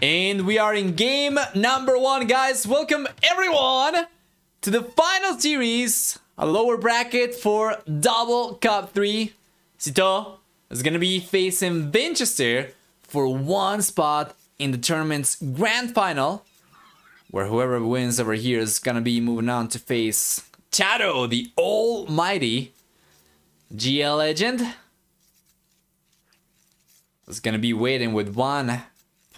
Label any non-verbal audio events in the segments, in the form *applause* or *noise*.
And we are in game number one, guys. Welcome everyone to the final series, a lower bracket for Double Cup 3. Cito is going to be facing Vinchester for one spot in the tournament's grand final, where whoever wins over here is going to be moving on to face Tato, the almighty GL legend. Is going to be waiting with one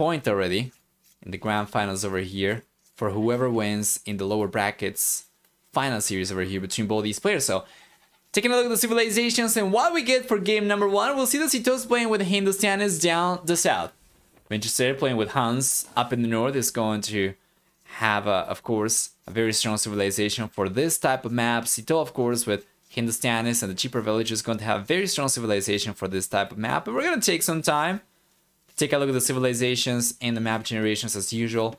point already in the grand finals over here for whoever wins in the lower brackets final series over here between both these players. So taking a look at the civilizations and what we get for game number one, we'll see the Citos playing with Hindustanis down the south. Manchester playing with Huns up in the north is going to have, a, of course, a very strong civilization for this type of map. Cito, of course, with Hindustanis and the cheaper village is going to have very strong civilization for this type of map. But we're going to take some time take a look at the civilizations and the map generations as usual.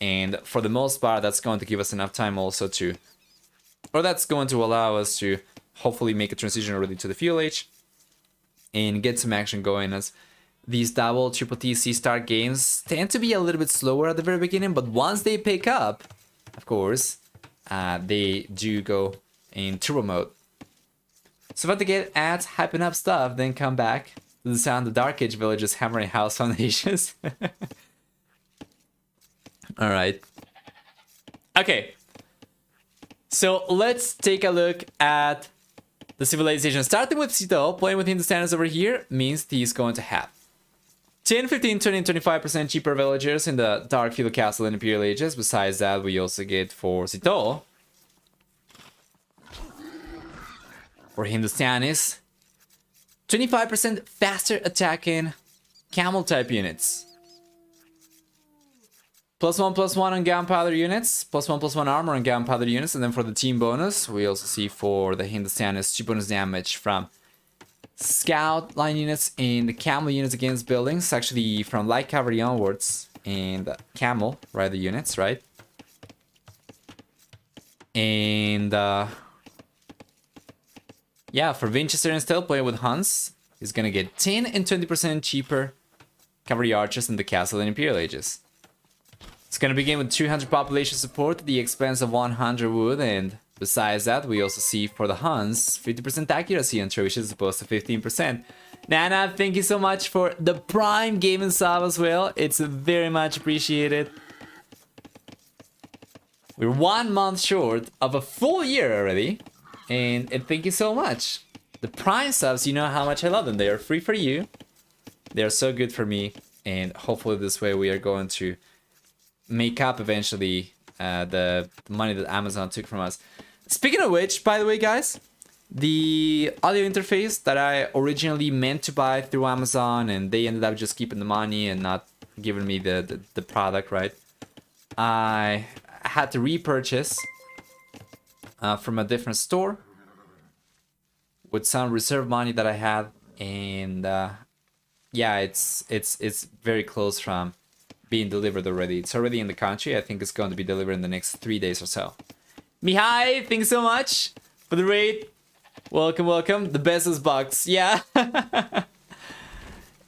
And for the most part, that's going to give us enough time also to, or that's going to allow us to hopefully make a transition already to the feudal age and get some action going as these double triple TC start games tend to be a little bit slower at the very beginning, but once they pick up, of course, uh, they do go in turbo mode. So about to get ads, hyping up stuff, then come back the sound of Dark Age villages hammering house foundations. *laughs* All right. Okay. So let's take a look at the civilization. Starting with Cito, playing within the standards over here means he's going to have 10, 15, 20, 25% cheaper villagers in the Dark Feudal Castle and Imperial Ages. Besides that, we also get for Cito, for Hindustanis, 25% faster attacking camel type units. Plus one, plus one on gunpowder units. Plus one, plus one armor on gunpowder units. And then for the team bonus, we also see for the Hindustanis, two bonus damage from scout line units and the camel units against buildings. Actually, from light cavalry onwards. And camel rider units, right? And uh, yeah, for Vinchester still playing with Huns, he's gonna get 10 and 20% cheaper cavalry archers in the castle and Imperial Ages. It's gonna begin with 200 population support at the expense of 100 wood, and besides that, we also see for the Huns 50% accuracy on Trebuchet as opposed to 15%. Nana, thank you so much for the Prime Gaming sub as well. It's very much appreciated. We're one month short of a full year already. And, and thank you so much. The Prime subs, you know how much I love them. They are free for you. They are so good for me. And hopefully this way we are going to make up eventually uh, the money that Amazon took from us. Speaking of which, by the way, guys, the audio interface that I originally meant to buy through Amazon and they ended up just keeping the money and not giving me the, the, the product, right? I had to repurchase uh, from a different store with some reserve money that I had, and uh, yeah, it's it's it's very close from being delivered already. It's already in the country. I think it's going to be delivered in the next three days or so. Mihai, thanks so much for the raid. Welcome, welcome. The Bezos box. Yeah. *laughs*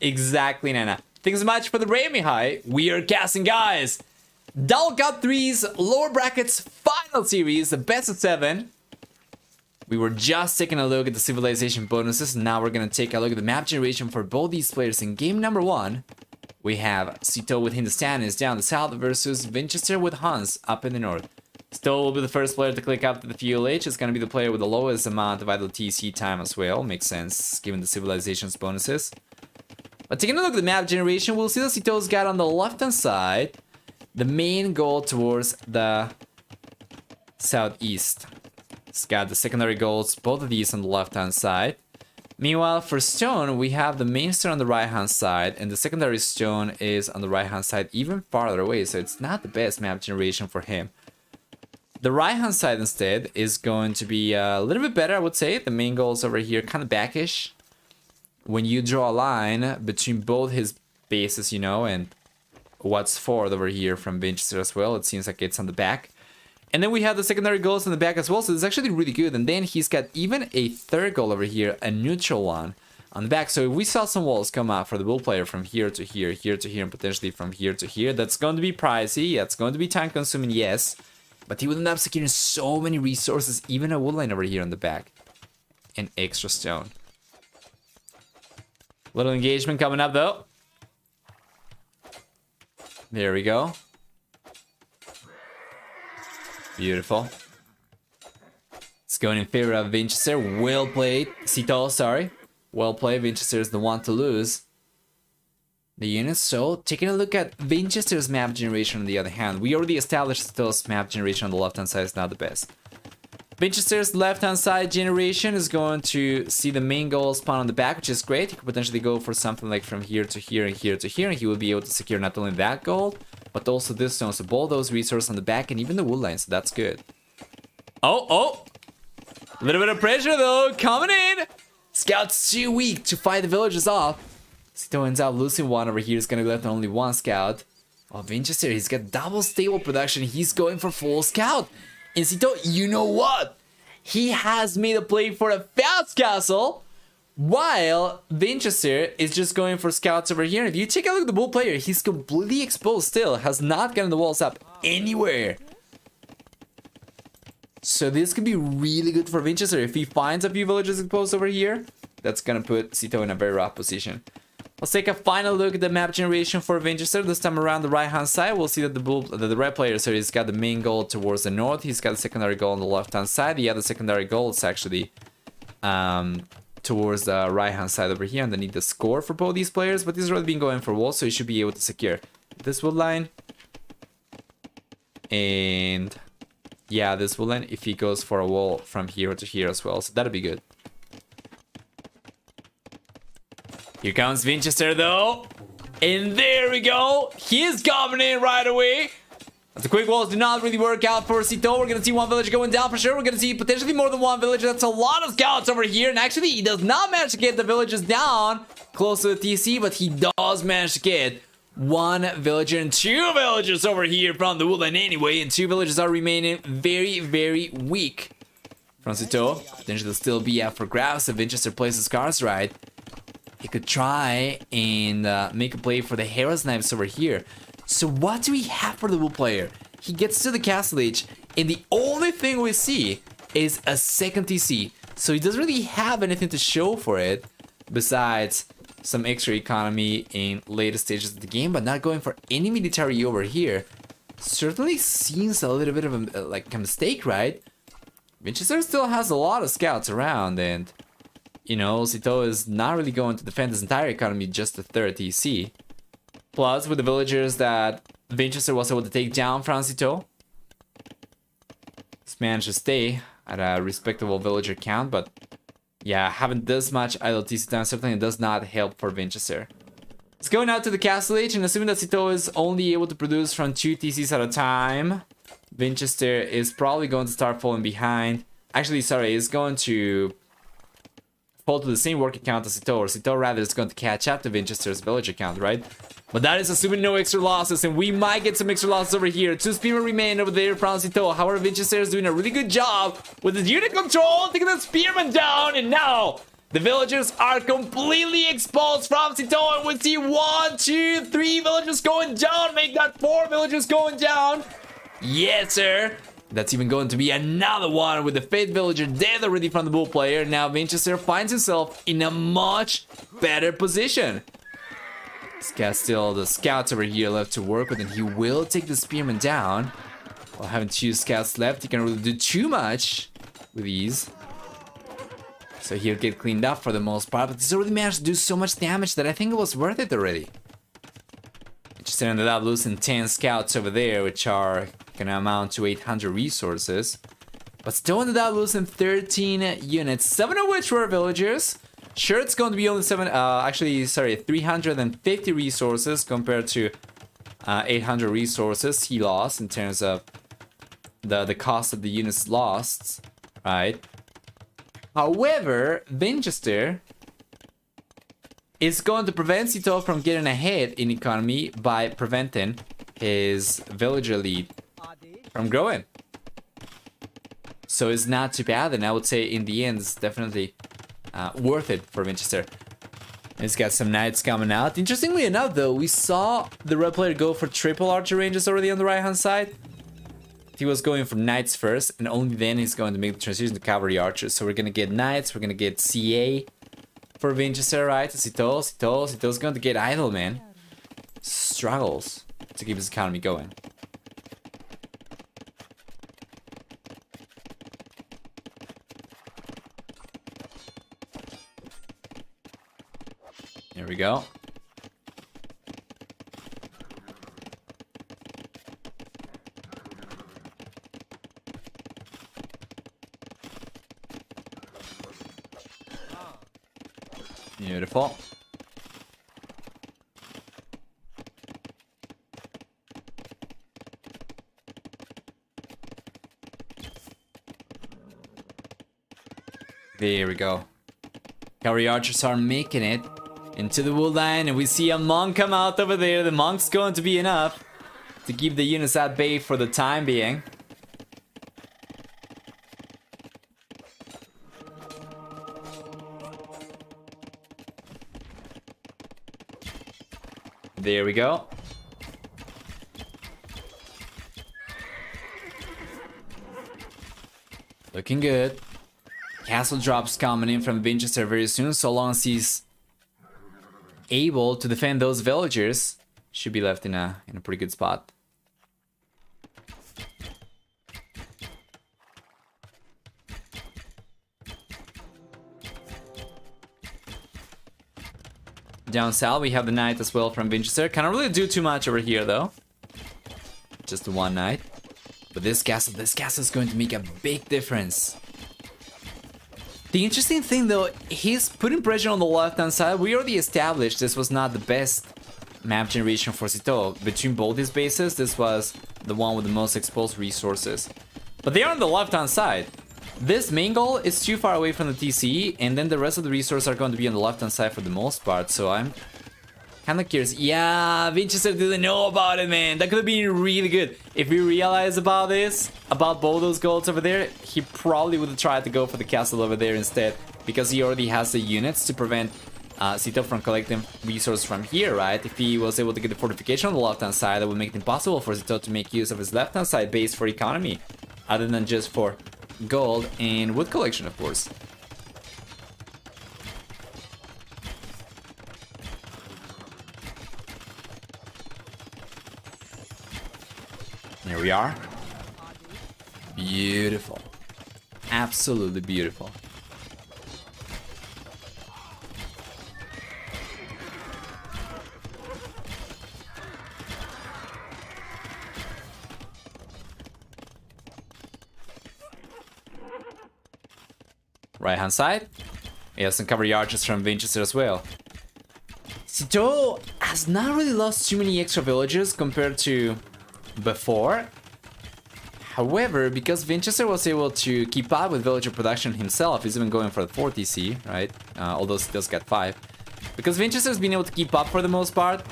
exactly, Nana. Thanks so much for the raid, Mihai. We are casting, guys. Cup 3's lower brackets final series, the best of seven. We were just taking a look at the civilization bonuses. Now we're going to take a look at the map generation for both these players. In game number one, we have Cito with Hindustanis down the south versus Vinchester with Huns up in the north. Still will be the first player to click up to the feudal age. It's going to be the player with the lowest amount of idle TC time as well. Makes sense given the civilization's bonuses. But taking a look at the map generation, we'll see that Cito's got on the left hand side the main goal towards the southeast. It's got the secondary goals, both of these on the left hand side. Meanwhile, for stone, we have the main stone on the right hand side, and the secondary stone is on the right hand side, even farther away, so it's not the best map generation for him. The right hand side instead is going to be a little bit better, I would say. The main goal is over here, kind of backish. When you draw a line between both his bases, you know, and what's forward over here from Vinchester as well. It seems like it's on the back. And then we have the secondary goals in the back as well, so it's actually really good. And then he's got even a third goal over here, a neutral one, on the back. So if we saw some walls come out for the bull player from here to here, here to here, and potentially from here to here, that's going to be pricey. That's going to be time consuming, yes. But he would end up securing so many resources, even a woodline over here on the back. And extra stone. Little engagement coming up though. There we go. Beautiful. It's going in favor of Vinchester. Well played. Cito, sorry. Well played. Vinchester is the one to lose. The units. So, taking a look at Vinchester's map generation on the other hand, we already established Cito's map generation on the left hand side is not the best. Vinchester's left-hand side generation is going to see the main goal spawn on the back, which is great. He could potentially go for something like from here to here and here to here, and he will be able to secure not only that gold, but also this stone. So both those resources on the back and even the wood line, so that's good. Oh, oh! A little bit of pressure though, coming in! Scout's too weak to fight the villagers off. Still ends up losing one over here. He's gonna be left only one scout. Oh, Vinchester, he's got double stable production. He's going for full scout. And Cito, you know what? He has made a play for a fast castle, while Vinchester is just going for scouts over here. And if you take a look at the bull player, he's completely exposed still, has not gotten the walls up anywhere. So this could be really good for Vinchester. If he finds a few villages exposed over here, that's gonna put Cito in a very rough position. Let's take a final look at the map generation for Vinchester. This time around the right hand side, we'll see that the bull, the, the red player, so he's got the main goal towards the north. He's got a secondary goal on the left hand side. The other secondary goal is actually um, towards the right hand side over here. And they need the score for both these players, but he's already been going for walls, so he should be able to secure this wood line. And yeah, this wood line if he goes for a wall from here to here as well. So that'll be good. Here comes Vinchester though. And there we go. He's coming in right away. The quick walls do not really work out for Sito. We're gonna see one village going down for sure. We're gonna see potentially more than one village. That's a lot of scouts over here. And actually, he does not manage to get the villages down close to the TC, but he does manage to get one villager and two villagers over here from the woodland anyway. And two villagers are remaining very, very weak. From Sito, potentially still be out for grabs if Vinchester places cars right he could try and uh, make a play for the Harris knives over here. So what do we have for the Bull player? He gets to the Castle Age, and the only thing we see is a second TC. So he doesn't really have anything to show for it, besides some extra economy in later stages of the game, but not going for any military over here. Certainly seems a little bit of a, like a mistake, right? Vinchester still has a lot of scouts around, and you know, Cito is not really going to defend his entire economy, just the third TC. Plus, with the villagers that Vinchester was able to take down from Cito, he's managed to stay at a respectable villager count, but yeah, having this much idle TC time certainly does not help for Vinchester. It's going out to the Castle Age, and assuming that Cito is only able to produce from two TCs at a time, Vinchester is probably going to start falling behind. Actually, sorry, is going to fall to the same work account as Cito, or Cito rather is going to catch up to Vinchester's village account, right? But that is assuming no extra losses, and we might get some extra losses over here. Two spearmen remain over there from Cito. However, Vinchester is doing a really good job with his unit control, taking the spearmen down, and now the villagers are completely exposed from Cito, and we see one, two, three villagers going down, make that four villagers going down. Yes, sir. That's even going to be another one with the Fate Villager dead already from the Bull player. Now Vinchester finds himself in a much better position. Still the scouts over here left to work with and he will take the Spearman down. While having two scouts left, he can really do too much with these. So he'll get cleaned up for the most part, but he's already managed to do so much damage that I think it was worth it already. Just ended up losing 10 scouts over there, which are gonna amount to 800 resources. But still ended up losing 13 units, 7 of which were villagers. Sure, it's going to be only 7, uh, actually, sorry, 350 resources compared to uh, 800 resources he lost in terms of the, the cost of the units lost, right? However, Vinchester is going to prevent Sito from getting ahead in economy by preventing his villager lead from growing. So it's not too bad, and I would say in the end, it's definitely uh, worth it for Vinchester. It's got some knights coming out. Interestingly enough, though, we saw the red player go for triple archer ranges already on the right-hand side. He was going for knights first, and only then he's going to make the transition to cavalry archers. So we're gonna get knights, we're gonna get CA for Vinchester, right? Cito, Cito, Cito's going to get idle, man. Struggles to keep his economy going. Beautiful. There we go. Cavalry archers are making it into the wood line and we see a monk come out over there. The monk's going to be enough to keep the units at bay for the time being. There we go. Looking good. Castle drops coming in from Vinchester very soon, so long as he's able to defend those villagers, should be left in a in a pretty good spot. Down south, we have the knight as well from Vinchester. Cannot really do too much over here, though. Just one knight. But this castle, this castle is going to make a big difference. The interesting thing, though, he's putting pressure on the left-hand side. We already established this was not the best map generation for Sito. Between both these bases, this was the one with the most exposed resources. But they are on the left-hand side. This main goal is too far away from the TCE, and then the rest of the resources are going to be on the left-hand side for the most part, so I'm kind of curious. Yeah, Vinchester didn't know about it, man. That could have been really good. If we realized about this, about both those goals over there, he probably would have tried to go for the castle over there instead, because he already has the units to prevent uh, from collecting resources from here, right? If he was able to get the fortification on the left-hand side, that would make it impossible for Cito to make use of his left-hand side base for economy, other than just for gold and wood collection, of course. Are. Beautiful. Absolutely beautiful. Right hand side. Have some cavalry archers from Vinchester as well. Cito has not really lost too many extra villagers compared to before. However, because Vinchester was able to keep up with villager production himself, he's even going for the 4 TC, right? Uh, although he does get 5. Because Vinchester's been able to keep up for the most part,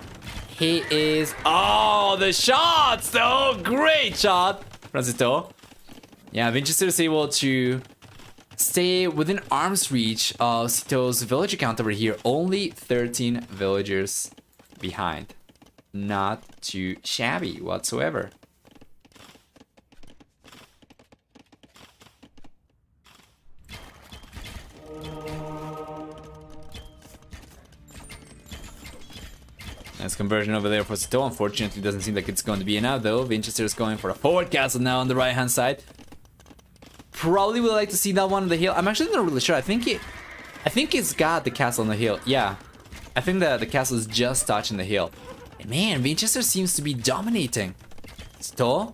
he is... Oh, the shots! Oh, great shot! Francisco. Yeah, Vinchester is able to stay within arm's reach of Sito's village account over here. Only 13 villagers behind. Not too shabby whatsoever. Nice conversion over there for Cito. Unfortunately, doesn't seem like it's going to be enough though. Vinchester is going for a forward castle now on the right hand side. Probably would like to see that one on the hill. I'm actually not really sure. I think it, I think it's got the castle on the hill. Yeah, I think that the castle is just touching the hill. Man, Vinchester seems to be dominating. Cito.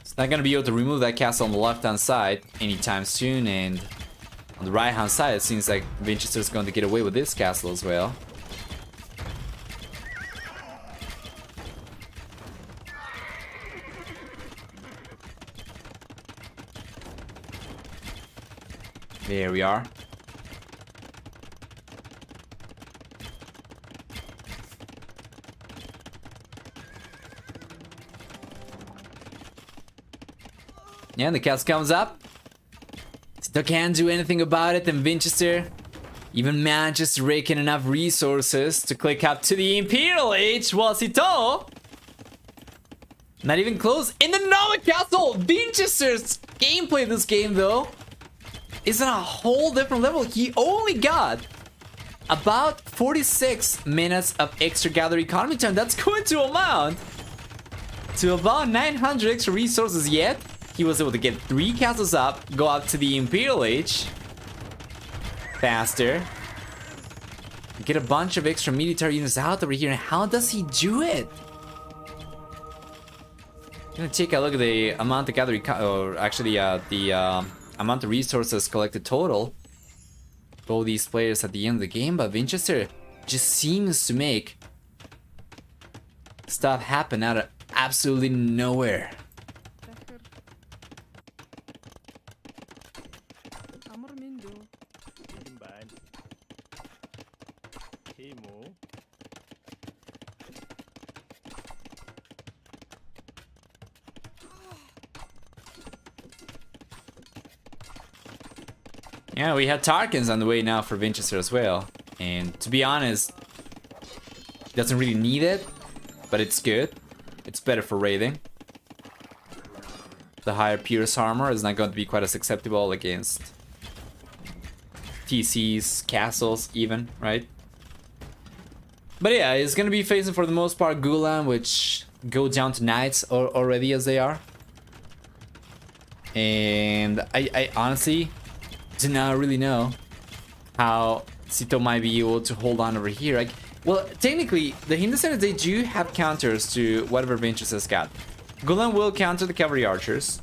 It's not gonna be able to remove that castle on the left hand side anytime soon. And on the right hand side, it seems like Vinchester is going to get away with this castle as well. There we are. Yeah, the castle comes up. Still can't do anything about it, and Vinchester even manages to rake in enough resources to click up to the Imperial Age Citeaux not even close in the Nova Castle! Vinchester's gameplay this game though is on a whole different level. He only got about 46 minutes of extra gather economy time. That's going to amount to about 900 extra resources yet. He was able to get three castles up, go up to the Imperial Age faster. Get a bunch of extra military units out over here. And how does he do it? Gonna take a look at the amount of gathering, or actually uh, the uh, amount of resources collected total. Both these players at the end of the game, but Vinchester just seems to make stuff happen out of absolutely nowhere. Yeah, we had Tarkans on the way now for Vinchester as well. And to be honest, doesn't really need it, but it's good. It's better for raiding. The higher Pierce armor is not going to be quite as acceptable against TCs, castles even, right? But yeah, it's going to be facing for the most part Ghulam, which go down to knights or already as they are. And I, I honestly do not really know how Sito might be able to hold on over here. Like, well, technically, the Hindustan they do have counters to whatever Ventus has got. Ghulam will counter the cavalry archers.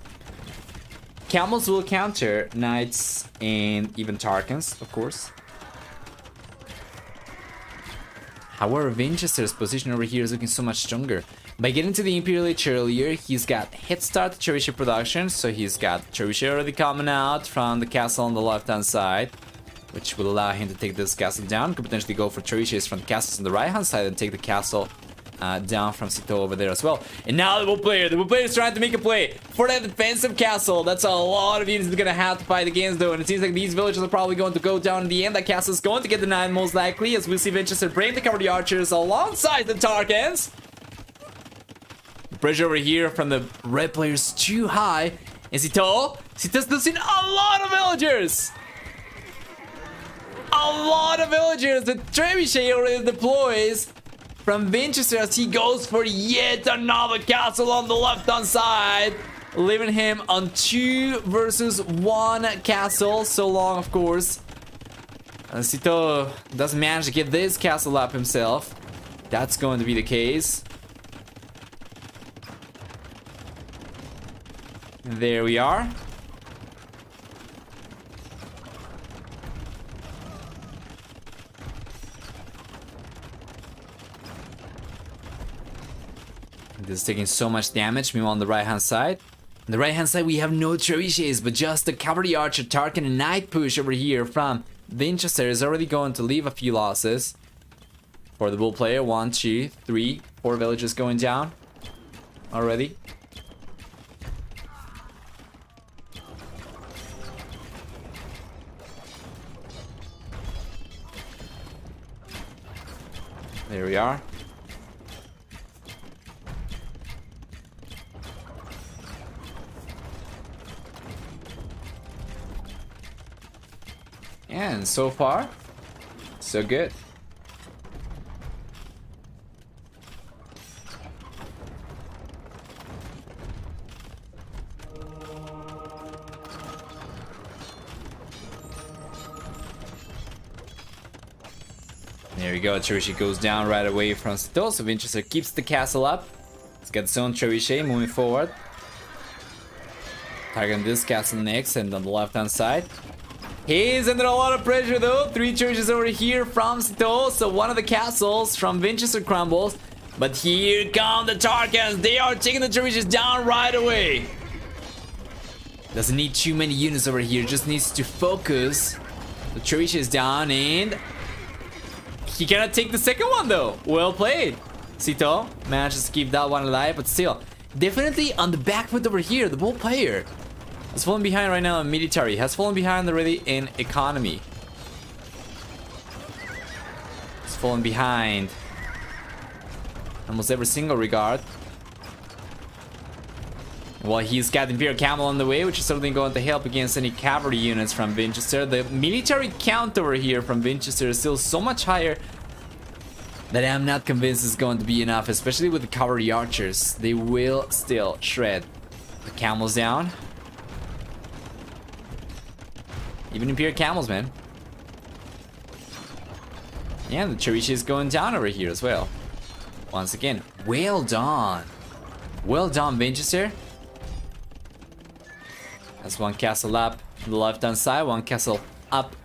Camels will counter knights and even Tarkans, of course. However, Vinchester's position over here is looking so much stronger. By getting to the Imperial earlier, he's got head start Trebuchet production, so he's got Trebuchet already coming out from the castle on the left hand side, which will allow him to take this castle down. Could potentially go for Trebuchets from the castles on the right hand side and take the castle uh, down from Citeaux over there as well. And now the Bull player, the Bull player is trying to make a play for that defensive castle. That's a lot of units gonna have to fight against though, and it seems like these villagers are probably going to go down in the end. That castle is going to get the nine most likely, as we see Vinchester bring the cavalry archers alongside the Tarkans. Pressure over here from the red players too high. And Citeaux, Citeau's losing a lot of villagers. A lot of villagers. The Trebuchet already deploys from Vinchester as he goes for yet another castle on the left-hand side. Leaving him on two versus one castle. So long, of course. And Citeaux doesn't manage to get this castle up himself. That's going to be the case. There we are. This is taking so much damage. Meanwhile, on the right hand side, on the right hand side, we have no trebuchets, but just the cavalry archer Tarkan and Knight push over here from Vinchester is already going to leave a few losses for the bull player. One, two, three, four villages going down already. There we are. And so far, so good. There we go, Trebuchet goes down right away from Citeaux, so Vinchester keeps the castle up. Let's get his own Trebuchet moving forward. Targeting this castle next and on the left hand side. He's under a lot of pressure though. Three churches over here from Citeaux, so one of the castles from Vinchester crumbles. But here come the Tarkans. They are taking the churches down right away. Doesn't need too many units over here, just needs to focus. The church is down and he cannot take the second one though. Well played. Sito manages to keep that one alive, but still, definitely on the back foot over here, the bull player has fallen behind right now in military, has fallen behind already in economy. falling behind. Almost every single regard. Well, he's got Imperial Camel on the way, which is certainly going to help against any cavalry units from Vinchester. The military count over here from Vinchester is still so much higher that I'm not convinced is going to be enough, especially with the cavalry archers. They will still shred the camels down. Even Imperial camels, man. Yeah, the Cherish is going down over here as well. Once again, well done. Well done, Vinchester. That's one castle up on the left hand side, one castle up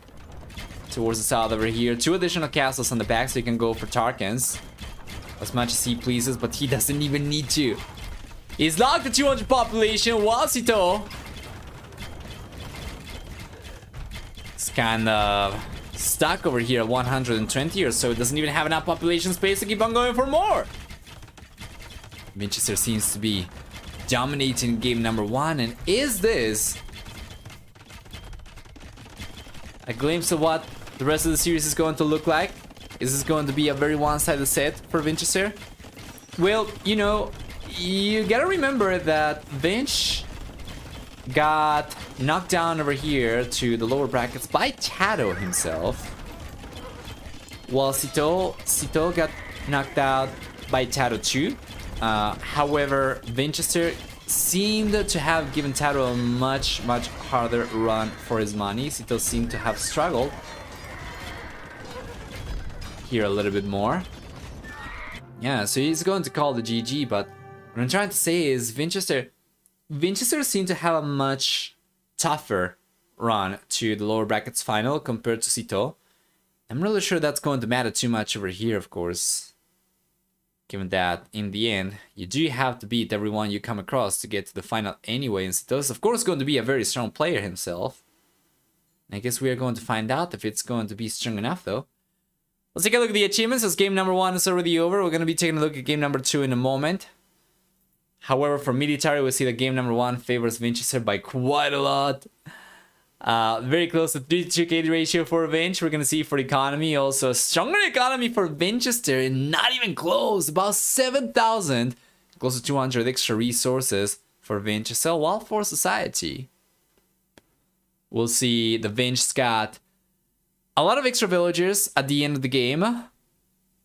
towards the south over here. Two additional castles on the back so you can go for Tarkans. As much as he pleases, but he *laughs* doesn't even need to. He's locked the 200 population, Wasito. It's kind of stuck over here at 120 or so. It doesn't even have enough population space to keep on going for more. Vinchester seems to be dominating game number one. And is this a glimpse of what the rest of the series is going to look like? Is this going to be a very one-sided set for Vinchester? Well, you know, you gotta remember that Vinch got knocked down over here to the lower brackets by Tato himself. While Sito, Sito got knocked out by Tato too. Uh, however, Vinchester seemed to have given Tato a much, much harder run for his money. Sito seemed to have struggled here a little bit more. Yeah, so he's going to call the GG, but what I'm trying to say is Vinchester Vinchester seemed to have a much tougher run to the lower brackets final compared to Sito. I'm really sure that's going to matter too much over here, of course given that in the end you do have to beat everyone you come across to get to the final anyway. And Sito's of course going to be a very strong player himself. I guess we are going to find out if it's going to be strong enough though. Let's take a look at the achievements. As game number one is already over we're going to be taking a look at game number two in a moment. However for military we see that game number one favors Vinchester by quite a lot uh, very close to 3 to KD ratio for Vinch. We're going to see for economy also stronger economy for Vinchester. Not even close. About 7,000. Close to 200 extra resources for Vinchester. While for society, we'll see the Vinch got a lot of extra villagers at the end of the game.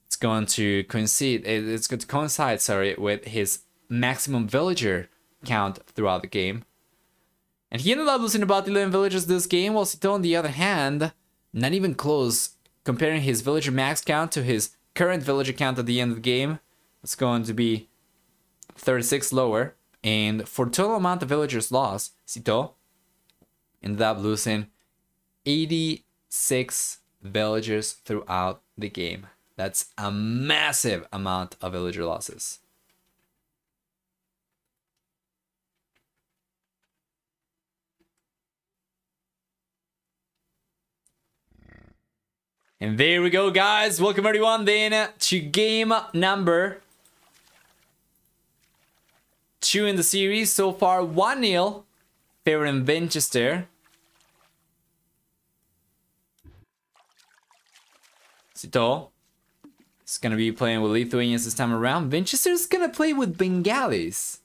It's going to coincide. It's going to coincide, sorry, with his maximum villager count throughout the game. And he ended up losing about 11 villagers this game, while Sito on the other hand, not even close. Comparing his villager max count to his current villager count at the end of the game, it's going to be 36 lower. And for total amount of villagers lost, Sito ended up losing 86 villagers throughout the game. That's a massive amount of villager losses. And there we go, guys. Welcome everyone then to game number two in the series. So far, 1-0 favoring Vinchester. Sito is going to be playing with Lithuanians this time around. Vinchester is going to play with Bengalis.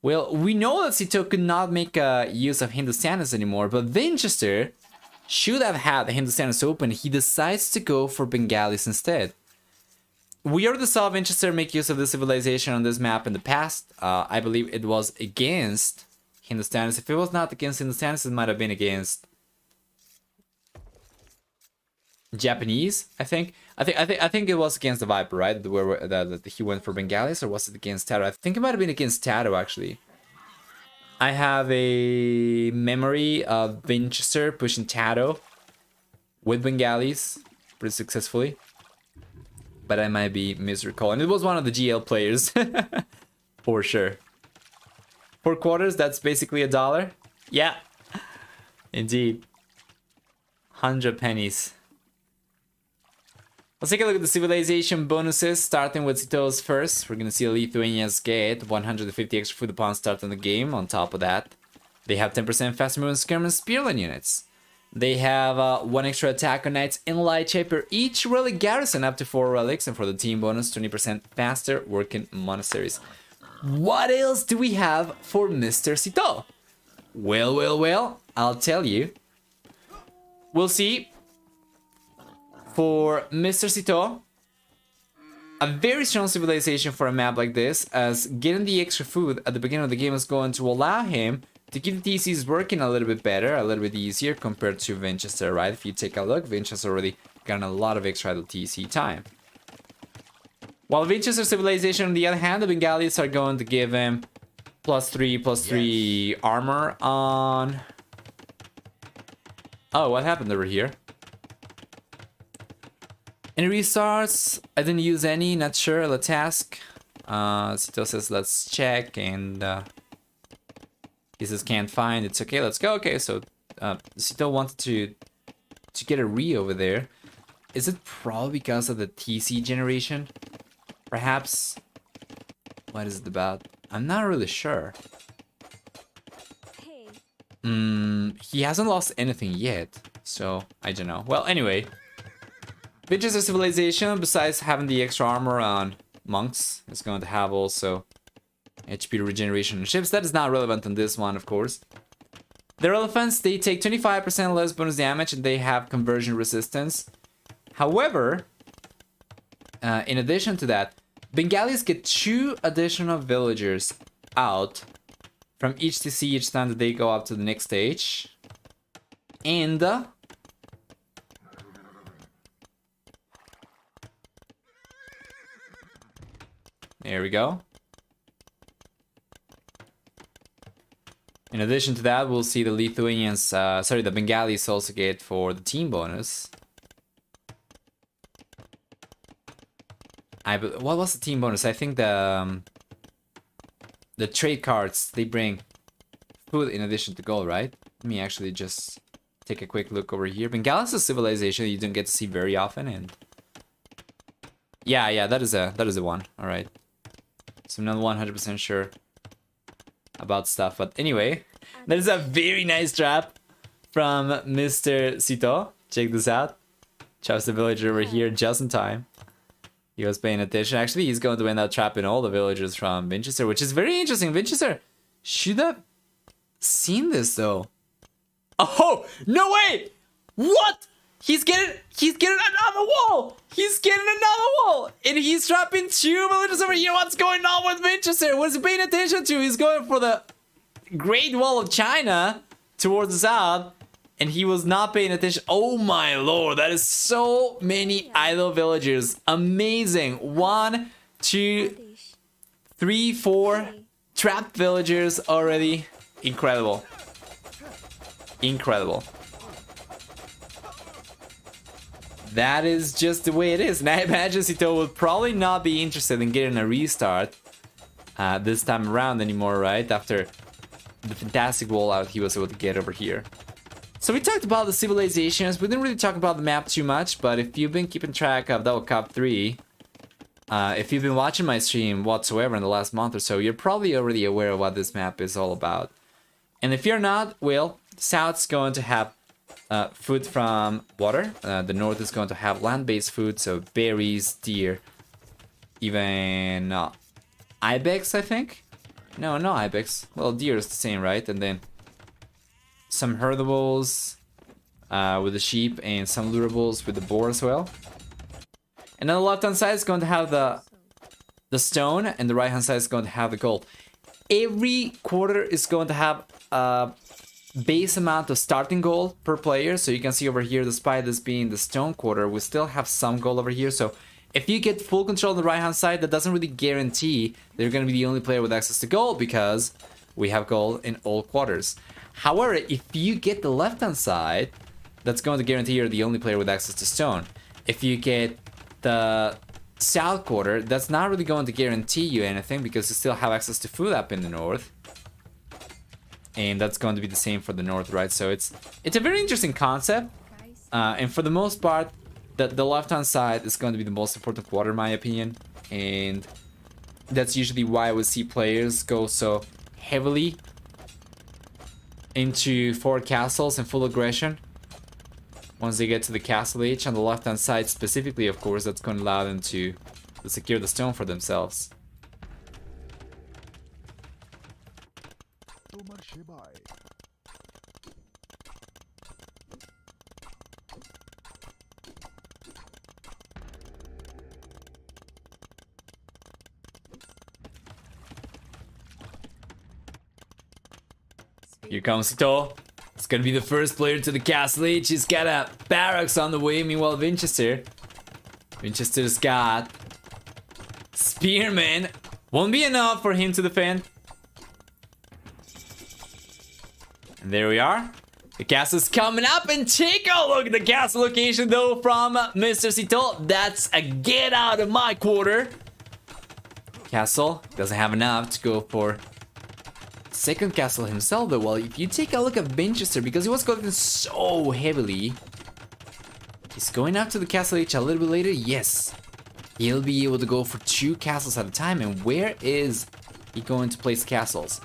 Well, we know that Sito could not make uh, use of Hindustanis anymore, but Vinchester should have had the Hindustanis open, he decides to go for Bengalis instead. We already saw Vinchester make use of the civilization on this map in the past. Uh, I believe it was against Hindustanis. If it was not against Hindustanis, it might have been against Japanese. I think. I think. I think. I think it was against the Viper, right? Where that he went for Bengalis, or was it against Tato? I think it might have been against Tato actually. I have a memory of Vinchester pushing Tato with Bengalis pretty successfully. But I might be misrecalling. It was one of the GL players. *laughs* For sure. Four quarters, that's basically a dollar. Yeah. Indeed. 100 pennies. Let's take a look at the civilization bonuses, starting with Sito's first. We're gonna see Lithuania's get 150 extra food upon start on the game. On top of that, they have 10% faster movement skirm and spearline units. They have uh, one extra attack on knights in light shaper each relic garrison up to four relics, and for the team bonus, 20% faster working monasteries. What else do we have for Mr. Citeaux? Well, well, well, I'll tell you. We'll see. For Mr. Sito. a very strong civilization for a map like this, as getting the extra food at the beginning of the game is going to allow him to keep the TCs working a little bit better, a little bit easier compared to Vinchester, right? If you take a look, Vinchester already gotten a lot of extra TC time. While Vinchester Civilization, on the other hand, the Bengalis are going to give him plus 3, plus 3 yes. armor on... Oh, what happened over here? Any restarts? I didn't use any, not sure. Let's ask. Uh, Citeaux says let's check and uh, he says can't find. It's okay, let's go. Okay, so uh, Citeaux wanted to to get a re over there. Is it probably because of the TC generation? Perhaps. What is it about? I'm not really sure. Hmm, he hasn't lost anything yet, so I don't know. Well, anyway, Vinchester Civilization, besides having the extra armor on monks, is going to have also HP regeneration on ships. That is not relevant on this one, of course. Their elephants, they take 25% less bonus damage and they have conversion resistance. However, uh, in addition to that, Bengalis get two additional villagers out from each TC each time that they go up to the next stage. And uh, There we go. In addition to that, we'll see the Lithuanians, uh, sorry, the Bengalis also get for the team bonus. I what was the team bonus? I think the um, the trade carts they bring food in addition to gold, right? Let me actually just take a quick look over here. Bengalis is a civilization you don't get to see very often, and yeah, yeah, that is a that is a one. All right. So I'm not 100% sure about stuff. But anyway, that is a very nice trap from Mr. Sito. Check this out. Chops the villager over here just in time. He was paying attention. Actually, he's going to end up trapping all the villagers from Vinchester, which is very interesting. Vinchester should have seen this though. Oh, no way! What? He's getting he's getting another wall! He's getting another wall! And he's trapping two villagers over here. What's going on with Vinchester? What's he paying attention to? He's going for the Great Wall of China towards the south. And he was not paying attention. Oh my lord, that is so many idle villagers. Amazing. One, two, three, four trapped villagers already. Incredible. Incredible. That is just the way it is. *laughs* And I imagine Sito will probably not be interested in getting a restart uh, this time around anymore, right? After the fantastic rollout he was able to get over here. So we talked about the civilizations. We didn't really talk about the map too much, but if you've been keeping track of Double Cup 3, uh, if you've been watching my stream whatsoever in the last month or so, you're probably already aware of what this map is all about. And if you're not, well, South's going to have uh, food from water. Uh, the north is going to have land-based food, so berries, deer, even uh, ibex, I think. No, no ibex. Well, deer is the same, right? And then some herdables uh, with the sheep and some lurables with the boar as well. And then the left-hand side is going to have the the stone, and the right-hand side is going to have the gold. Every quarter is going to have uh, base amount of starting gold per player. So you can see over here, despite this being the stone quarter, we still have some gold over here. So if you get full control on the right hand side, that doesn't really guarantee that you're going to be the only player with access to gold because we have gold in all quarters. However, if you get the left hand side, that's going to guarantee you're the only player with access to stone. If you get the south quarter, that's not really going to guarantee you anything because you still have access to food up in the north and that's going to be the same for the north, right? So it's it's a very interesting concept, uh, and for the most part, the, the left-hand side is going to be the most important quarter, in my opinion, and that's usually why we see players go so heavily into four castles and full aggression Once they get to the castle age on the left hand side specifically, of course, that's going to allow them to secure the stone for themselves. Here comes Ito. It's gonna be the first player to the castle. He's got a barracks on the way. Meanwhile, Vinchester. Vinchester's got Spearman. Won't be enough for him to defend. There we are. The castle's coming up and take a look at the castle location though from Mr. Cito. That's a get out of my quarter. Castle doesn't have enough to go for second castle himself though. Well, if you take a look at Vinchester, because he was going so heavily, he's going after the castle age a little bit later. Yes, he'll be able to go for two castles at a time. And where is he going to place castles?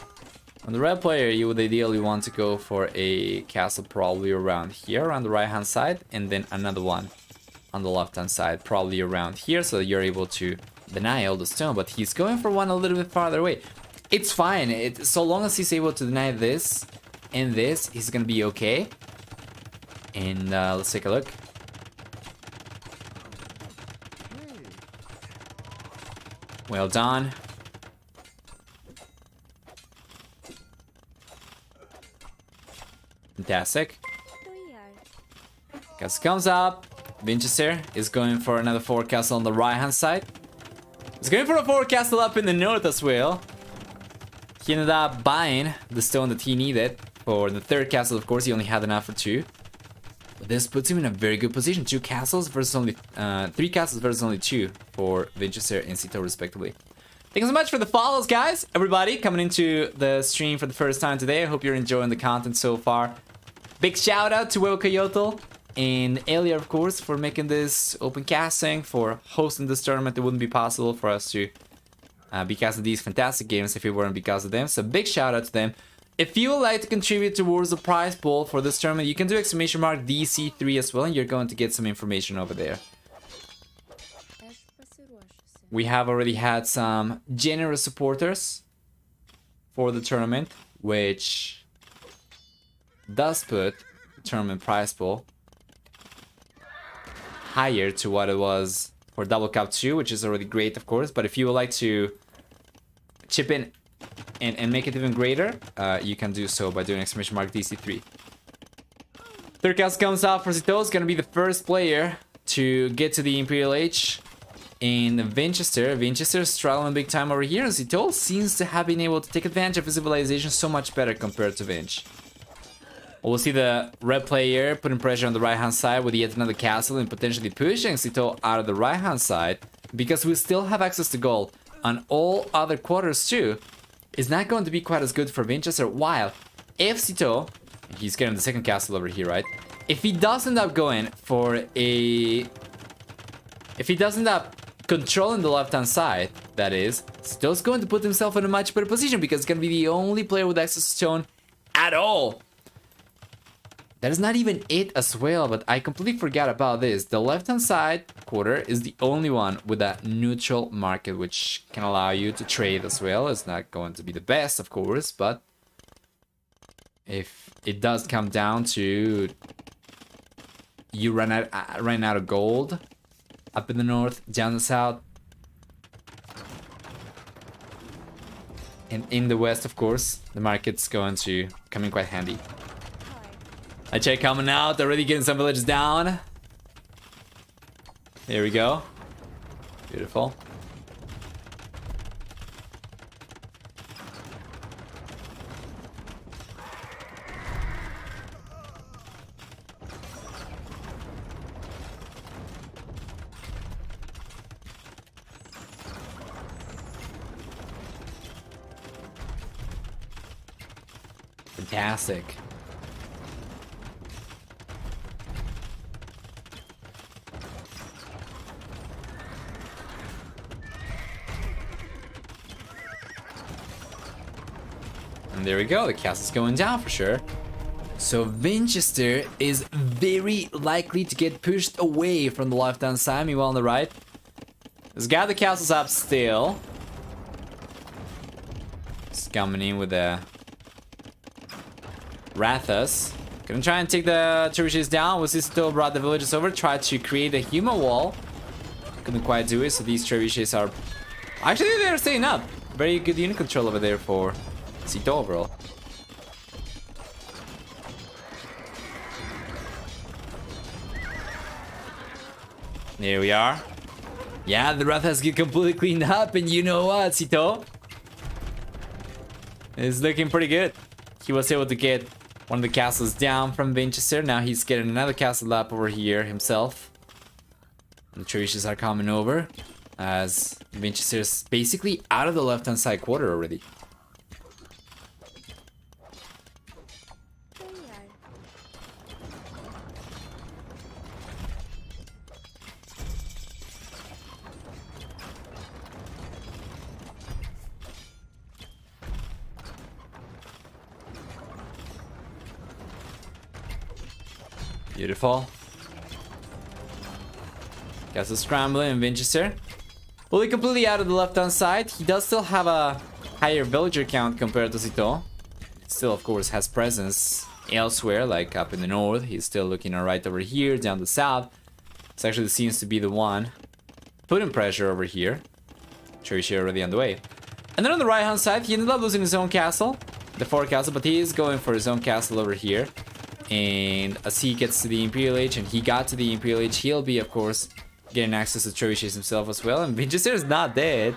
On the red player, you would ideally want to go for a castle probably around here on the right hand side, and then another one on the left hand side, probably around here, so you're able to deny all the stone. But he's going for one a little bit farther away. It's fine. It, so long as he's able to deny this and this, he's gonna be okay. And uh, let's take a look. Well done. Fantastic. Castle comes up. Vinchester is going for another forecastle on the right hand side. He's going for a forecastle up in the north as well. He ended up buying the stone that he needed for the third castle. Of course, he only had enough for two. But this puts him in a very good position. Two castles versus only... Uh, three castles versus only two for Vinchester and Cito, respectively. Thank you so much for the follows, guys. Everybody coming into the stream for the first time today. I hope you're enjoying the content so far. Big shout out to Huehuecoyotl and Elhyar, of course, for making this open casting, for hosting this tournament. It wouldn't be possible for us to uh, because of these fantastic games if it weren't because of them. So big shout out to them. If you would like to contribute towards the prize pool for this tournament, you can do exclamation mark DC3 as well, and you're going to get some information over there. We have already had some generous supporters for the tournament, which does put tournament prize pool higher to what it was for Double Cup 2, which is already great, of course. But if you would like to chip in and, and make it even greater, uh, you can do so by doing exclamation mark DC3. Third cast comes out for Zito, is gonna be the first player to get to the Imperial Age in Vinchester. Vinchester's struggling big time over here, and Zito seems to have been able to take advantage of his civilization so much better compared to Vinch. We'll see the red player putting pressure on the right hand side with yet another castle and potentially pushing Zito out of the right hand side because we still have access to gold on all other quarters too, is not going to be quite as good for Winchester. While if Cito, he's getting the second castle over here, right? If he does end up going for a... If he does end up controlling the left-hand side, that is, Cito's going to put himself in a much better position because he's going to be the only player with access to stone at all that is not even it as well, but I completely forgot about this. The left-hand side quarter is the only one with a neutral market, which can allow you to trade as well. It's not going to be the best, of course, but if it does come down to you run out, uh, run out of gold up in the north, down the south, and in the west, of course, the market's going to come in quite handy. I check coming out, already getting some villages down. There we go. Beautiful. Fantastic. And there we go. The castle's going down for sure. So Vinchester is very likely to get pushed away from the left-hand side. Meanwhile, on the right, has got the castles up still. He's coming in with the Rathas. Gonna try and take the trebuchets down. Was this still brought the villagers over? Tried to create a human wall. Couldn't quite do it, so these trebuchets are... Actually, they're staying up. Very good unit control over there for Cito overall. There we are. Yeah, the Rathas get completely cleaned up, and you know what, Sito? It's looking pretty good. He was able to get one of the castles down from Vinchester. Now he's getting another castle up over here himself. The trebuchets are coming over as Vinchester's basically out of the left-hand side quarter already. Scrambling in Vinchester. Well, he completely out of the left-hand side. He does still have a higher villager count compared to Cito. Still, of course, has presence elsewhere, like up in the north. He's still looking alright over here, down the south. This actually seems to be the one putting pressure over here. Trebuchet already on the way. And then on the right-hand side, he ended up losing his own castle, the fort castle, but he is going for his own castle over here. And as he gets to the Imperial Age, and he got to the Imperial Age, he'll be, of course, getting access to trebuchets himself as well. And Vinchester is not dead.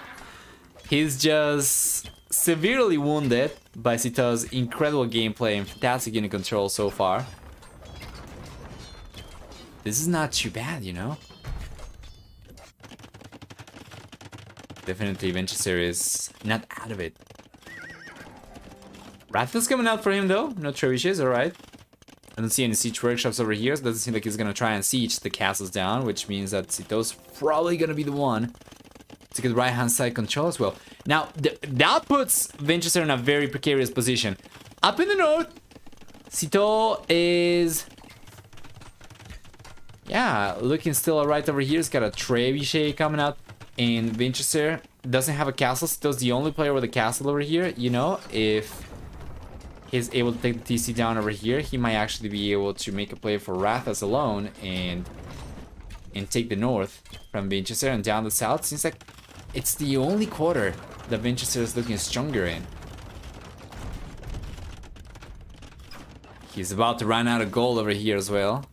He's just severely wounded by Cito's incredible gameplay and fantastic unit control so far. This is not too bad, you know? Definitely Vinchester is not out of it. Is coming out for him though. No trebuchets, alright. I don't see any siege workshops over here, so it doesn't seem like he's gonna try and siege the castles down, which means that Cito's probably gonna be the one to get right hand side control as well. Now, th that puts Vinchester in a very precarious position. Up in the north, Cito is... Yeah, looking still alright over here. He's got a trebuchet coming out. And Vinchester doesn't have a castle. Cito's the only player with a castle over here. You know, if he's able to take the TC down over here, he might actually be able to make a play for Rathas alone and and take the north from Vinchester and down the south. Seems like it's the only quarter that Vinchester is looking stronger in. He's about to run out of gold over here as well.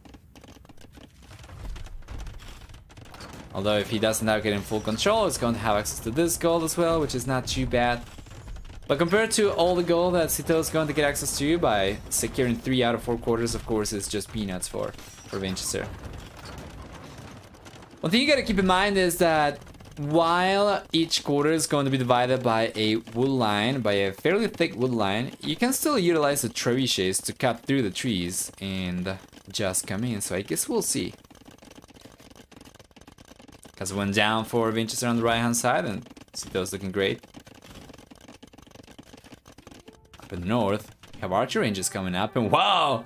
Although if he doesn't have get in full control, he's going to have access to this gold as well, which is not too bad. But compared to all the gold that Cito is going to get access to by securing 3 out of 4 quarters, of course, is just peanuts for, for Vinchester. One thing you gotta keep in mind is that while each quarter is going to be divided by a wood line, by a fairly thick wood line, you can still utilize the trebuchets to cut through the trees and just come in. So I guess we'll see. Because went down for Vinchester on the right hand side and Cito's looking great. Up in the north, we have archer ranges coming up and wow!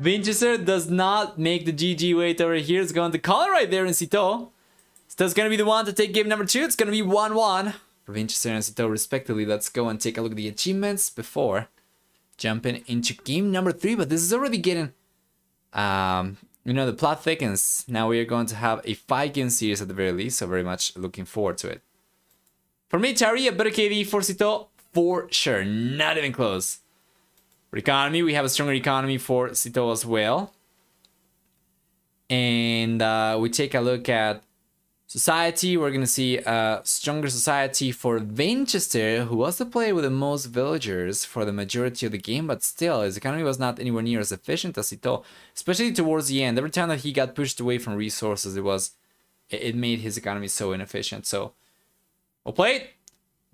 Vinchester does not make the GG wait over here. It's going to call it right there in Cito. Cito's going to be the one to take game number two. It's going to be 1-1 for Vinchester and Sito respectively. Let's go and take a look at the achievements before jumping into game number three. But this is already getting, um, you know, the plot thickens. Now we are going to have a five game series at the very least. So very much looking forward to it. For me, Tari, a better KD for Cito for sure. Not even close. For economy, we have a stronger economy for Cito as well. And uh, we take a look at society. We're going to see a stronger society for Vinchester, who was the player with the most villagers for the majority of the game, but still, his economy was not anywhere near as efficient as Cito, especially towards the end. Every time that he got pushed away from resources, it was it made his economy so inefficient. So we'll play it.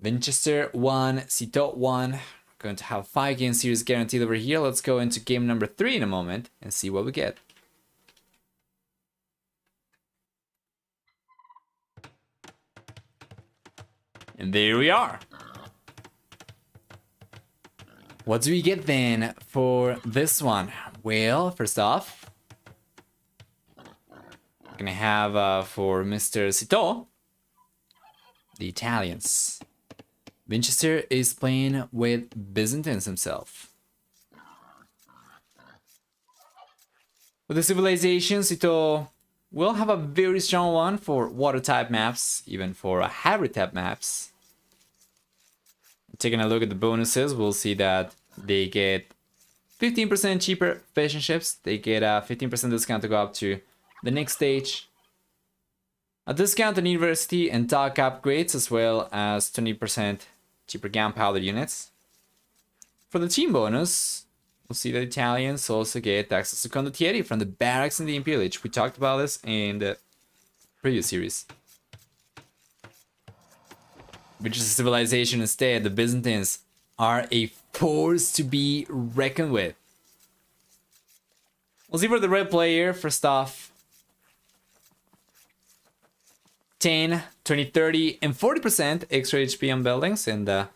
Vinchester 1, Cito 1. We're going to have 5 game series guaranteed over here. Let's go into game number 3 in a moment and see what we get. And there we are. What do we get then for this one? Well, first off, we're gonna have uh, for Mr. Citeaux, the Italians. Vinchester is playing with Byzantines himself. With the civilizations, will have a very strong one for water type maps, even for hybrid type maps. Taking a look at the bonuses, we'll see that they get 15% cheaper fishing ships. They get a 15% discount to go up to the next stage. A discount on university and dock upgrades, as well as 20% cheaper gunpowder units. For the team bonus, we'll see that Italians also get access to condottieri from the barracks in the Imperial Age. We talked about this in the previous series. Which is a civilization instead, the Byzantines are a force to be reckoned with. We'll see for the red player, first off. 10, 20, 30, and 40% extra HP on buildings and, the,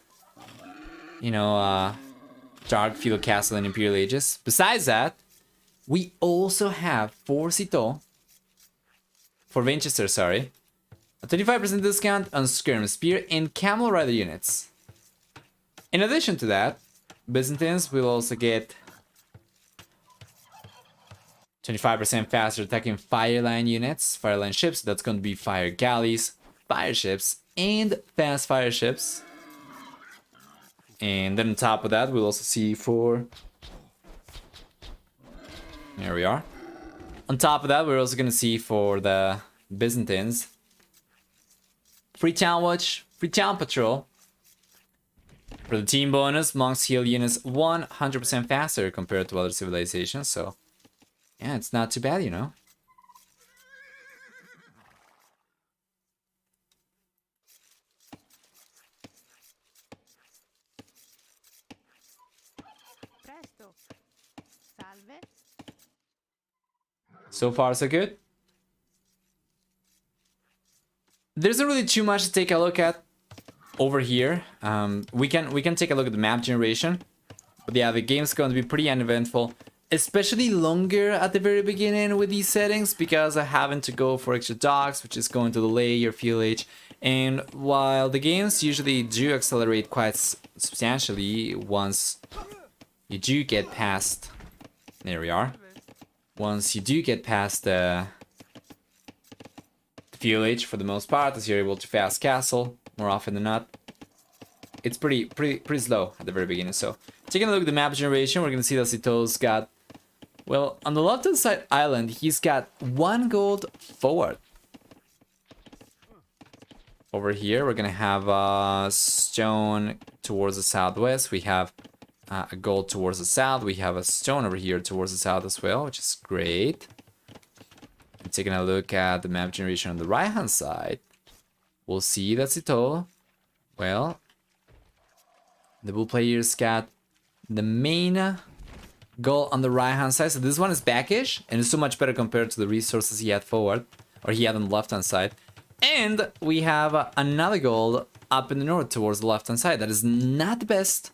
you know, uh, Dark Feudal Castle and Imperial Ages. Besides that, we also have for Citeaux, for Vinchester, sorry, a 25% discount on Skirm Spear and Camel Rider units. In addition to that, Byzantines will also get 25% faster attacking fireline units, fireline ships, that's going to be fire galleys, fire ships, and fast fire ships. And then on top of that, we'll also see for... There we are. On top of that, we're also going to see for the Byzantines. Free town watch, free town patrol. For the team bonus, monks heal units 100% faster compared to other civilizations, so... Yeah, it's not too bad, you know? So far, so good. There isn't really too much to take a look at over here. Um, we can we can take a look at the map generation, but yeah, the game's going to be pretty uneventful, especially longer at the very beginning with these settings because I having to go for extra docks, which is going to delay your feudal age. And while the games usually do accelerate quite substantially once you do get past, there we are. Once you do get past the feudal age for the most part, as you're able to fast castle more often than not. It's pretty pretty pretty slow at the very beginning. So taking a look at the map generation, we're gonna see that Citeaux's got well on the left hand side island, he's got one gold forward. Over here, we're gonna have a stone towards the southwest. We have uh, a gold towards the south. We have a stone over here towards the south as well, which is great. And taking a look at the map generation on the right hand side, we'll see that's it all. well, the blue players got the main goal on the right hand side. So this one is backish and it's so much better compared to the resources he had forward or he had on the left hand side. And we have another goal up in the north towards the left hand side. That is not the best.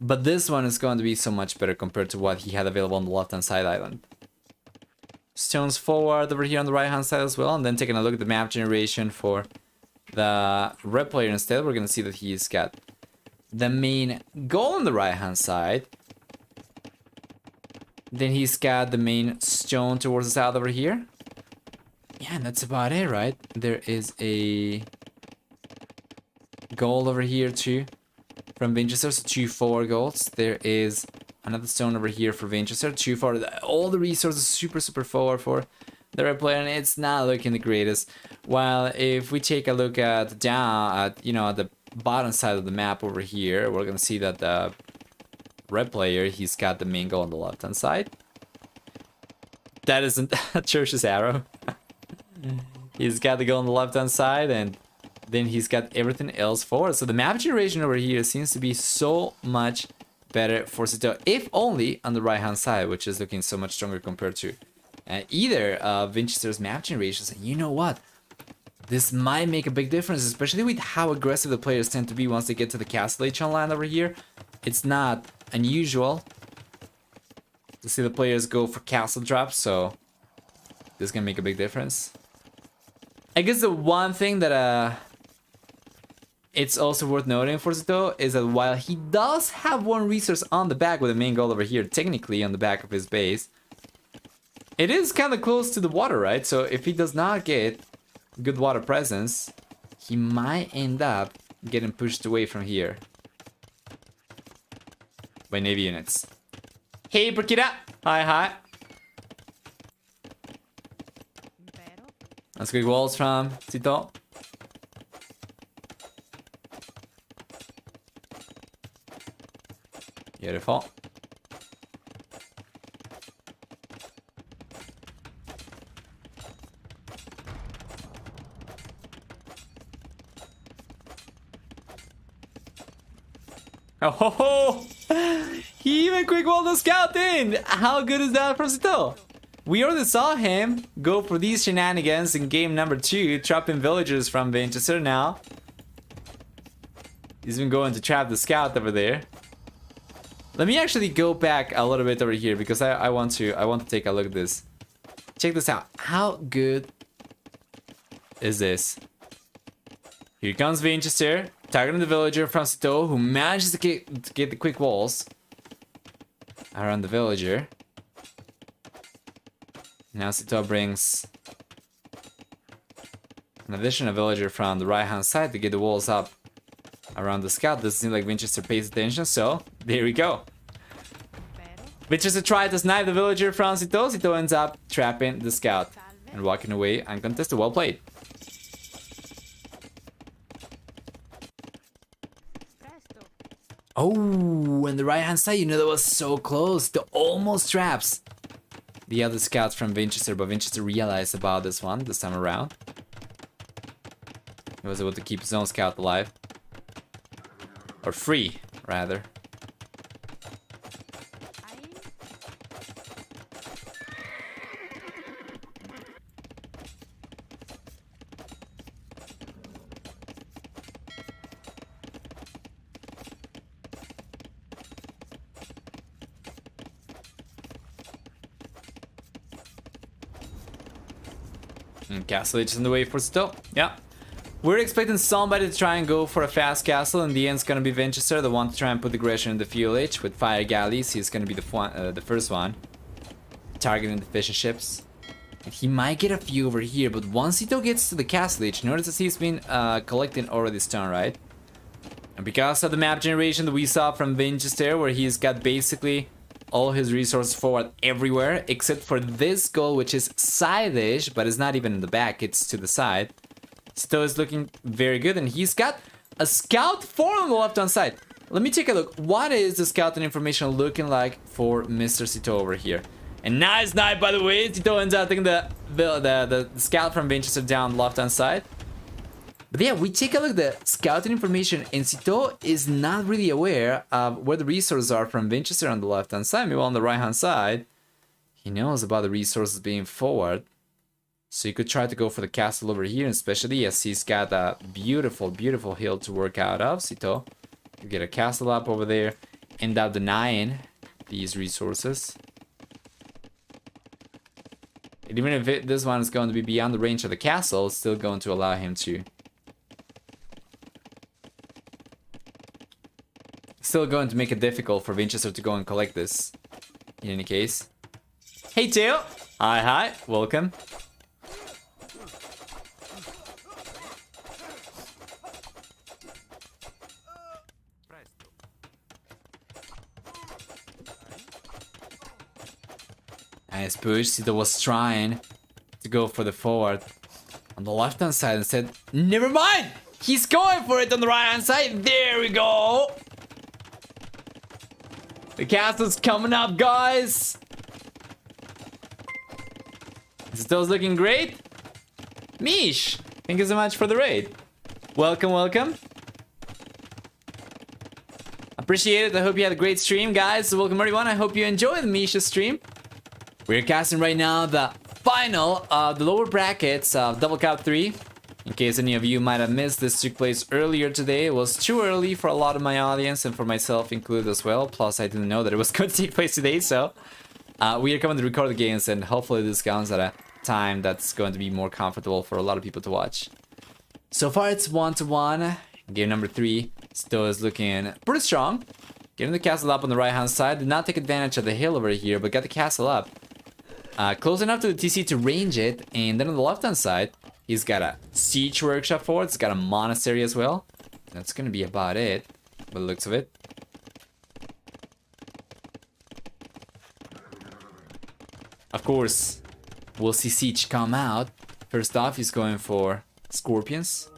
But this one is going to be so much better compared to what he had available on the left hand side island stones forward over here on the right hand side as well and then taking a look at the map generation for the red player instead we're gonna see that he's got the main goal on the right hand side then he's got the main stone towards the south over here yeah and that's about it right there is a gold over here too from Vinchester so two four golds there is Another stone over here for Vinchester. Too far. All the resources super, super forward for the red player, and it's not looking the greatest. While if we take a look at down at you know at the bottom side of the map over here, we're gonna see that the red player he's got the main goal on the left hand side. That isn't *laughs* Church's arrow. *laughs* he's got the go on the left hand side, and then he's got everything else forward. So the map generation over here seems to be so much better for Citeaux, if only on the right hand side, which is looking so much stronger compared to uh, either uh, Vinchester's map generations. And you know what? This might make a big difference, especially with how aggressive the players tend to be once they get to the Castle Age land over here. it's not unusual to see the players go for castle drops, so this can make a big difference. I guess the one thing that uh it's also worth noting for Zito is that while he does have one resource on the back with the main goal over here, technically on the back of his base, it is kind of close to the water, right? So if he does not get good water presence, he might end up getting pushed away from here by Navy units. Hey, Burkita! Hi, hi. Let's quick walls from Zito. Beautiful. Oh ho ho! He even quick walled the scout in! How good is that from Zito? We already saw him go for these shenanigans in game number two, trapping villagers from Vinchester now. He's been going to trap the scout over there. Let me actually go back a little bit over here because I, I want to I want to take a look at this. Check this out. How good is this? Here comes Vinchester, targeting the villager from Sito, who manages to get, to get the quick walls around the villager. Now Sito brings an additional villager from the right hand side to get the walls up around the scout. Doesn't seem like Vinchester pays attention, so there we go. Vinchester tried to snipe the villager from Sito. Sito ends up trapping the scout and walking away uncontested. Well played. Oh, and the right hand side, you know that was so close. The almost traps the other scouts from Vinchester, but Vinchester realized about this one this time around. He was able to keep his own scout alive. Or free, rather. Castle Age is in the way for still. Yeah. We're expecting somebody to try and go for a fast castle. In the end, it's gonna be Vinchester, the one to try and put aggression in the feudal age with fire galleys. He's gonna be the uh, the first one, targeting the fishing ships. And he might get a few over here, but once Ito gets to the castle age, notice that he's been uh, collecting already stone, right? And because of the map generation that we saw from Vinchester, where he's got basically all his resources forward everywhere, except for this goal, which is side-ish, but it's not even in the back, it's to the side. Still is looking very good, and he's got a scout four on the left-hand side. Let me take a look. What is the scouting information looking like for Mr. Sito over here? And nice snipe, by the way. Sito ends up taking the, the, the, the scout from Vinchester down left-hand side. But yeah, we take a look at the scouting information, and Sito is not really aware of where the resources are from Vinchester on the left-hand side. Meanwhile, on the right-hand side, he knows about the resources being forward. So you could try to go for the castle over here, especially as he's got a beautiful, beautiful hill to work out of. Sito, you get a castle up over there, end up denying these resources. And even if it, this one is going to be beyond the range of the castle, it's still going to allow him to still going to make it difficult for Vinchester to go and collect this. In any case. Hey Teo! Hi hi, welcome. Nice push. Sito was trying to go for the forward on the left hand side and said, Never mind! He's going for it on the right hand side. There we go. The castle's coming up, guys. Sito's looking great. Mish, thank you so much for the raid. Welcome, welcome. Appreciate it. I hope you had a great stream, guys. Welcome everyone. I hope you enjoyed Misha's stream. We're casting right now the final of the lower brackets of Double Cup 3. In case any of you might have missed, this took place earlier today. It was too early for a lot of my audience and for myself included as well. Plus, I didn't know that it was *laughs* going to take place today, so uh, we are coming to record the games and hopefully this comes at a time that's going to be more comfortable for a lot of people to watch. So far, it's one to one. Game number three still is looking pretty strong. Getting the castle up on the right hand side. Did not take advantage of the hill over here, but got the castle up. Uh, close enough to the TC to range it. And then on the left hand side, he's got a siege workshop for it. He's got a monastery as well. That's gonna be about it, by the looks of it. Of course, we'll see Siege come out. First off, he's going for Scorpions.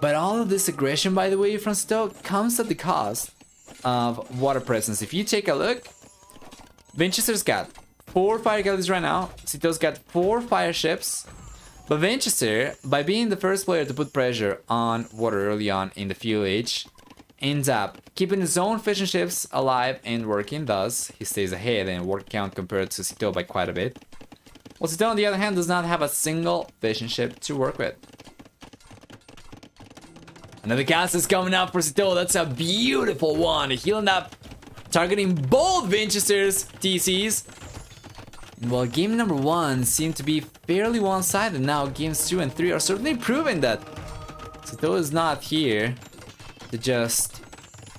But all of this aggression, by the way, from Stoke comes at the cost of water presence. If you take a look, Vinchester's got four fire galleys right now. Cito's got four fire ships. But Vinchester, by being the first player to put pressure on water early on in the feudal age, ends up keeping his own fishing ships alive and working. Thus, he stays ahead in work count compared to Cito by quite a bit. Well, Cito, on the other hand, does not have a single fishing ship to work with. Another cast is coming up for Cito. That's a beautiful one. Healing up, targeting both Vinchester's TCs. Well, game number one seemed to be fairly one-sided. Now, games two and three are certainly proving that Cito is not here to just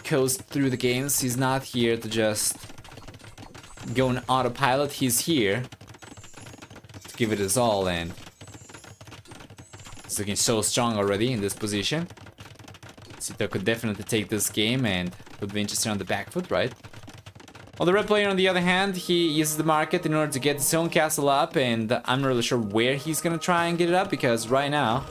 coast through the games. He's not here to just go on autopilot. He's here to give it his all and he's looking so strong already in this position. Cito could definitely take this game and put Vinchester on the back foot, right? Well, the red player, on the other hand, he uses the market in order to get his own castle up, and I'm not really sure where he's gonna try and get it up, because right now,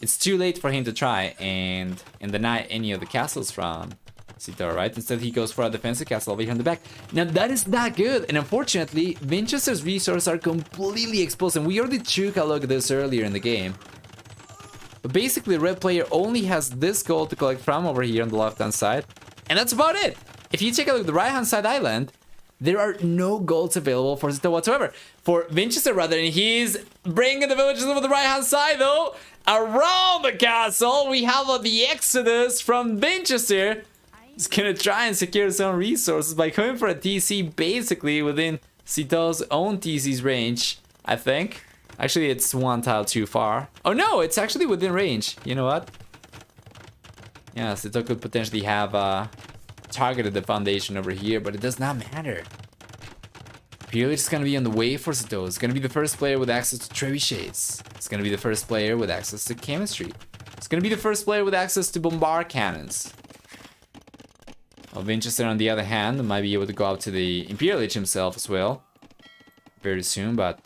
it's too late for him to try and, and deny any of the castles from Cito, right? Instead, he goes for a defensive castle over here on the back. Now, that is not good, and unfortunately, Vinchester's resources are completely exposed, and we already took a look at this earlier in the game. But basically, red player only has this gold to collect from over here on the left-hand side, and that's about it! If you take a look at the right-hand side island, there are no golds available for Cito whatsoever. For Vinchester, rather, and he's bringing the villages over the right-hand side, though. Around the castle, we have the Exodus from Vinchester. He's gonna try and secure his own resources by going for a TC basically within Sito's own TC's range, I think. Actually, it's one tile too far. Oh no, it's actually within range. You know what? Yeah, Sito could potentially have uh, targeted the foundation over here, but it does not matter. Purely just gonna be on the way for Cito. It's gonna be the first player with access to trebuchets. It's gonna be the first player with access to chemistry. It's gonna be the first player with access to bombard cannons. Well, Vinchester, on the other hand, might be able to go up to the Imperial Age himself as well. Very soon, but...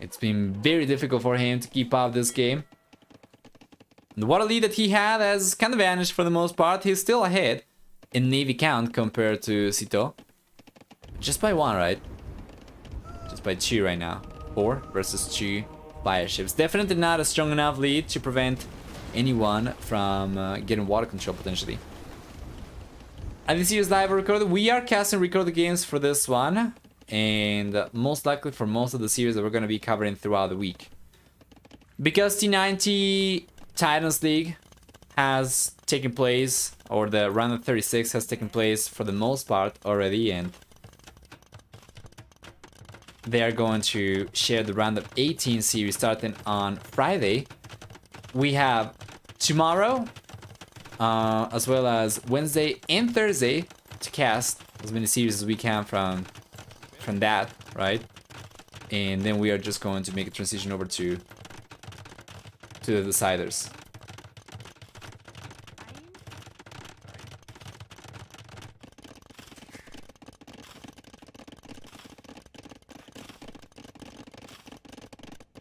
It's been very difficult for him to keep up this game. The water lead that he had has kind of vanished for the most part. He's still ahead in Navy count compared to Cito. Just by one, right? Just by two right now. Four versus two fire ships. Definitely not a strong enough lead to prevent anyone from uh, getting water control potentially. And this year's live record, we are casting record games for this one. And most likely for most of the series that we're going to be covering throughout the week. Because T90 Titans League has taken place, or the round of 36 has taken place for the most part already, and they are going to share the round of 18 series starting on Friday. We have tomorrow, uh, as well as Wednesday and Thursday to cast as many series as we can from from that, right? And then we are just going to make a transition over to to the deciders.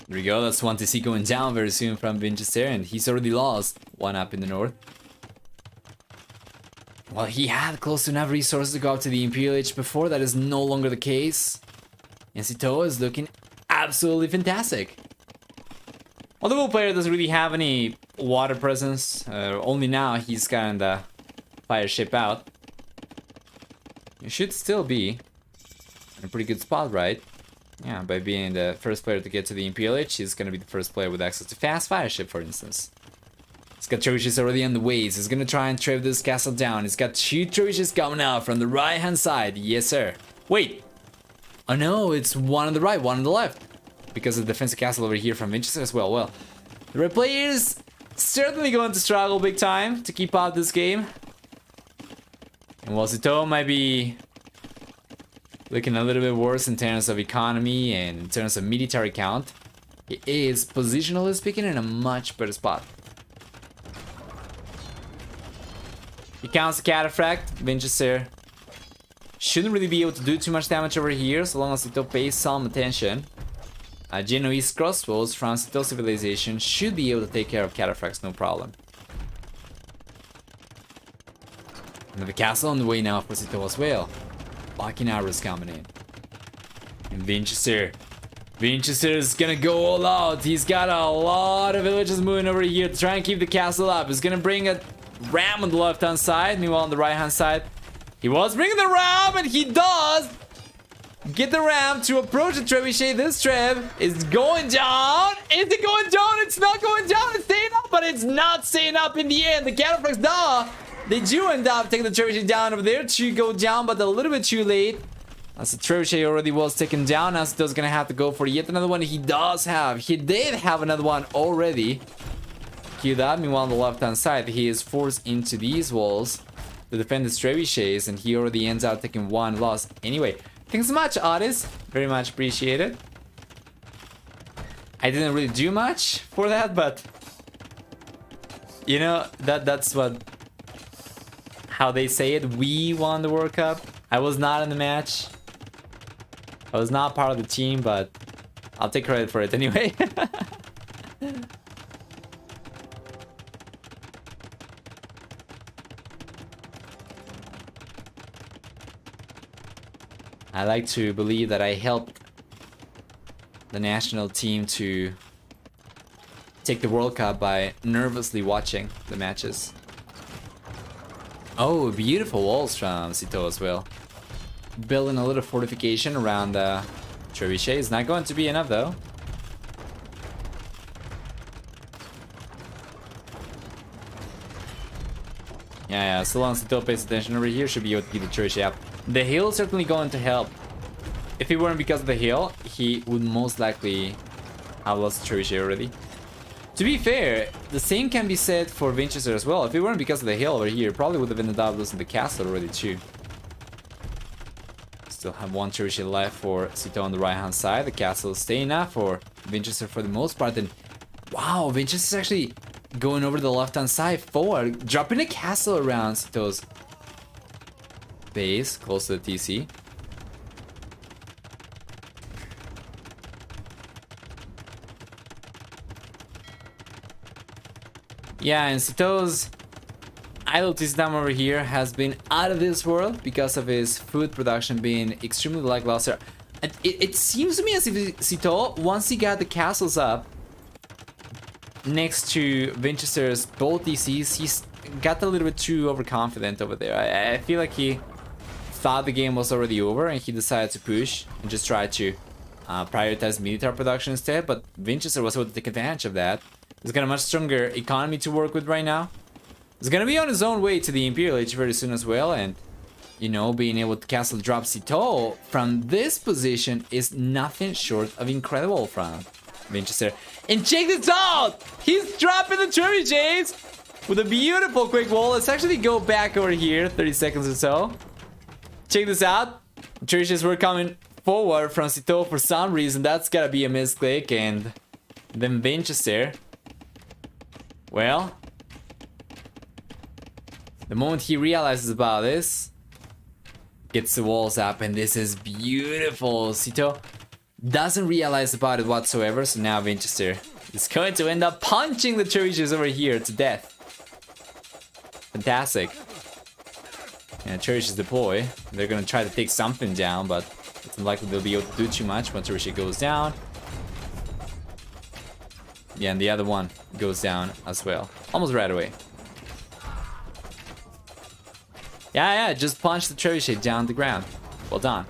There we go, that's one to see going down very soon from Vinchester, and he's already lost one up in the north. Well, he had close to enough resources to go up to the Imperial Age before, that is no longer the case. And Cito is looking absolutely fantastic. The Bull player doesn't really have any water presence, uh, only now he's gotten the fire ship out. You should still be in a pretty good spot, right? Yeah, by being the first player to get to the Imperial Age, he's gonna be the first player with access to fast fire ship, for instance. He's got trebuchets already on the ways. He's gonna try and trip this castle down. He's got two trebuchets coming out from the right hand side. Yes, sir. Wait. Oh no, it's one on the right, one on the left. Because of the defensive castle over here from Vinchester as well. Well, the red is certainly going to struggle big time to keep out this game. And while Citeaux might be looking a little bit worse in terms of economy and in terms of military count, he is, positionally speaking, in a much better spot. He counts the cataphract, Vinchester shouldn't really be able to do too much damage over here so long as Citeaux pays some attention. Uh, Genoese crossbows from Citeaux civilization should be able to take care of cataphracts no problem. And the castle on the way now for Citeaux as well. Locking arrows coming in. And Vinchester. Vinchester is gonna go all out. He's got a lot of villages moving over here to try and keep the castle up. He's gonna bring a ram on the left hand side. Meanwhile, on the right hand side, he was bringing the ram, and he does get the ramp to approach the trebuchet. This treb is going down. Is it going down? It's not going down. It's staying up, but it's not staying up in the end. The cataphracts, duh. They do end up taking the trebuchet down over there to go down, but a little bit too late. As the trebuchet already was taken down, Asito's gonna have to go for yet another one. He does have. He did have another one already. Cue that. Meanwhile, on the left-hand side, he is forced into these walls to defend his trebuchets, and he already ends up taking one loss. Anyway, thanks so much, Otis. Very much appreciated. I didn't really do much for that, but you know that that's what how they say it. We won the World Cup. I was not in the match. I was not part of the team, but I'll take credit for it anyway. *laughs* I like to believe that I helped the national team to take the World Cup by nervously watching the matches. Oh, beautiful walls from Sito as well. Building a little fortification around the trebuchet is not going to be enough though. Yeah, yeah, so long as Sito pays attention over here, should be able to keep the trebuchet up. The hill is certainly going to help. If it weren't because of the hill, he would most likely have lost trebuchet already. To be fair, the same can be said for Vinchester as well. If it weren't because of the hill over here, probably would have ended up losing the castle already too. Still have one trebuchet left for Citeaux on the right hand side. The castle is staying up for Vinchester for the most part. And wow, Vinchester's actually going over the left hand side forward, dropping a castle around Citeaux's base close to the TC. Yeah, and idle TC time over here has been out of this world because of his food production being extremely lackluster. It, it seems to me as if Sito, once he got the castles up next to Vinchester's both TCs, he's got a little bit too overconfident over there. I, I feel like he thought the game was already over and he decided to push and just try to uh, prioritize military production instead, but Vinchester was able to take advantage of that. He's got a much stronger economy to work with right now. He's gonna be on his own way to the Imperial Age very soon as well, and you know, being able to castle drop Citeaux from this position is nothing short of incredible from Vinchester. And check this out! He's dropping the trebuchets with a beautiful quick wall. Let's actually go back over here, 30 seconds or so. Check this out. Trebuchets were coming forward from Citeaux for some reason. That's gotta be a misclick. And then Vinchester. Well, the moment he realizes about this, gets the walls up, and this is beautiful. Citeaux doesn't realize about it whatsoever, so now Vinchester is going to end up punching the trebuchets over here to death. Fantastic. And know, Cherish is the boy. They're gonna try to take something down, but it's unlikely they'll be able to do too much once Cherish goes down. Yeah, and the other one goes down as well. Almost right away. Yeah, yeah, just punch the trebuchet down the ground. Well done.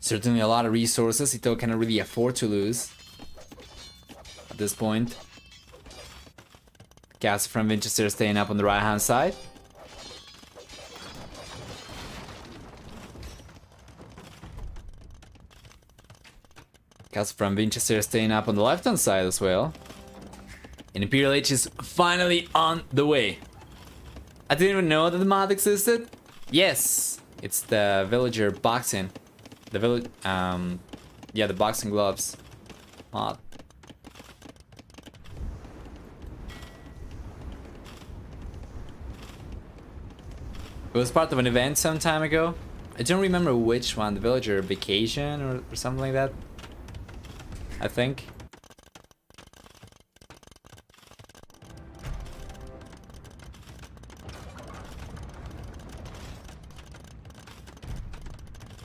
Certainly a lot of resources Ito cannot really afford to lose at this point. Castle from Vinchester staying up on the right hand side. Castle from Vinchester staying up on the left hand side as well. And Imperial Age is finally on the way. I didn't even know that the mod existed. Yes, it's the villager boxing. The village, um, yeah, the boxing gloves mod. It was part of an event some time ago. I don't remember which one, the villager vacation or, or something like that. I think.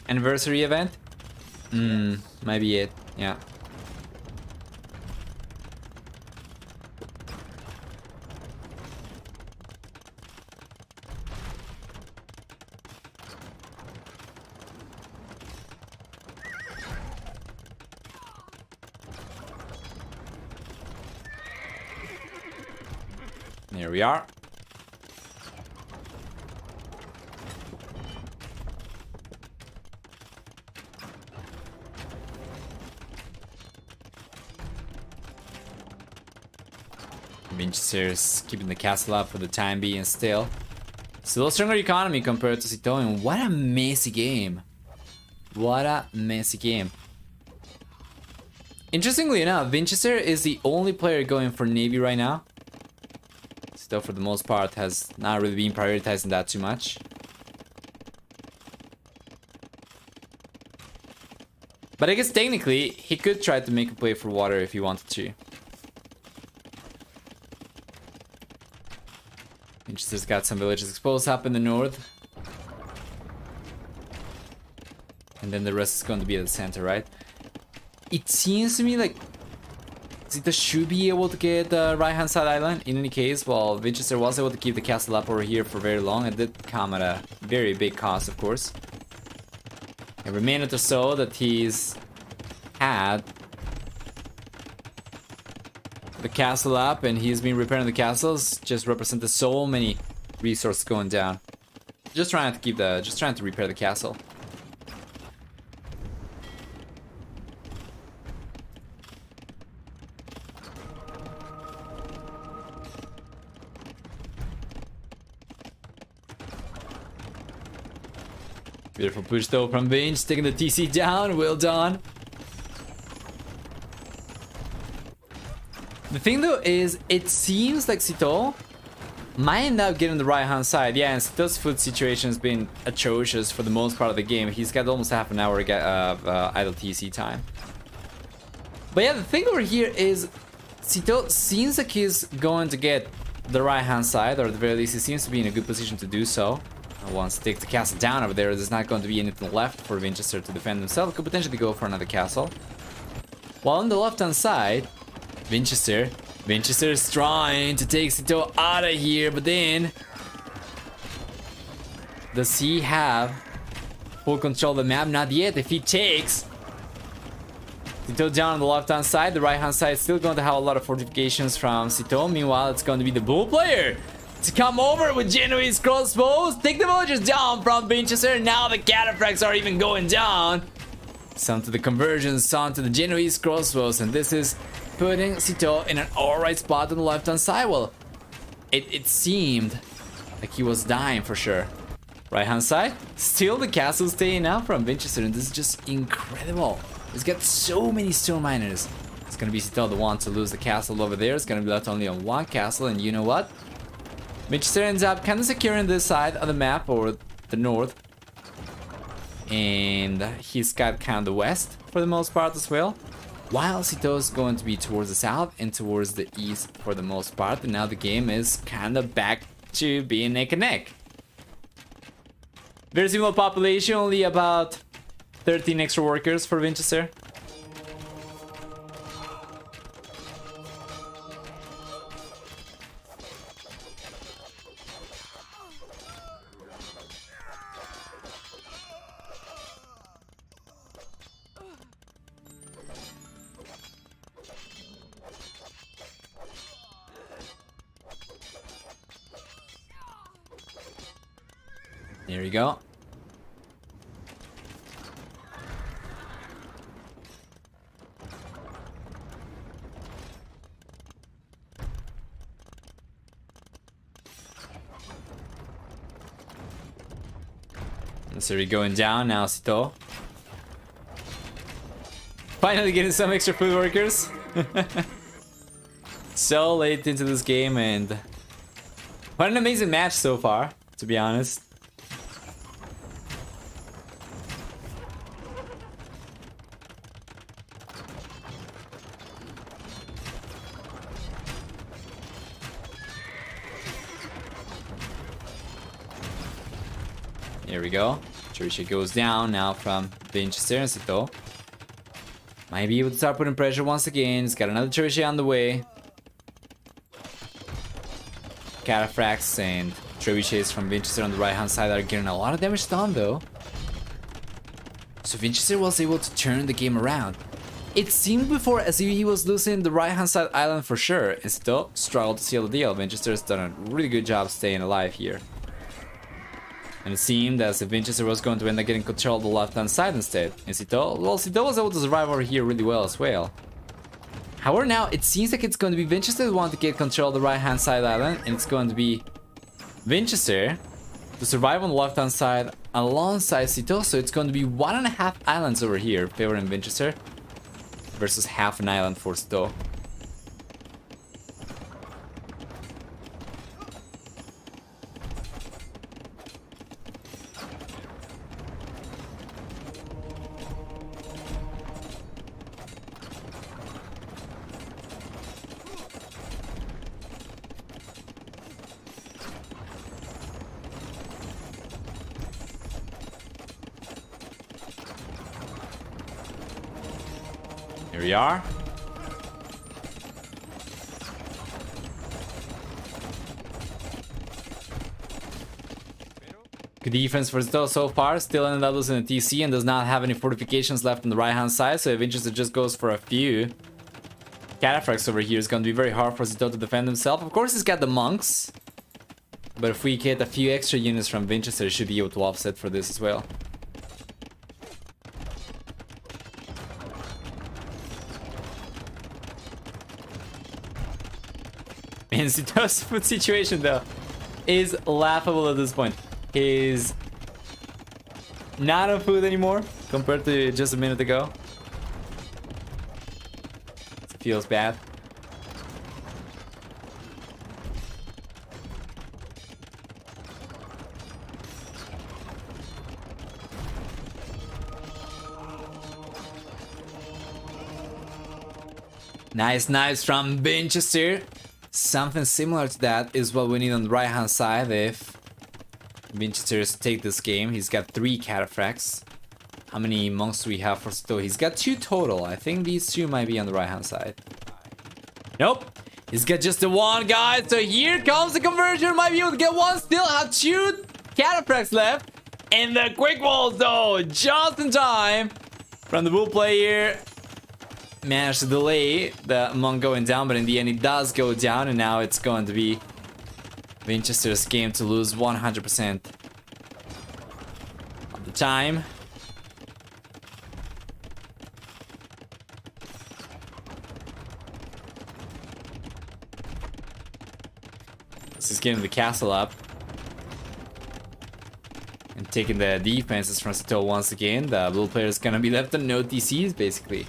Anniversary event? Hmm, maybe it, yeah. Here we are. Keeping the castle up for the time being still. Still a stronger economy compared to Sitoin. What a messy game. What a messy game. Interestingly enough, Vinchester is the only player going for Navy right now. Still, for the most part, has not really been prioritizing that too much. But I guess technically, he could try to make a play for water if he wanted to. Vinchester's got some villages exposed up in the north. And then the rest is going to be at the center, right? It seems to me like Zeta should be able to get the right hand side island. In any case, while Vinchester was able to keep the castle up over here for very long, it did come at a very big cost, of course. Every minute or so that he's had the castle up and he's been repairing the castles just represented so many resources going down. Just trying to keep the just trying to repair the castle. Beautiful push though from Vince, taking the TC down, well done. The thing though is, it seems like Sito might end up getting the right hand side. Yeah, and Sito's food situation has been atrocious for the most part of the game. He's got almost half an hour of uh, idle TC time. But yeah, the thing over here is, Sito seems like he's going to get the right hand side, or at the very least, he seems to be in a good position to do so. Once takes the castle down over there, there's not going to be anything left for Vinchester to defend himself. Could potentially go for another castle. While on the left hand side, Vinchester. Vinchester is trying to take Sito out of here, but then... Does he have full control of the map? Not yet. If he takes Sito down on the left hand side, the right hand side is still going to have a lot of fortifications from Sito. Meanwhile, it's going to be the bull player to come over with Genoese crossbows. Take the villagers down from Vinchester. Now the cataphracts are even going down. Some to the conversions, some to the Genoese crossbows, and this is putting Sito in an alright spot on the left hand side. Well, it, it seemed like he was dying for sure. Right hand side, still the castle staying out from Vinchester, and this is just incredible. He's got so many stone miners. It's gonna be Sito the one to lose the castle over there. It's gonna be left only on one castle, and you know what? Vinchester ends up kind of securing this side of the map, or the north. And he's got kind of the west for the most part as well. While Sito is going to be towards the south and towards the east for the most part. And now the game is kind of back to being neck and neck. Very similar population, only about 13 extra workers for Vinchester. Here we go. So we're going down now, Sito. Finally getting some extra food workers. *laughs* so late into this game and what an amazing match so far, to be honest. Go. Trisha goes down now from Vinchester and Sito. Might be able to start putting pressure once again. He's got another Trisha on the way. Cataphracts and Trebuchets from Vinchester on the right hand side are getting a lot of damage done though. So Vinchester was able to turn the game around. It seemed before as if he was losing the right hand side island for sure, and still struggled to seal the deal. Vinchester's done a really good job staying alive here. And it seemed as if Vinchester was going to end up getting control of the left hand side instead. And Sito, well, Sito was able to survive over here really well as well. However, now it seems like it's going to be Vinchester who wants to get control of the right hand side island, and it's going to be Vinchester to survive on the left hand side alongside Sito. So it's going to be one and a half islands over here favoring Vinchester versus half an island for Sito. Defense for Zito so far. Still ended up losing the TC and does not have any fortifications left on the right hand side. So Vinchester just goes for a few. Cataphracts over here is going to be very hard for Zito to defend himself. Of course, he's got the monks. But if we get a few extra units from Vinchester, he should be able to offset for this as well. *laughs* Man, Zito's food situation though is laughable at this point. He's not on food anymore compared to just a minute ago. Feels bad. Nice, knives from Vinchester. Something similar to that is what we need on the right hand side if Vinchester's take this game. He's got three cataphracts. How many monks do we have for Sto? He's got two total. I think these two might be on the right hand side. Nope. He's got just the one, guys. So here comes the conversion. Might be able to get one. Still have two cataphracts left. And the quick walls, though, just in time from the bull player managed to delay the monk going down, but in the end it does go down, and now it's going to be Vinchester's game to lose 100% of the time. This is getting the castle up. And taking the defenses from Sito once again. The blue player is gonna be left on no TCs basically.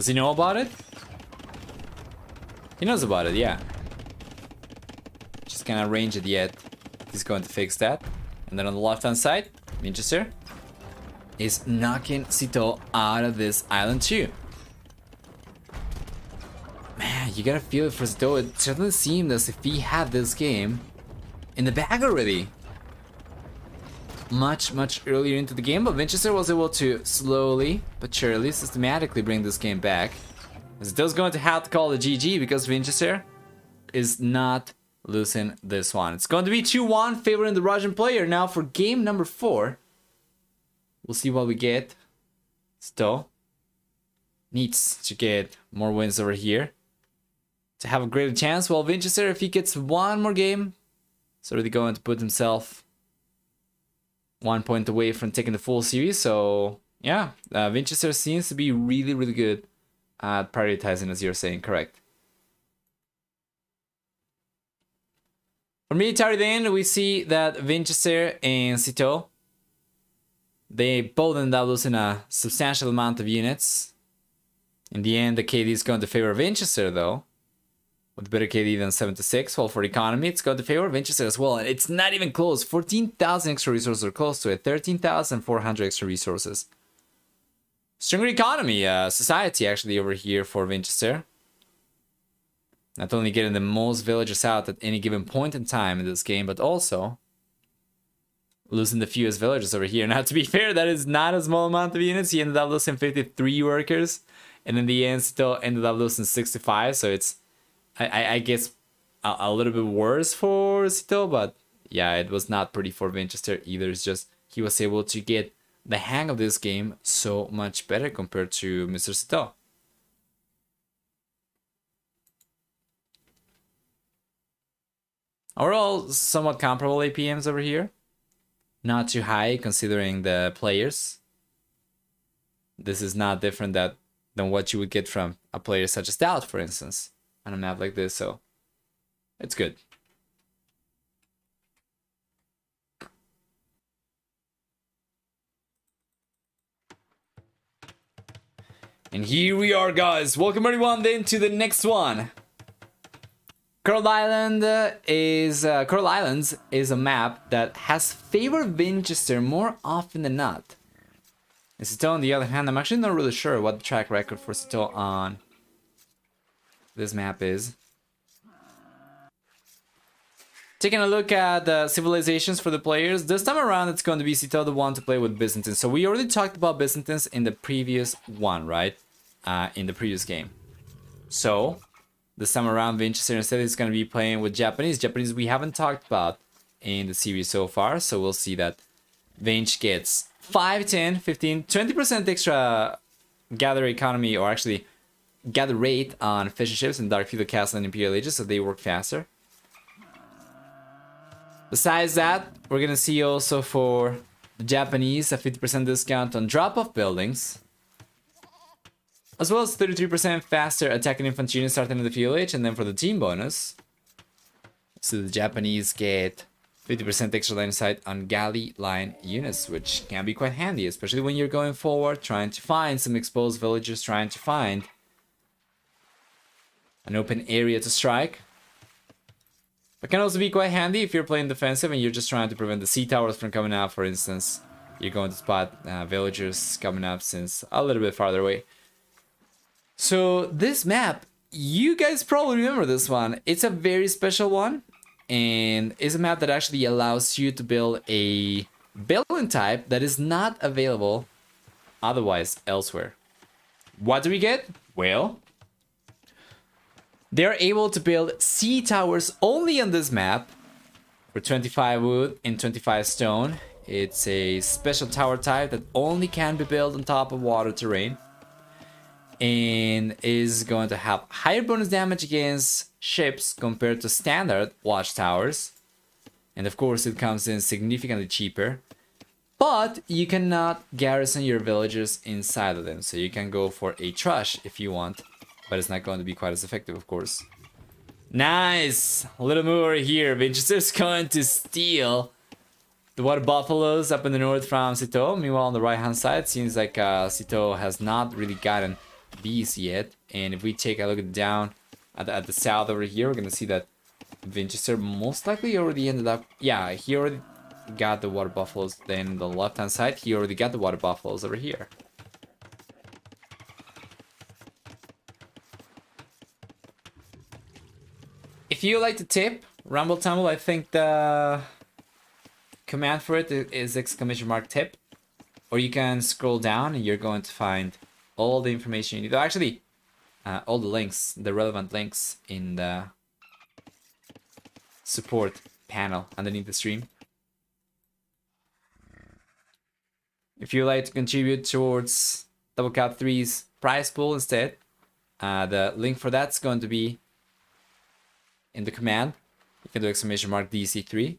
Does he know about it? He knows about it, yeah. Just can't arrange it yet. He's going to fix that. And then on the left hand side, Vinchester is knocking Sito out of this island too. Man, you gotta feel it for Sito. It certainly seemed as if he had this game in the bag already. Much, much earlier into the game, but Vinchester was able to slowly but surely, systematically bring this game back. Sito's going to have to call the GG because Vinchester is not losing this one. It's going to be 2-1 favoring the Russian player. Now for game number 4, we'll see what we get. Sto needs to get more wins over here to have a greater chance. Well, Vinchester, if he gets one more game, is already going to put himself one point away from taking the full series. So yeah, uh, Vinchester seems to be really, really good at prioritizing, as you're saying, correct. For military then, we see that Vinchester and Citeaux, they both end up losing a substantial amount of units. In the end, the KD is going to favor Vinchester though. With better KD than 76. Well, for economy, it's to the favor of Vinchester as well. And it's not even close. 14,000 extra resources are close to it. 13,400 extra resources. Stronger economy, uh, society actually over here for Vinchester. Not only getting the most villagers out at any given point in time in this game, but also losing the fewest villagers over here. *laughs* Now, to be fair, that is not a small amount of units. He ended up losing 53 workers, and in the end, still ended up losing 65. So it's, I, I guess, a, a, little bit worse for Sito, but yeah, it was not pretty for Vinchester either. It's just he was able to get the hang of this game so much better compared to Mr. Citeaux. Overall, somewhat comparable APMs over here. Not too high considering the players. This is not different that, than what you would get from a player such as DauT, for instance, on a map like this, so it's good. And here we are, guys. Welcome everyone then to the next one. Coral Island is uh, Coral Islands is a map that has favored Vinchester more often than not. And Citeaux, on the other hand, I'm actually not really sure what the track record for Citeaux on this map is. Taking a look at the civilizations for the players, this time around it's going to be Citeaux the one to play with Byzantines. So we already talked about Byzantines in the previous one, right? Uh, in the previous game. So this time around, Vinchester instead is going to be playing with Japanese. Japanese we haven't talked about in the series so far, so we'll see that Vinch gets 5, 10, 15, 20% extra gather economy, or actually gather rate on fishing ships in Dark Feudal Castle and Imperial Ages, so they work faster. Besides that, we're to see also for the Japanese a 50% discount on drop-off buildings as well as 33% faster attacking infantry units starting in the age, and then for the team bonus, so the Japanese get 50% extra line of sight on galley line units, which can be quite handy, especially when you're going forward, trying to find some exposed villagers, trying to find an open area to strike. But can also be quite handy if you're playing defensive and you're just trying to prevent the sea towers from coming out, for instance. You're going to spot uh, villagers coming up since a little bit farther away. So this map, you guys probably remember this one. It's a very special one and it's a map that actually allows you to build a building type that is not available otherwise elsewhere. What do we get? Well, they're able to build sea towers only on this map for 25 wood and 25 stone. It's a special tower type that only can be built on top of water terrain and is going to have higher bonus damage against ships compared to standard watchtowers. And of course it comes in significantly cheaper. But you cannot garrison your villagers inside of them. So you can go for a trush if you want. But it's not going to be quite as effective, of course. Nice! A little more here. Vinchester's *laughs* going to steal the water buffaloes up in the north from Citeaux. Meanwhile, on the right hand side, seems like uh, Citeaux has not really gotten these yet. And if we take a look down at the, at the south over here, we're gonna see that Vinchester most likely already ended up. Yeah, he already got the water buffaloes. Then the left hand side, he already got the water buffaloes over here. If you like to tip Rumble Tumble, I think the command for it is exclamation mark tip. Or you can scroll down and you're going to find all the information you need. Actually, uh, all the links, the relevant links in the support panel underneath the stream. If you like to contribute towards Double Cup 3's prize pool instead. Uh, the link for that's going to be in the command. You can do exclamation mark DC3.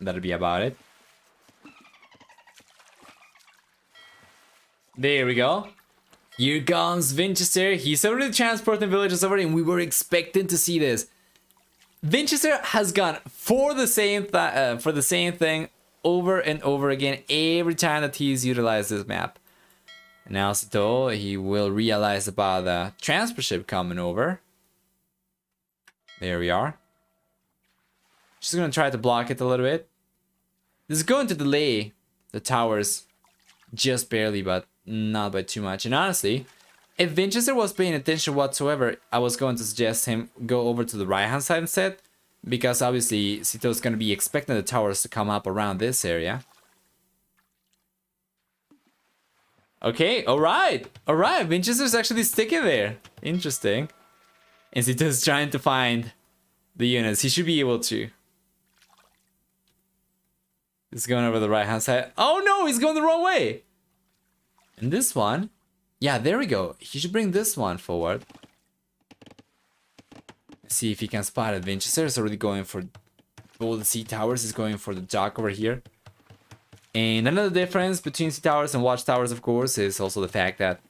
That'll be about it. There we go. Here comes Vinchester. He's already transporting villagers over, and we were expecting to see this. Vinchester has gone for the same th uh, for the same thing over and over again every time that he's utilized this map. Now, though, he will realize about the transport ship coming over. There we are. Just gonna try to block it a little bit. This is going to delay the towers just barely, but not by too much. And honestly, if Vinchester was paying attention whatsoever, I was going to suggest him go over to the right hand side instead. Because obviously, Sito is going to be expecting the towers to come up around this area. Okay, alright. Alright, Vinchester's actually sticking there. Interesting. And Sito's trying to find the units. He should be able to. He's going over the right hand side. Oh no, he's going the wrong way. And this one, yeah, there we go. He should bring this one forward. See if he can spot it. Vinchester is already going for all the sea towers. He's going for the dock over here. And another difference between sea towers and watchtowers, of course, is also the fact that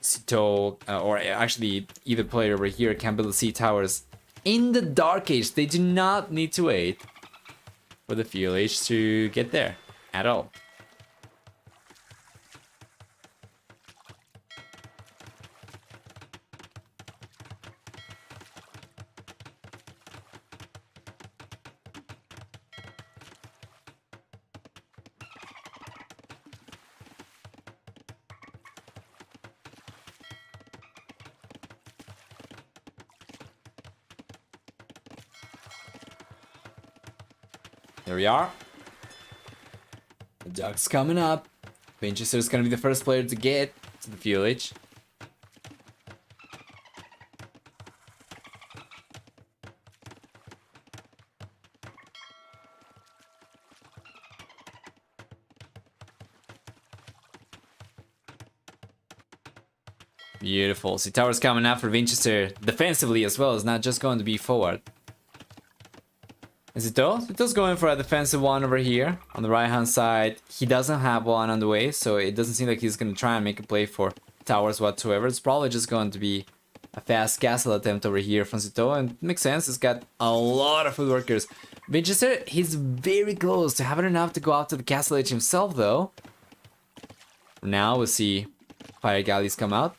Sito, uh, or actually either player over here, can build sea towers in the Dark Age. They do not need to wait for the Feudal Age to get there at all. We are. The duck's coming up. Vinchester is gonna be the first player to get to the feudal age. Beautiful. See, tower's coming up for Vinchester defensively as well. It's not just going to be forward. Is does Zito's going for a defensive one over here on the right hand side. He doesn't have one on the way, so it doesn't seem like he's going to try and make a play for towers whatsoever. It's probably just going to be a fast castle attempt over here from Zito, and it makes sense. It's got a lot of food workers. Vinchester, he's very close to having enough to go out to the castle age himself, though. Now we'll see fire galleys come out.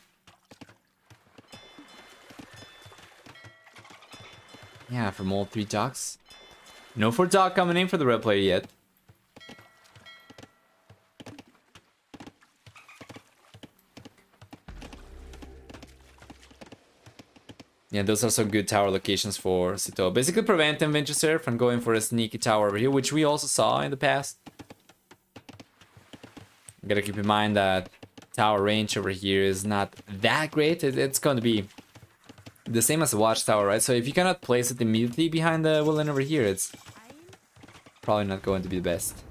Yeah, from all three docks. No for dock coming in for the red player yet. Yeah, those are some good tower locations for Sito. Basically preventing Vinchester from going for a sneaky tower over here, which we also saw in the past. Gotta keep in mind that tower range over here is not that great. It, it's to be the same as watchtower, right? So if you cannot place it immediately behind the villain over here, it's probably not going to be the best.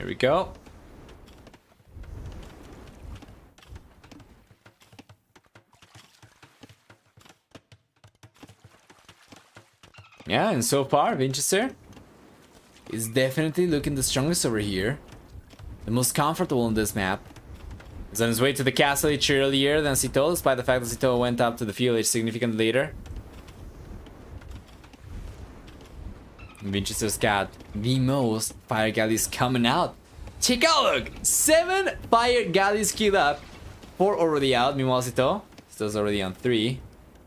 Here we go. Yeah, and so far, Vinchester is definitely looking the strongest over here. The most comfortable on this map. He's on his way to the castle earlier than Sito, despite the fact that Sito went up to the feudal age significantly later. Vinchester's got the most fire galleys coming out. Take a look! Seven fire galleys queued up. Four already out. Meanwhile, Sito Sito's already on three.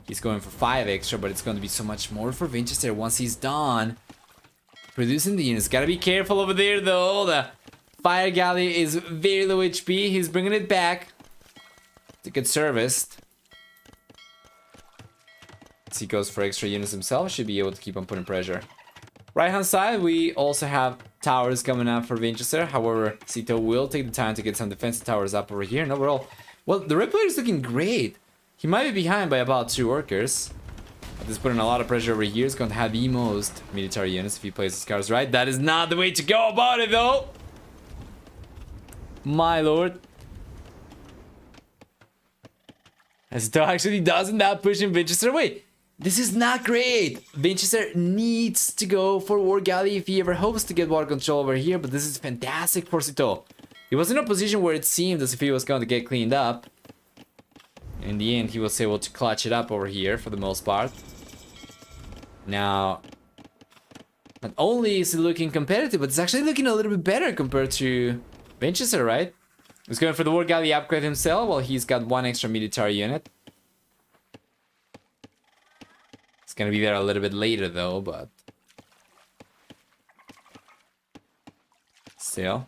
He's going for five extra, but it's going to be so much more for Vinchester once he's done. Producing the units. Gotta be careful over there, though. The fire galley is very low HP. He's bringing it back. to get serviced. As he goes for extra units himself, should be able to keep on putting pressure. Right hand side, we also have towers coming up for Vinchester. However, Sito will take the time to get some defensive towers up over here. And overall, well, the red player is looking great. He might be behind by about two workers. But this putting a lot of pressure over here. He's going to have the most military units if he plays his cards right. That is not the way to go about it, though. My lord. Sito actually doesn't that pushing Vinchester away. This is not great. Vinchester needs to go for War Galley if he ever hopes to get water control over here, but this is fantastic for Sito. He was in a position where it seemed as if he was going to get cleaned up. In the end, he was able to clutch it up over here for the most part. Now, not only is it looking competitive, but it's actually looking a little bit better compared to Vinchester, right? He's going for the War Galley upgrade himself, while he's got one extra military unit. It's gonna be there a little bit later though, but... Still.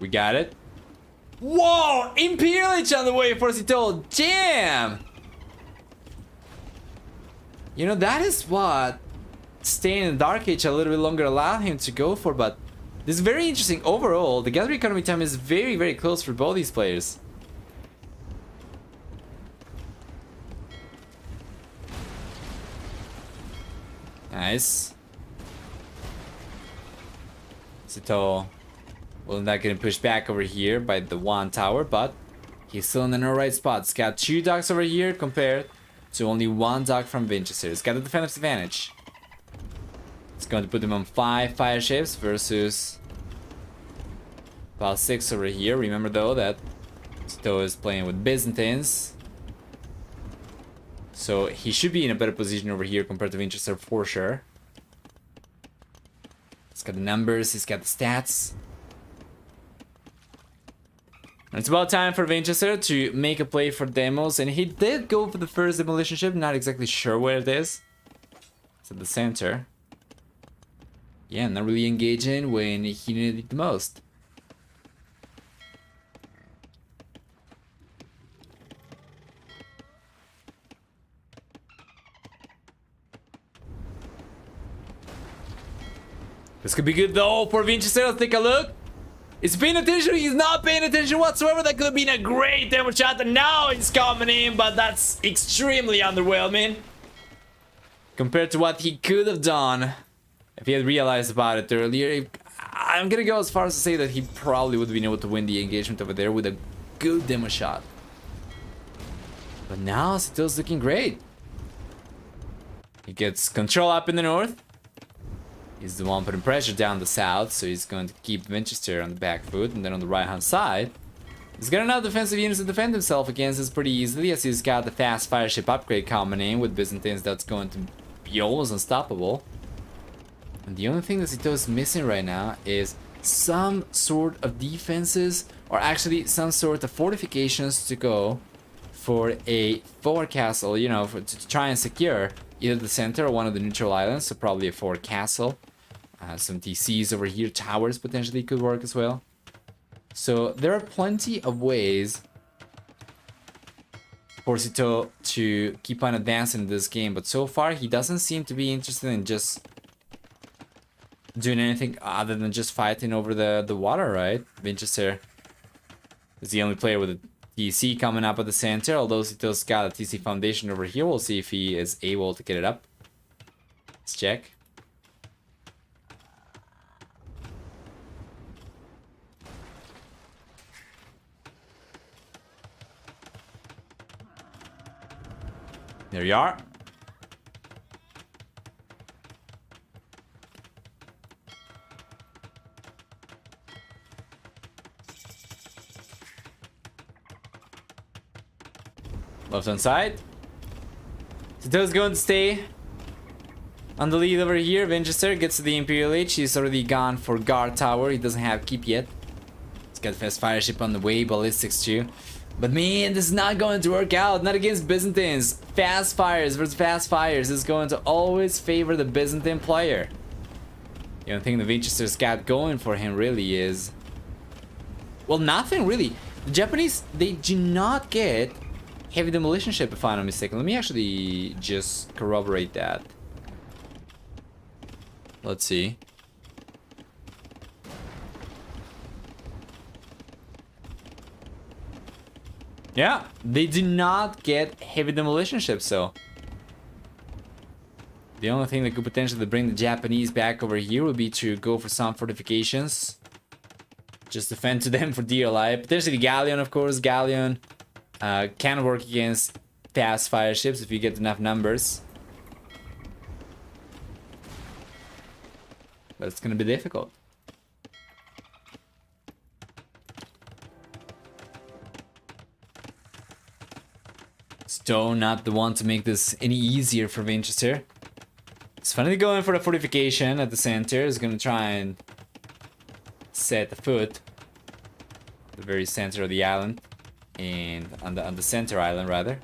We got it. Whoa! Imperial on the way for Sito! Damn! You know, that is what staying in the Dark Age a little bit longer allowed him to go for, but this is very interesting. Overall, the gather economy time is very, very close for both these players. Nice. Sito well, not getting pushed back over here by the one tower, but he's still in the right spot. He's got two docks over here compared to only one dock from Vinchester. He's got the defensive advantage. It's going to put him on five fire ships versus about six over here. Remember though that Sito is playing with Byzantines. So he should be in a better position over here compared to Vinchester for sure. He's got the numbers, he's got the stats. It's about time for Vinchester to make a play for demos, and he did go for the first demolition ship, not exactly sure where it is. It's at the center. Yeah, not really engaging when he needed it the most. This could be good though for Vinchester. Let's take a look. He's paying attention. He's not paying attention whatsoever. That could have been a great demo shot. And now he's coming in, but that's extremely underwhelming. Compared to what he could have done if he had realized about it earlier. I'm gonna go as far as to say that he probably would have been able to win the engagement over there with a good demo shot. But now Sito's looking great. He gets control up in the north. He's the one putting pressure down the south, so he's going to keep Vinchester on the back foot. And then on the right hand side, he's got enough defensive units to defend himself against us pretty easily, as he's got the fast fire ship upgrade coming in with Byzantines that's going to be almost unstoppable. And the only thing that Sito is missing right now is some sort of defenses, or actually some sort of fortifications to go for a forward castle, you know, for, to try and secure either the center or one of the neutral islands, so probably a forward castle. Uh, some TCs over here, towers potentially could work as well. So there are plenty of ways for Sito to keep on advancing this game, but so far he doesn't seem to be interested in just doing anything other than just fighting over the, the water, right? Vinchester is the only player with a TC coming up at the center, although Sito's got a TC foundation over here. We'll see if he is able to get it up. Let's check. There you are. Left hand side. Sito's going to stay on the lead over here. Vinchester gets to the Imperial Age. He's already gone for Guard Tower. He doesn't have keep yet. He's got fast fire ship on the way. Ballistics too. But man, this is not going to work out. Not against Byzantines. Fast fires versus fast fires is going to always favor the Byzantine player. The only thing the Vinchester's got going for him really is... Well, nothing really. The Japanese, they do not get heavy demolition ship if I'm not mistaken. Let me actually just corroborate that. Let's see. Yeah, they do not get heavy demolition ships, so... The only thing that could potentially bring the Japanese back over here would be to go for some fortifications. Just defend to them for life. Potentially Galleon, of course. Galleon uh, can work against fast fire ships if you get enough numbers. But it's gonna be difficult. Stowe not the one to make this any easier for Vinchester. It's finally going for the fortification at the center. Is gonna try and set the foot the very center of the island and on the on the center island rather.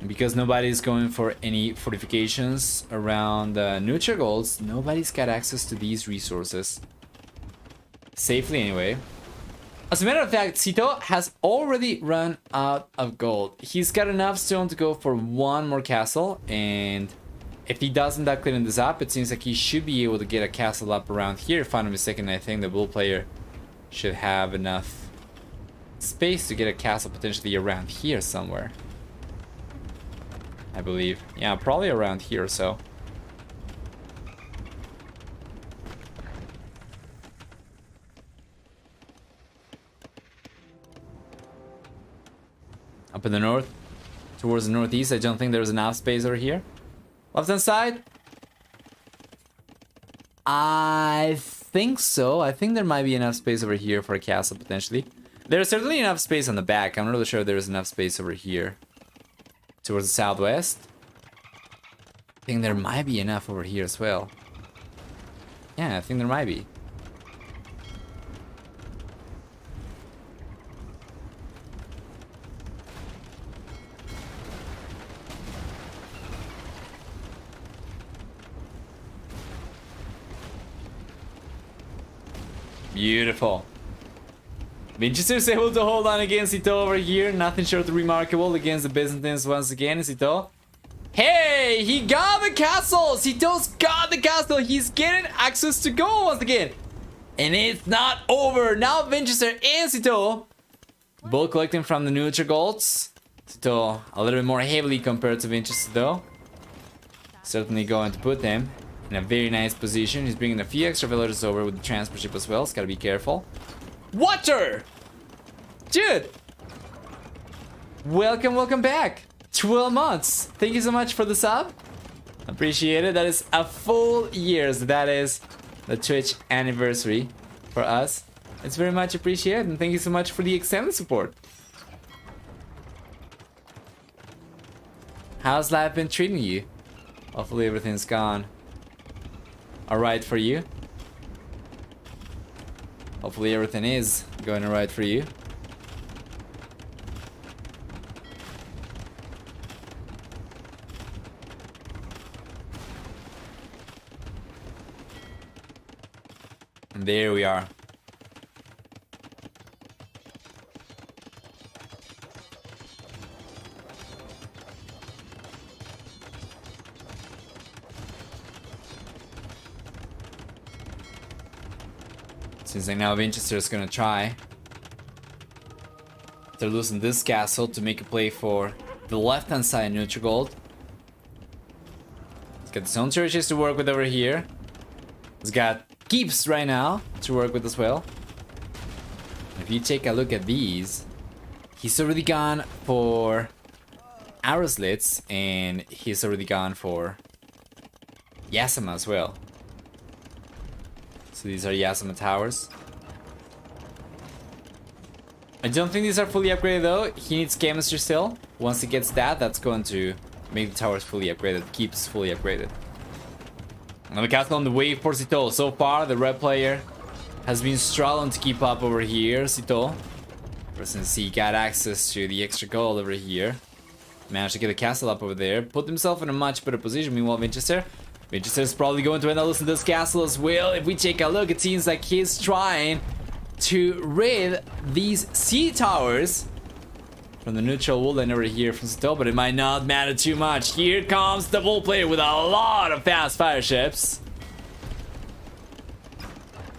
And because nobody's going for any fortifications around the uh, goals, nobody's got access to these resources. Safely anyway. As a matter of fact, Sito has already run out of gold. He's got enough stone to go for one more castle, and if he does end up cleaning this up, it seems like he should be able to get a castle up around here. If I'm not mistaken, I think the blue player should have enough space to get a castle potentially around here somewhere. I believe. Yeah, probably around here or so. Up in the north, towards the northeast, I don't think there's enough space over here. Left hand side? I think so. I think there might be enough space over here for a castle, potentially. There's certainly enough space on the back. I'm not really sure there's enough space over here. Towards the southwest. I think there might be enough over here as well. Yeah, I think there might be. Beautiful. Vinchester's able to hold on against Ito over here. Nothing short of remarkable against the Byzantines once again. Is Ito? Hey, he got the castle. Ito's got the castle. He's getting access to gold once again. And it's not over. Now Vinchester and Sito both collecting from the neutral golds. Sito a little bit more heavily compared to Vinchester though. Certainly going to put them in a very nice position. He's bringing a few extra villagers over with the transport ship as well. He's gotta be careful. Water! Dude! Welcome, welcome back. 12 months. Thank you so much for the sub. Appreciate it. That is a full year. That is the Twitch anniversary for us. It's very much appreciated. And thank you so much for the extended support. How's life been treating you? Hopefully everything's gone alright for you. Hopefully everything is going alright for you. There we are. Like now Vinchester is gonna try to loosen this castle to make a play for the left hand side neutral gold. He's got his own churches to work with over here. He's got keeps right now to work with as well. If you take a look at these, he's already gone for arrow slits and he's already gone for Yasama as well. So these are Yasama towers. I don't think these are fully upgraded though. He needs chemistry still. Once he gets that, that's going to make the towers fully upgraded. Keeps fully upgraded. Another castle on the wave for Sito. So far, the red player has been struggling to keep up over here. Sito Ever since he got access to the extra gold over here. Managed to get the castle up over there. Put himself in a much better position. Meanwhile, Vinchester. Vinchester's probably going to end up losing this castle as well. If we take a look, it seems like he's trying to rid these sea towers from the neutral woodland over here from Sito, but it might not matter too much. Here comes the bull player with a lot of fast fire ships.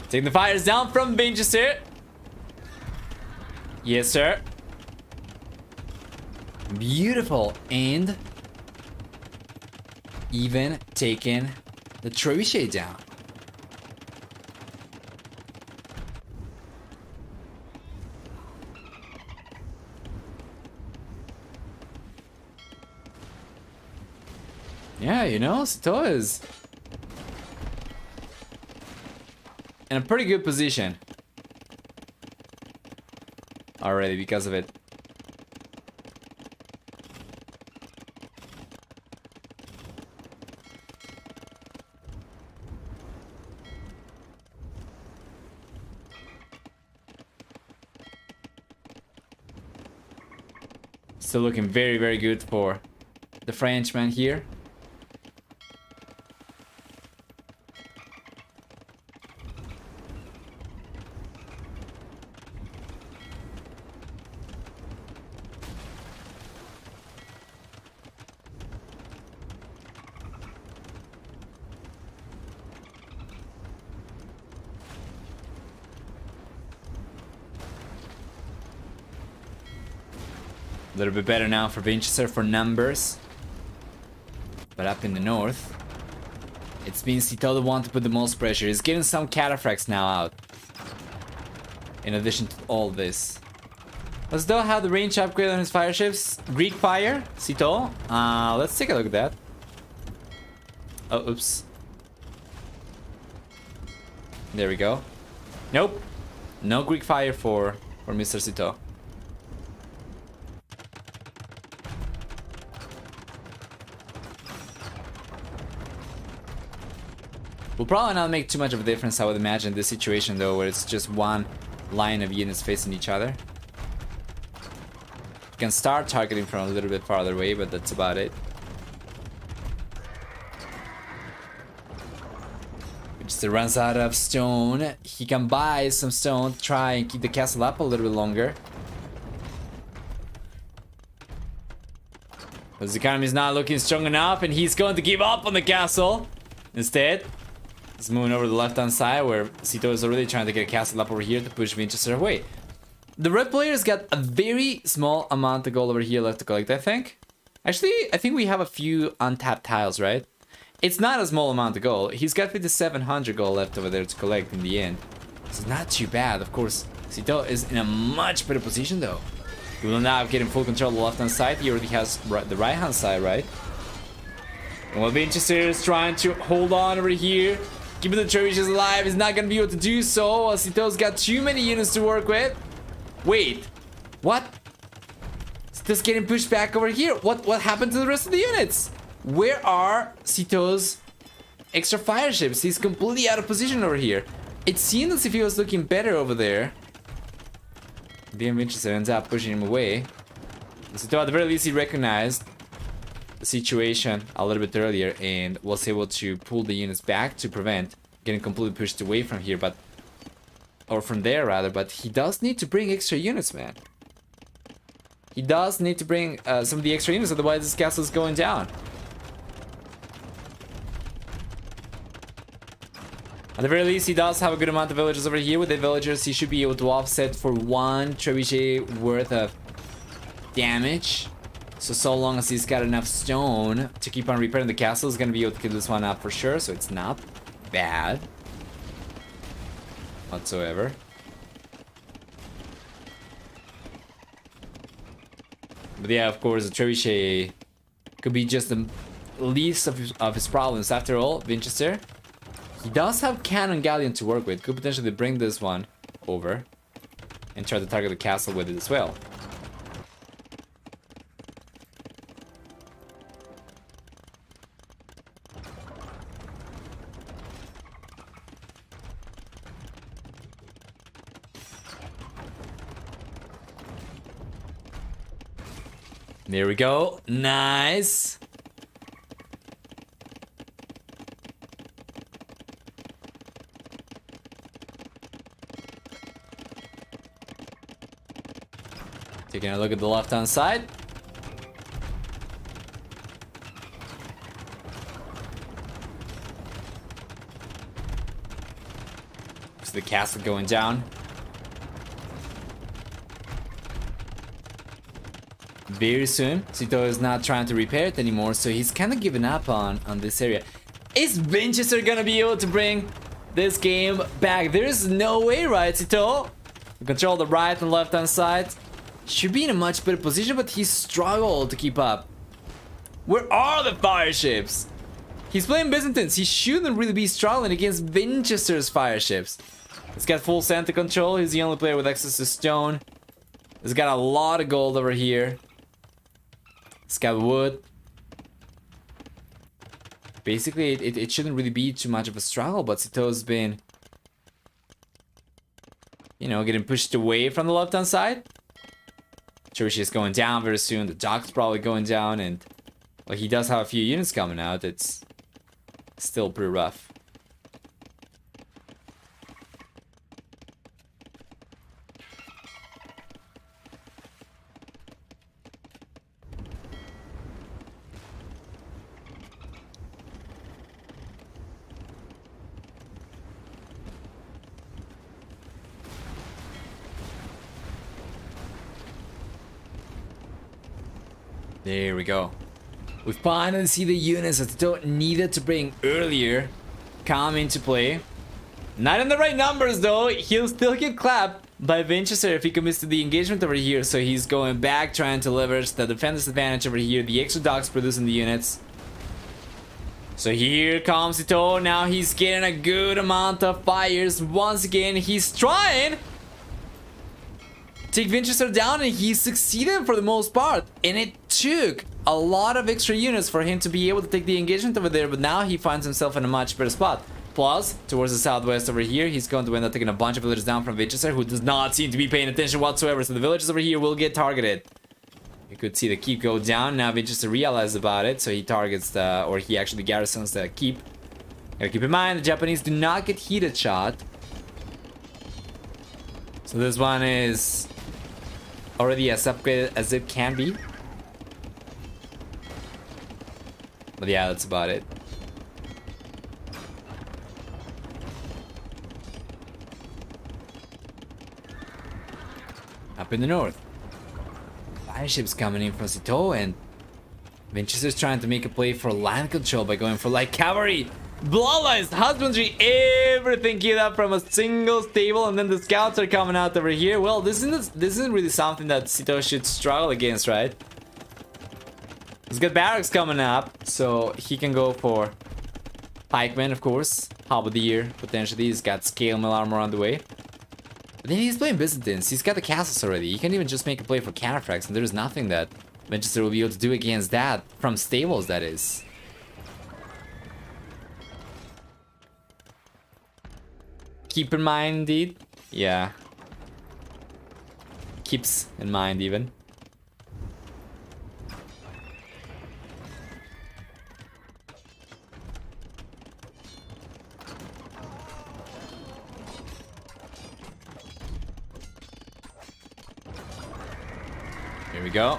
Taking the fires down from Vinchester. Yes, sir. Beautiful. And even taking the trebuchet down. Yeah, you know, Sitaux is in a pretty good position already because of it. Still looking very, very good for the Frenchman here. Little bit better now for Vinchester for numbers. But up in the north, it's been Sitaux the one to put the most pressure. He's getting some cataphracts now out. In addition to all this. Let's have the range upgrade on his fire ships. Greek fire, Sitaux. Uh, let's take a look at that. Oh, oops. There we go. Nope. No Greek fire for, for Mr. Sitaux. Will probably not make too much of a difference, I would imagine, this situation though, where it's just one line of units facing each other. You can start targeting from a little bit farther away, but that's about it. Just runs out of stone. He can buy some stone, try and keep the castle up a little bit longer. But economy is not looking strong enough, and he's going to give up on the castle instead. He's moving over the left-hand side where Sitaux is already trying to get castle up over here to push Vinchester away. The red player's got a very small amount of gold over here left to collect, I think. Actually, I think we have a few untapped tiles, right? It's not a small amount of gold. He's got 5700 gold left over there to collect in the end. It's not too bad. Of course, Sitaux is in a much better position though. He will now get in full control of the left-hand side. He already has the right-hand side, right? And while Vinchester is trying to hold on over here, Keeping the trebuchets alive is not gonna be able to do so. Sitaux's got too many units to work with. Wait, what? Sitaux's getting pushed back over here. What what happened to the rest of the units? Where are Sitaux's extra fire ships? He's completely out of position over here. It seemed as if he was looking better over there. The Vinchester ends up pushing him away. Sitaux at the very least he recognized the situation a little bit earlier and was able to pull the units back to prevent getting completely pushed away from here, but or from there rather, but he does need to bring extra units, man. He does need to bring uh, some of the extra units, otherwise this castle is going down. At the very least, he does have a good amount of villagers over here. With the villagers, he should be able to offset for one trebuchet worth of damage. So, so long as he's got enough stone to keep on repairing the castle, he's gonna be able to keep this one up for sure. So it's not bad. Whatsoever. But yeah, of course, the trebuchet could be just the least of his, of his problems. After all, Vinchester, he does have cannon galleon to work with. Could potentially bring this one over and try to target the castle with it as well. There we go. Nice. Taking a look at the left hand side. The castle going down. Very soon, Sitaux is not trying to repair it anymore, so he's kind of given up on, on this area. Is Vinchester gonna be able to bring this game back? There's no way, right, Sitaux? Control the right and left hand side. Should be in a much better position, but he struggled to keep up. Where are the fire ships? He's playing Byzantines. He shouldn't really be struggling against Vinchester's fire ships. He's got full center control. He's the only player with access to stone. He's got a lot of gold over here. Got wood. Basically, it, it, it shouldn't really be too much of a struggle, but Sitaux's been, you know, getting pushed away from the left-hand side. Church is going down very soon. The dock's probably going down, and well, he does have a few units coming out. It's still pretty rough. There we go. We finally see the units that don't needed to bring earlier come into play. Not in the right numbers though. He'll still get clapped by Vinchester if he commits to the engagement over here. So he's going back trying to leverage the defender's advantage over here. The extra dogs producing the units. So here comes Ito. Now he's getting a good amount of fires. Once again, he's trying take Vinchester down and he succeeded for the most part. And it took a lot of extra units for him to be able to take the engagement over there, but now he finds himself in a much better spot. Plus, towards the southwest over here, he's going to end up taking a bunch of villagers down from Vinchester, who does not seem to be paying attention whatsoever, so the villages over here will get targeted. You could see the keep go down, now Vinchester realized about it, so he targets the, or he actually garrisons the keep. Gotta keep in mind, the Japanese do not get heated shot. So this one is already as upgraded as it can be. But yeah, that's about it. Up in the north. Fire ships coming in from Sitaux and Vinchester's trying to make a play for land control by going for light cavalry. Bloodlines, husbandry, everything geared up from a single stable, and then the scouts are coming out over here. Well, this isn't this isn't really something that Sitaux should struggle against, right? He's got barracks coming up, so he can go for pikemen, of course. Halberdier, potentially. He's got scale mail armor on the way. But then he's playing Byzantines. He's got the castles already. He can't even just make a play for cataphracts, and there's nothing that Manchester will be able to do against that from stables, that is. Keep in mind indeed. Yeah. Keeps in mind even. Here we go.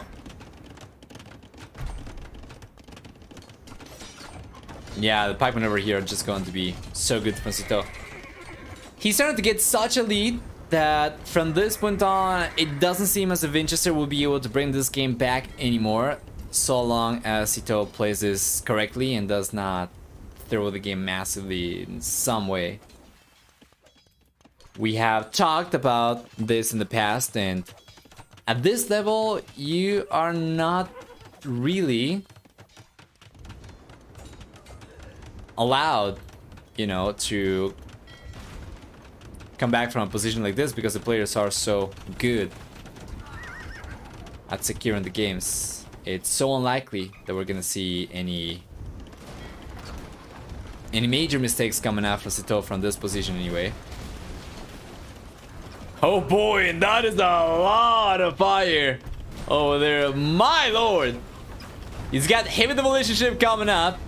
Yeah, the pikemen over here are just going to be so good for Sitaux. He's started to get such a lead that from this point on, it doesn't seem as if Vinchester will be able to bring this game back anymore, so long as Ito plays this correctly and does not throw the game massively in some way. We have talked about this in the past, and at this level, you are not really allowed, you know, to come back from a position like this because the players are so good at securing the games. It's so unlikely that we're gonna see any any major mistakes coming after Sitaux from this position anyway. Oh boy, and that is a lot of fire. over there. My lord. He's got heavy demolition ship coming up.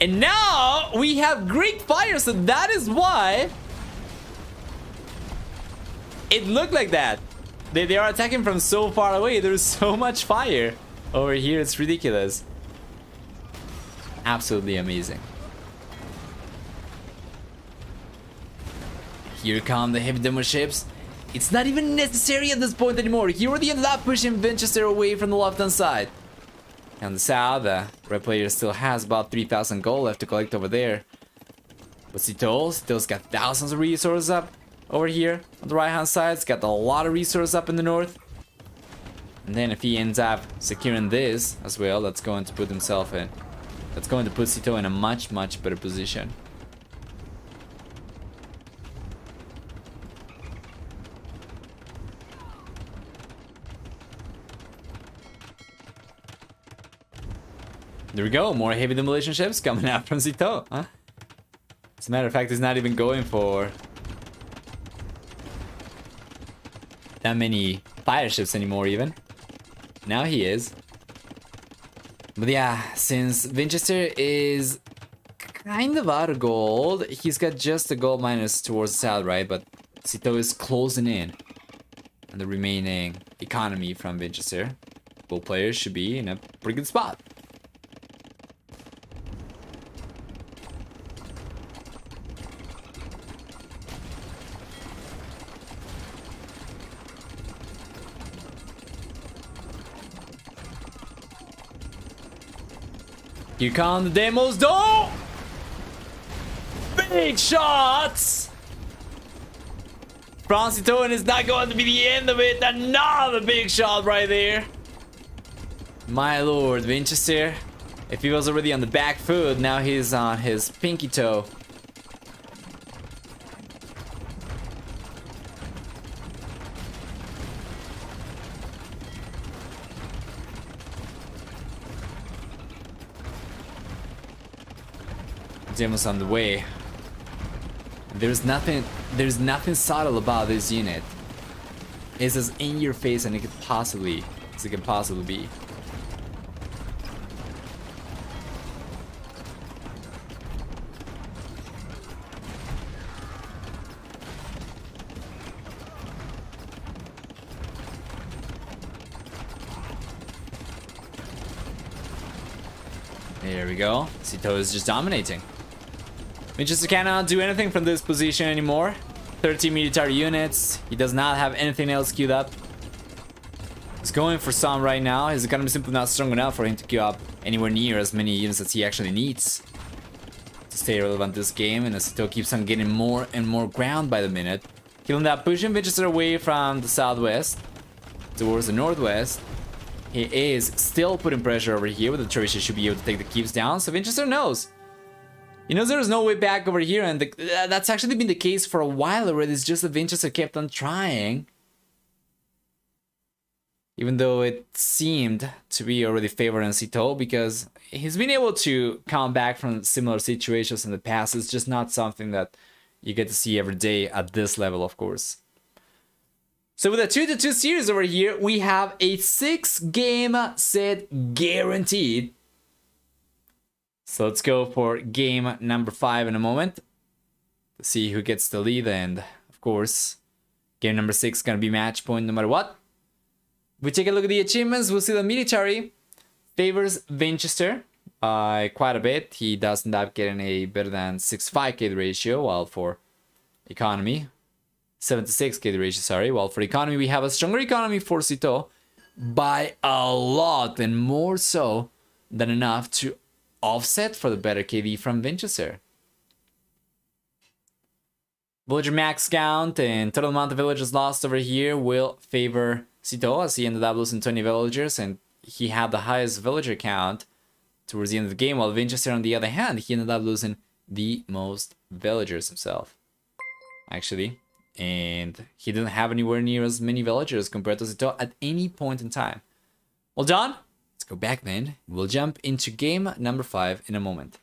And now we have Greek fire, so that is why it looked like that. They, they are attacking from so far away. There's so much fire over here. It's ridiculous. Absolutely amazing. Here come the heavy demo ships. It's not even necessary at this point anymore. He already ended up pushing Vinchester away from the left-hand side. And the south, the red player still has about 3,000 gold left to collect over there. But Sitaux, Sitaux's got thousands of resources up over here on the right-hand side. It's got a lot of resources up in the north. And then if he ends up securing this as well, that's going to put himself in. That's going to put Sitaux in a much, much better position. There we go, more heavy demolition ships coming out from Sitaux, huh? As a matter of fact, he's not even going for that many fire ships anymore even. Now he is. But yeah, since Vinchester is kind of out of gold, he's got just a gold minus towards the south, right? But Sitaux is closing in on the remaining economy from Vinchester. Both players should be in a pretty good spot. Here come the demos. Don't! Big shots! Francis Toon is not going to be the end of it. Another big shot right there. My lord, Vinchester. If he was already on the back foot, now he's on his pinky toe. Demos on the way. There's nothing there's nothing subtle about this unit. It's as in your face and it could possibly as it can possibly be. There we go. Sitaux is just dominating. Vinchester cannot do anything from this position anymore. 13 military units. He does not have anything else queued up. He's going for some right now. His economy is simply not strong enough for him to queue up anywhere near as many units as he actually needs to stay relevant this game. And Sitaux keeps on getting more and more ground by the minute. Killing that pushing Vinchester away from the southwest towards the northwest. He is still putting pressure over here with the Trebuchet should be able to take the keeps down. So Vinchester knows you know, there's no way back over here, and the, uh, that's actually been the case for a while already. It's just that Vinchester kept on trying. Even though it seemed to be already favoring Sitaux, because he's been able to come back from similar situations in the past. It's just not something that you get to see every day at this level, of course. So with a 2 to 2 series over here, we have a 6 game set guaranteed so let's go for game number five in a moment. To see who gets the lead and of course game number six gonna be match point no matter what. We take a look at the achievements, we'll see the military favors Vinchester by quite a bit. He does end up getting a better than 6-5k ratio, while for economy, 76k ratio, sorry. While for economy, we have a stronger economy for Sitaux by a lot and more so than enough to offset for the better KD from Vinchester. Villager max count and total amount of villagers lost over here will favor Sitaux as he ended up losing 20 villagers and he had the highest villager count towards the end of the game while Vinchester on the other hand he ended up losing the most villagers himself actually and he didn't have anywhere near as many villagers compared to Sitaux at any point in time. Well done go back then. We'll jump into game number five in a moment.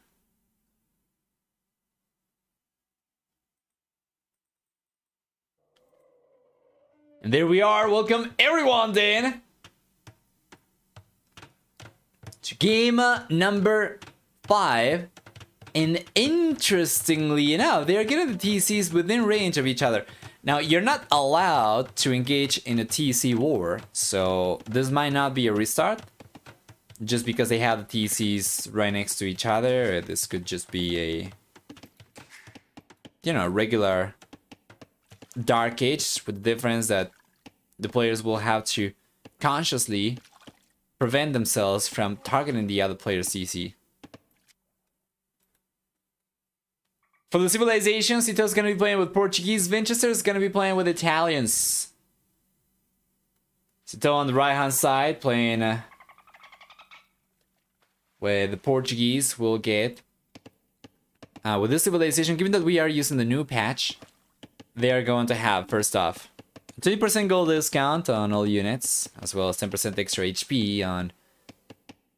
And there we are. Welcome everyone then to Game number five. And interestingly enough, they are getting the TCs within range of each other. Now, you're not allowed to engage in a TC war, so this might not be a restart. Just because they have the TCs right next to each other, this could just be a, you know, regular Dark Age with the difference that the players will have to consciously prevent themselves from targeting the other player's CC. For the civilizations, Ito's gonna be playing with Portuguese. Vinchester is gonna be playing with Italians. Sitaux on the right hand side playing uh, where the Portuguese will get uh, with this civilization. Given that we are using the new patch, they are going to have first off 20% gold discount on all units, as well as 10% extra HP on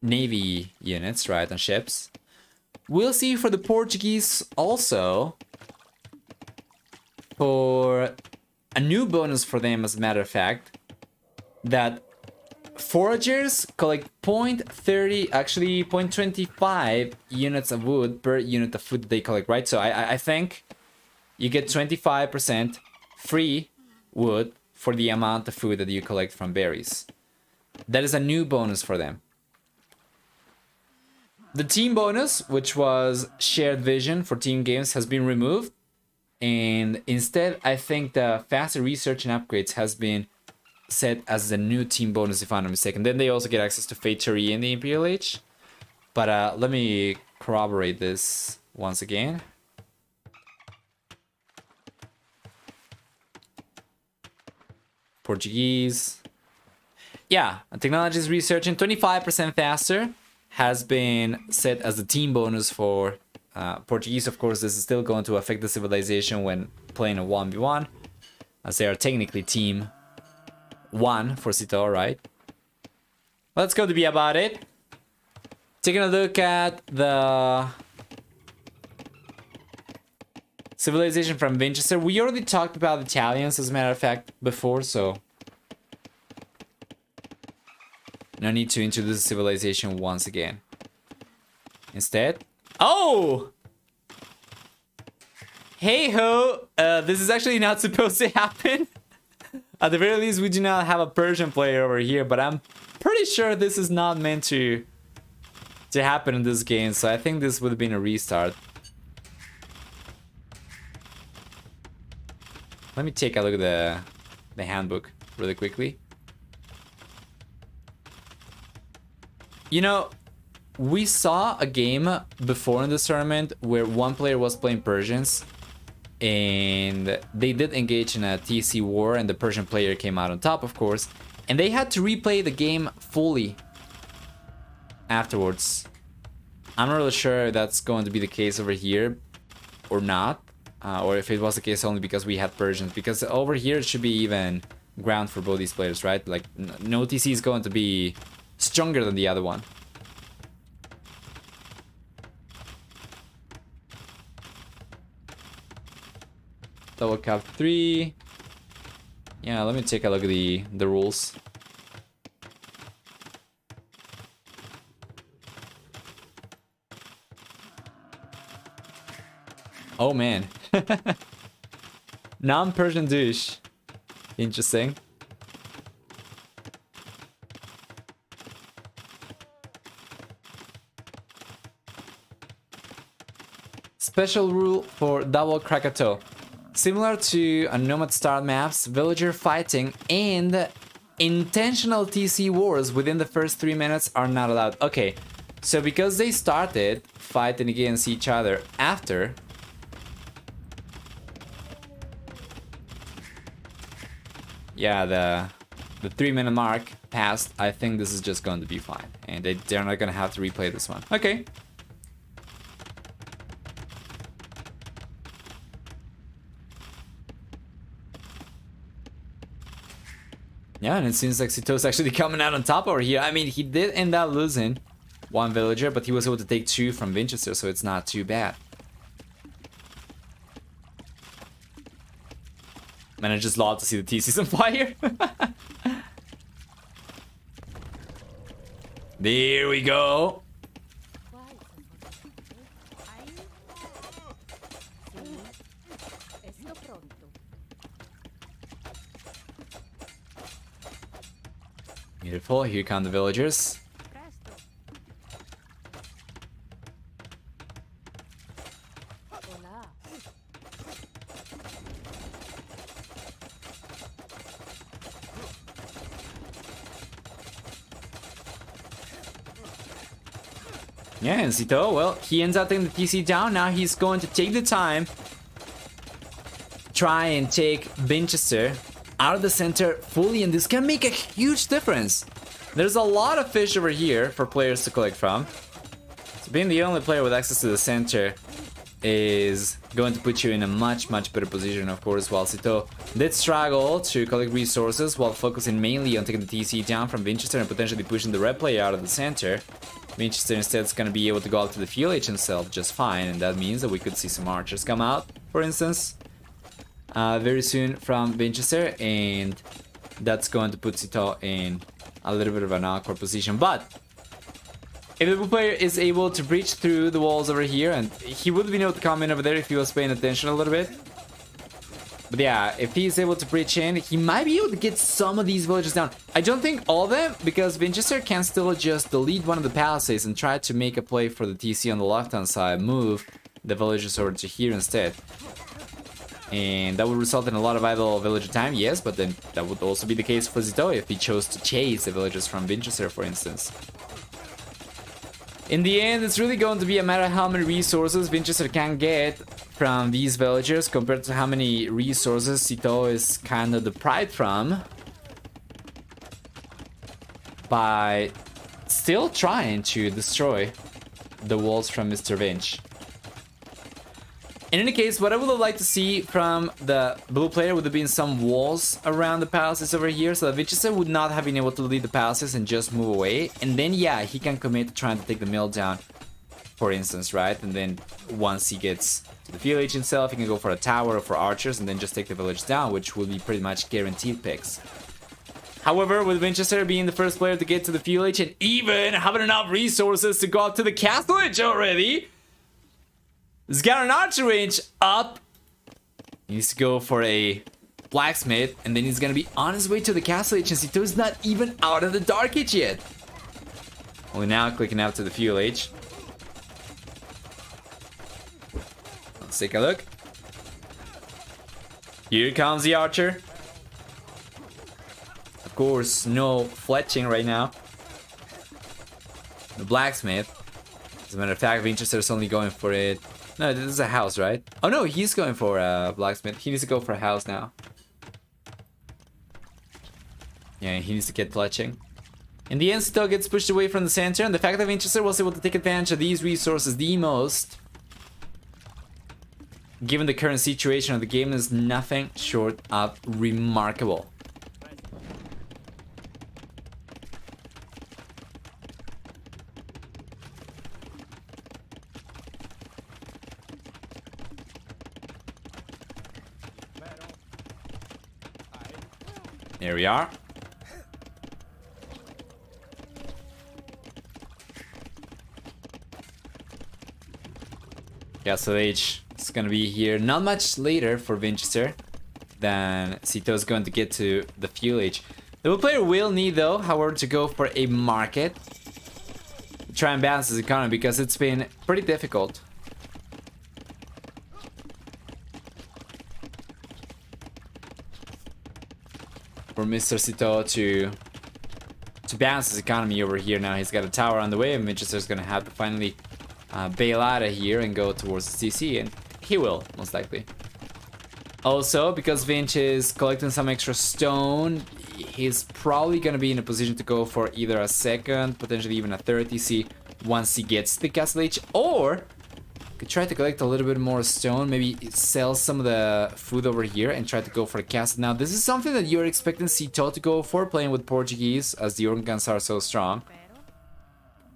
navy units, right, on ships. We'll see for the Portuguese also for a new bonus for them, as a matter of fact, that foragers collect 0.30, actually 0.25 units of wood per unit of food they collect, right? So I, I think you get 25% free wood for the amount of food that you collect from berries. That is a new bonus for them. The team bonus, which was shared vision for team games, has been removed. And instead, I think the faster research and upgrades has been set as the new team bonus, if I'm not mistaken. Then they also get access to Feitoria in the Imperial Age. But uh, let me corroborate this once again. Portuguese. Yeah, technology is researching 25% faster has been set as the team bonus for uh, Portuguese. Of course, this is still going to affect the civilization when playing a 1v1, as they are technically team 1 for Sitaux, right? Let's go to be about it. Taking a look at the civilization from Vinchester. We already talked about Italians, as a matter of fact, before, so no need to introduce civilization once again. Instead, oh! Hey ho! Uh, this is actually not *laughs* supposed to happen. At the very least, we do not have a Persian player over here, but I'm pretty sure this is not meant to to happen in this game, so I think this would have been a restart. Let me take a look at the, the handbook really quickly. You know, we saw a game before in this tournament where one player was playing Persians and they did engage in a TC war and the Persian player came out on top, of course, and they had to replay the game fully afterwards. I'm not really sure that's going to be the case over here or not, uh, or if it was the case only because we had Persians, because over here it should be even ground for both these players, right? Like, no TC is going to be stronger than the other one. Double Cup three. Yeah, let me take a look at the, the rules. Oh man. *laughs* Non-Persian dish. Interesting. Special rule for double Krakatoa. Similar to a Nomad Star maps, villager fighting and intentional TC wars within the first 3 minutes are not allowed. Okay, so because they started fighting against each other after yeah, the the three minute mark passed, I think this is just going to be fine. And they, they're not going to have to replay this one. Okay. Yeah, and it seems like Sitaux's actually *laughs* coming out on top over here. I mean, he did end up losing one villager, but he was able to take two from Vinchester, so it's not too bad. Man, I just love to see the TCs on *laughs* fire. *laughs* There we go. Here come the villagers. Yeah, and Sitaux, well, he ends up taking the TC down. Now he's going to take the time, try and take Vinchester out of the center fully, and this can make a huge difference. There's a lot of fish over here for players to collect from. So being the only player with access to the center is going to put you in a much, much better position, of course, while Sitaux did struggle to collect resources while focusing mainly on taking the TC down from Vinchester and potentially pushing the red player out of the center. Vinchester instead is going to be able to go out to the feudal age himself just fine, and that means that we could see some archers come out, for instance, uh, very soon from Vinchester, and that's going to put Sitaux in a little bit of an awkward position. But if the blue player is able to breach through the walls over here, and he would be able to come in over there if he was paying attention a little bit. But yeah, if he's able to breach in, he might be able to get some of these villages down. I don't think all of them, because Vinchester can still just delete one of the palisades and try to make a play for the TC on the left-hand side, move the villages over to here instead. And that would result in a lot of idle villager time, yes, but then that would also be the case for Sitaux if he chose to chase the villagers from Vinchester, for instance. In the end, it's really going to be a matter how many resources Vinchester can get from these villagers compared to how many resources Sitaux is kind of deprived from by still trying to destroy the walls from Mr. Vinch. In any case, what I would have liked to see from the blue player would have been some walls around the palisades over here, so that Vinchester would not have been able to lead the palisades and just move away. And then, yeah, he can commit to trying to take the mill down, for instance, right? And then once he gets to the village age himself, he can go for a tower or for archers and then just take the village down, which will be pretty much guaranteed picks. However, with Vinchester being the first player to get to the feudal age and even having enough resources to go up to the castle already, He's got an archer range up. He needs to go for a blacksmith, and then he's gonna be on his way to the castle age, and Sitaux's not even out of the dark age yet. Only now clicking out to the feudal age. Let's take a look. Here comes the archer. Of course, no fletching right now. The blacksmith. As a matter of fact, Vinchester's only going for it no, this is a house, right? Oh no, he's going for a blacksmith. He needs to go for a house now. Yeah, he needs to get fletching. In the end, still gets pushed away from the center, and the fact that Vinchester was able to take advantage of these resources the most, given the current situation of the game, is nothing short of remarkable. There we are. Castle Age is gonna be here not much later for Vinchester than Sitaux is going to get to the Feudal Age. The player will need though, however, to go for a market. Try and balance his economy because it's been pretty difficult. Mr. Sitaux to to balance his economy over here now. He's got a tower on the way, and Vinchester's gonna have to finally uh, bail out of here and go towards the CC, and he will, most likely. Also, because Vinch is collecting some extra stone, he's probably gonna be in a position to go for either a second, potentially even a third TC once he gets the Castle Age, or could try to collect a little bit more stone, maybe sell some of the food over here and try to go for a castle. Now, this is something that you're expecting Sitaux to go for, playing with Portuguese, as the organs are so strong.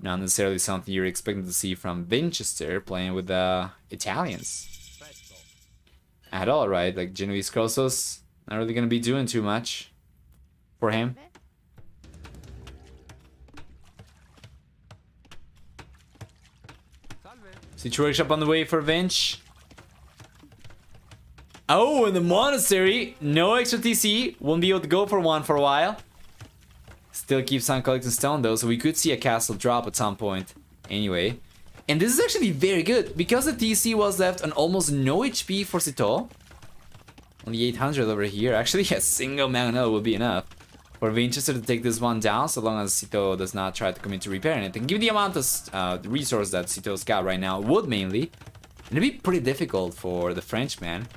Not necessarily something you're expecting to see from Vinchester, playing with the Italians. At all, right? Like, Genoese Crossos, not really gonna be doing too much for him. Siege Workshop on the way for Vinch. Oh, and the Monastery. No extra TC. Won't be able to go for one for a while. Still keeps on collecting stone though, so we could see a castle drop at some point. Anyway. And this is actually very good, because the TC was left on almost no HP for Sitaux. Only 800 over here. Actually, *laughs* a single Mangonel would be enough for interested to take this one down, so long as Sitaux does not try to commit to repairing anything. Given the amount of uh, resource that Sitaux's got right now, wood mainly, it'd be pretty difficult for the Frenchman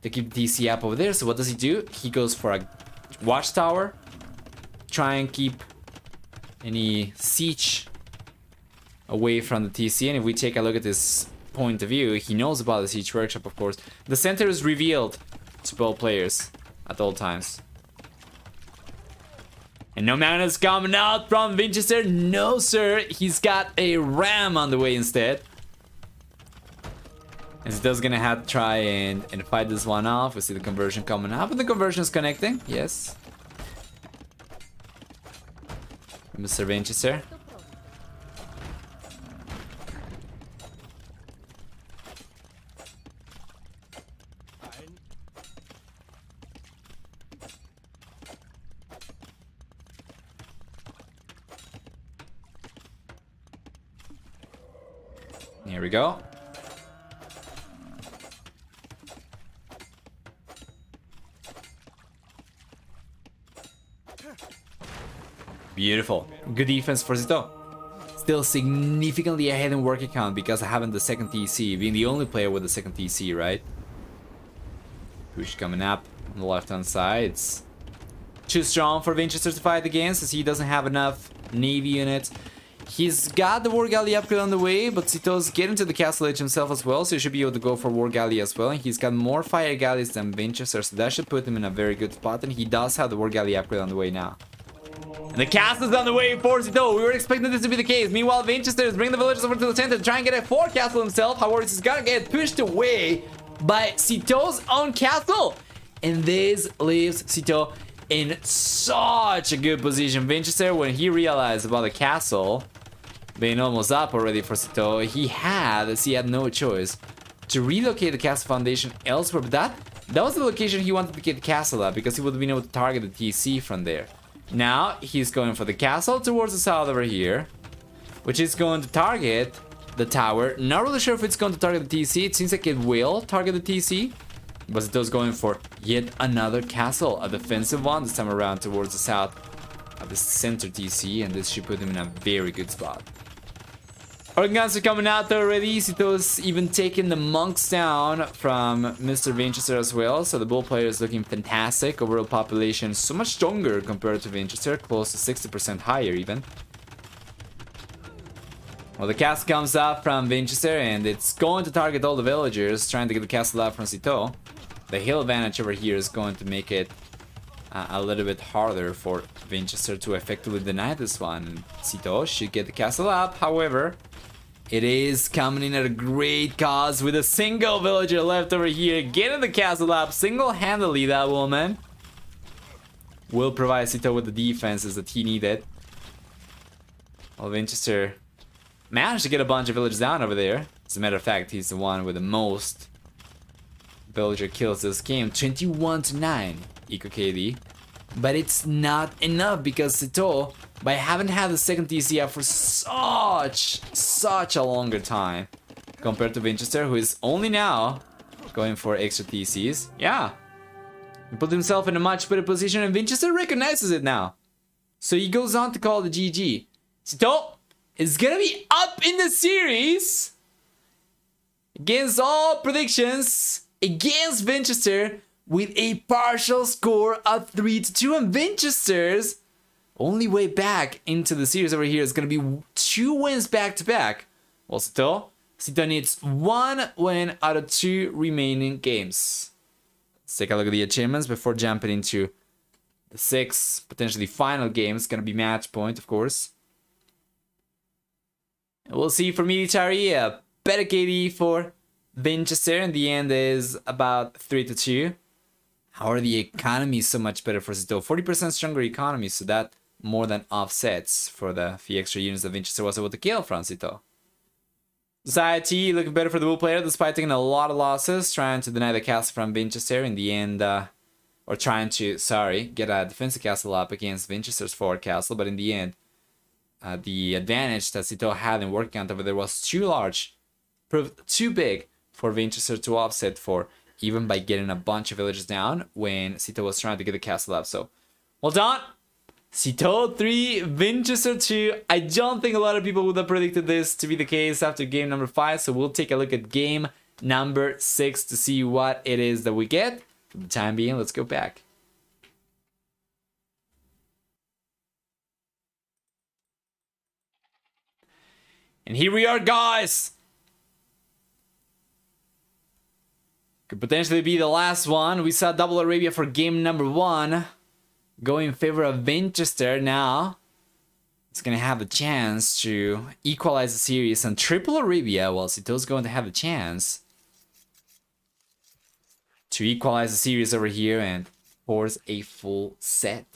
to keep DC up over there. So what does he do? He goes for a watchtower, try and keep any siege away from the TC. And if we take a look at this point of view, he knows about the siege workshop, of course. The center is revealed to both players at all times. And no man is coming out from Vinchester. No, sir. He's got a ram on the way instead. And Sitaux's gonna have to try and, and fight this one off. We see the conversion coming up, and the conversion is connecting. Yes. Mr. Vinchester. Esto pronto. Here we go. Beautiful. Good defense for Sitaux. Still significantly ahead in work account because I haven't the second TC, being the only player with the second TC, right? Push coming up on the left hand side. It's too strong for Vinchester to fight against as he doesn't have enough navy units. He's got the War Galley upgrade on the way, but Sitaux's getting to the Castle Age himself as well, so he should be able to go for War Galley as well. And he's got more Fire Galleys than Vinchester, so that should put him in a very good spot. And he does have the War Galley upgrade on the way now. And the castle's on the way for Sitaux. We were expecting this to be the case. Meanwhile, Vinchester is bringing the villagers over to the center to try and get a fourth castle himself. However, he's gonna get pushed away by Sitaux's own castle. And this leaves Sitaux in such a good position. Vinchester, when he realized about the castle being almost up already for Sitaux. he had, as he had no choice, to relocate the castle foundation elsewhere. But that, that was the location he wanted to get the castle at because he would have been able to target the TC from there. Now he's going for the castle towards the south over here, which is going to target the tower. Not really sure if it's going to target the TC. It seems like it will target the TC. But Sitaux's going for yet another castle, a defensive one, this time around towards the south of the center TC, and this should put him in a very good spot. Organs are coming out already. Sitaux's even taking the monks down from Mr. Vinchester as well. So the bull player is looking fantastic. Overall population so much stronger compared to Vinchester, close to 60% higher even. Well, the cast comes up from Vinchester and it's going to target all the villagers trying to get the castle out from Sitaux. The hill advantage over here is going to make it uh, a little bit harder for Vinchester to effectively deny this one. Sitaux should get the castle up, however, it is coming in at a great cost with a single villager left over here, getting the castle up single-handedly, that woman. Will provide Sitaux with the defenses that he needed. Well, Vinchester managed to get a bunch of villagers down over there. As a matter of fact, he's the one with the most villager kills this game. 21 to 9, Eco KD. But it's not enough because Sitaux, haven't had the second up for such, such a longer time, compared to Vinchester, who is only now going for extra TCs. Yeah. He put himself in a much better position and Vinchester recognizes it now. So he goes on to call the GG. Sitaux is gonna be up in the series against all predictions against Vinchester with a partial score of 3 to 2 and Vinchester's only way back into the series over here is going to be two wins back to back. Well, still, Sitaux needs one win out of two remaining games. Let's take a look at the achievements before jumping into the six potentially final games. Going to be match point, of course. And we'll see for military, uh, better KD for Vinchester in the end is about 3 to 2. However, the economy is so much better for Sitaux. 40% stronger economy, so that more than offsets for the few extra units that Vinchester was able to kill from Sitaux. Society looking better for the Bull player despite taking a lot of losses, trying to deny the castle from Vinchester in the end, uh, or trying to, sorry, get a defensive castle up against Vinchester's forward castle, but in the end, uh, the advantage that Sitaux had in working on over there was too large, proved too big for Vinchester to offset for, even by getting a bunch of villages down when Sitaux was trying to get the castle up. So, well done! Sitaux 3, Vinchester 2. I don't think a lot of people would have predicted this to be the case after game number 5, so we'll take a look at game number 6 to see what it is that we get. For the time being, let's go back. And here we are, guys! Could potentially be the last one. We saw Double Arabia for game number 1 go in favor of Vinchester now. It's to have a chance to equalize the series and Triple Arabia, well, Sitaux's going to have a chance to equalize the series over here and force a full set.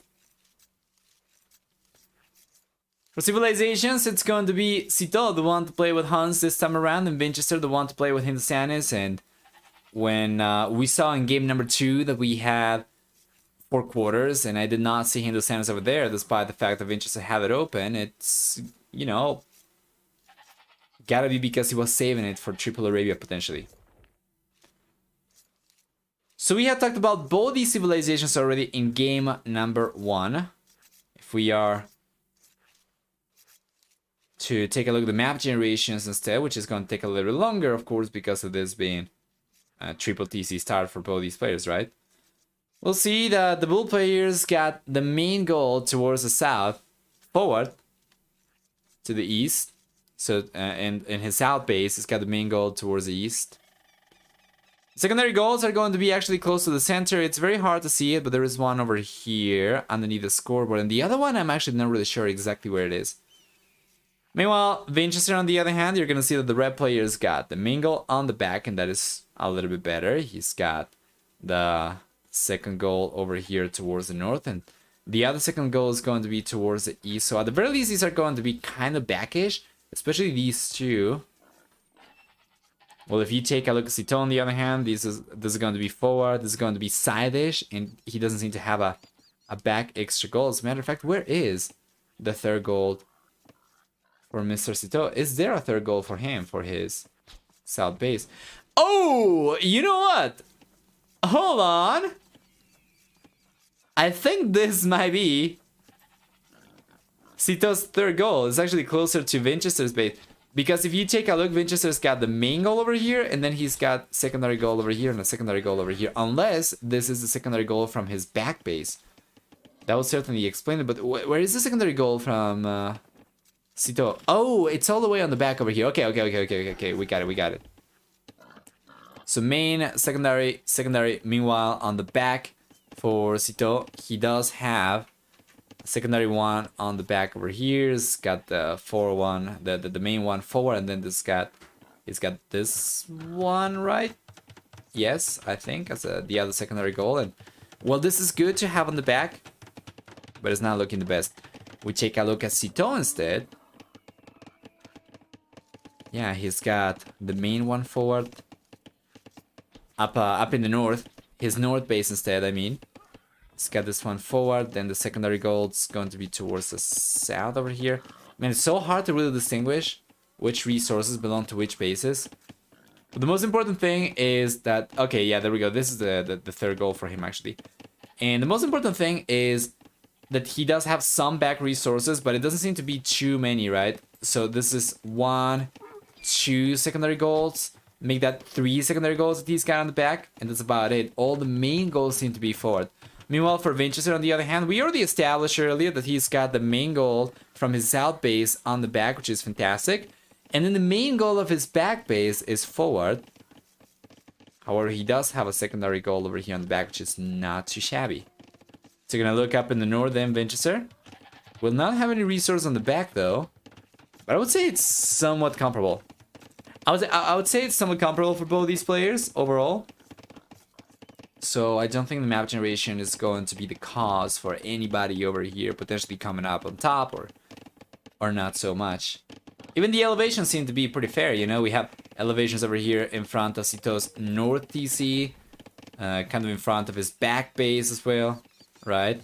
For Civilizations, it's going to be Sitaux, the one to play with Huns this time around, and Vinchester, the one to play with Hindustanis. And when uh, we saw in game number two that we had four quarters, and I did not see Hindustanis over there, despite the fact that Vinchester had it open. It's, you know, gotta be because he was saving it for Triple Arabia potentially. So we have talked about both these civilizations already in game number one. If we are to take a look at the map generations instead, which is going to take a little longer, of course, because of this being a triple TC start for both these players, right? We'll see that the Bull players got the main goal towards the south, forward to the east. So, uh, and, and his south base he's got the main goal towards the east. Secondary goals are going to be actually close to the center. It's very hard to see it, but there is one over here underneath the scoreboard. And the other one, I'm actually not really sure exactly where it is. Meanwhile, Vinchester, on the other hand, you're going to see that the red player's got the main goal on the back, and that is a little bit better. He's got the second goal over here towards the north and the other second goal is going to be towards the east. So at the very least these are going to be kind of backish especially these two. Well if you take a look at Sitaux on the other hand this is this is going to be forward this is going to be side-ish and he doesn't seem to have a a back extra goal. As a matter of fact where is the third goal for Mr. Sitaux is there a third goal for him for his south base? Oh you know what? Hold on I think this might be Sitaux's third goal. It's actually closer to Vinchester's base. Because if you take a look, Vinchester's got the main goal over here, and then he's got secondary goal over here and a secondary goal over here. Unless this is the secondary goal from his back base. That would certainly explain it, but wh where is the secondary goal from uh, Sitaux? Oh, it's all the way on the back over here. Okay, okay, okay, okay, okay. We got it, we got it. So main, secondary, secondary. Meanwhile, on the back, for Sitaux, he does have secondary one on the back over here. It's got the four one, the, the, the main one forward, and then this got he's got this one right. Yes, I think as a, the other secondary goal. And well, this is good to have on the back, but it's not looking the best. We take a look at Sitaux instead. Yeah, he's got the main one forward up uh, up in the north his north base instead, I mean. Let's get this one forward, then the secondary gold's going to be towards the south over here. I mean, it's so hard to really distinguish which resources belong to which bases. But the most important thing is that, okay, yeah, there we go. This is the, the, the third goal for him, actually. And the most important thing is that he does have some back resources, but it doesn't seem to be too many, right? So this is one, two secondary goals make that three secondary goals that he's got on the back, and that's about it. All the main goals seem to be forward. Meanwhile, for Vinchester, on the other hand, we already established earlier that he's got the main goal from his south base on the back, which is fantastic. And then the main goal of his back base is forward. However, he does have a secondary goal over here on the back, which is not too shabby. So you're gonna look up in the north then, Vinchester. Will not have any resource on the back though. But I would say it's somewhat comparable. I would, I would say it's somewhat comparable for both these players overall. So I don't think the map generation is going to be the cause for anybody over here potentially coming up on top or or not so much. Even the elevations seem to be pretty fair, you know? We have elevations over here in front of Sitaux's north TC, uh, kind of in front of his back base as well, right?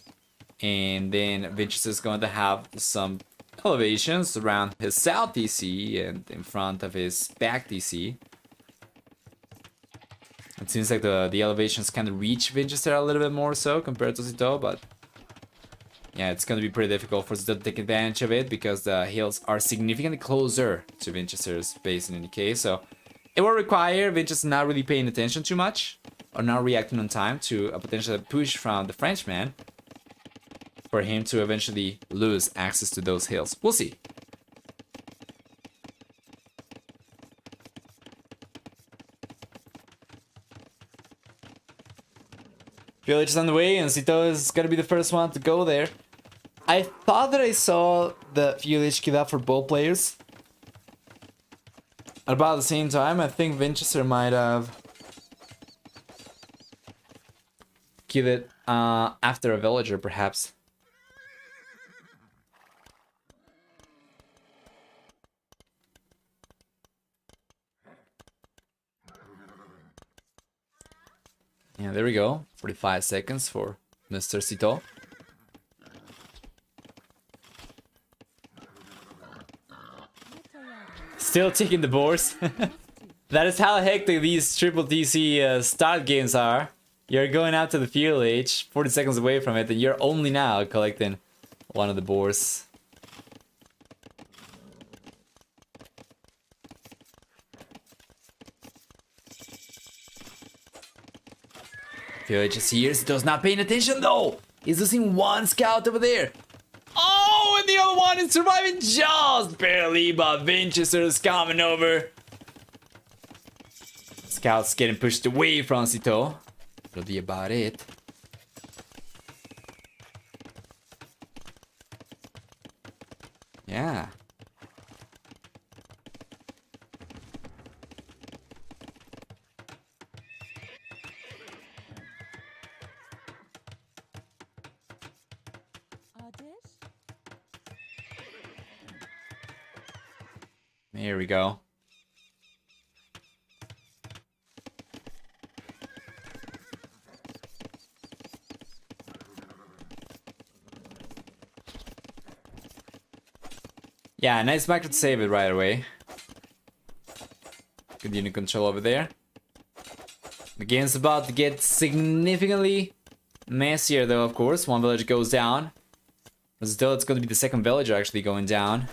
And then Vinicius is going to have some elevations around his south TC and in front of his back TC. It seems like the, the elevations kind of reach Vinchester a little bit more so compared to Sitaux, but yeah, it's going to be pretty difficult for Sitaux to take advantage of it because the hills are significantly closer to Vinchester's base in any case. So it will require Vinchester not really paying attention too much or not reacting on time to a potential push from the Frenchman for him to eventually lose access to those hills. We'll see. Village is on the way, and Sitaux is gonna be the first one to go there. I thought that I saw the village queued up for both players. At about the same time, I think Vinchester might have queued it uh, after a villager, perhaps. Yeah, there we go. 45 seconds for Mr. Sitaux. Still taking the boards. *laughs* that is how hectic these triple TC uh, start games are. You're going out to the feudal age, 40 seconds away from it, and you're only now collecting one of the boars. Village is here, Sitaux's not paying attention though! He's losing one scout over there. Oh, and the other one is surviving just barely, but Vinchester's coming over. Scouts getting pushed away from Sitaux. That'll be about it. Yeah. Go. Yeah, nice back to save it right away. Good unit control over there. The game's about to get significantly messier though, of course. One village goes down. Still, it's going to be the second villager actually going down.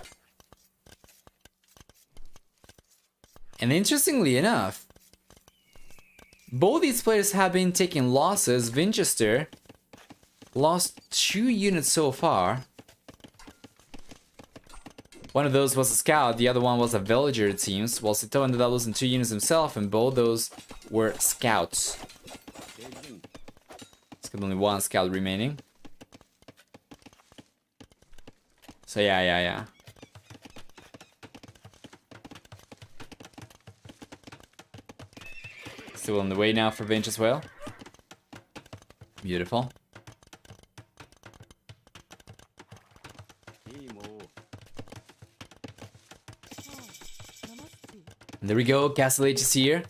And interestingly enough, both these players have been taking losses. Vinchester lost two units so far. One of those was a scout, the other one was a villager it seems, while Sitaux ended up losing two units himself, and both those were scouts. It's got only one scout remaining. So yeah, yeah, yeah. Still on the way now for Vinch as well. Beautiful. And there we go, Castle Age is here.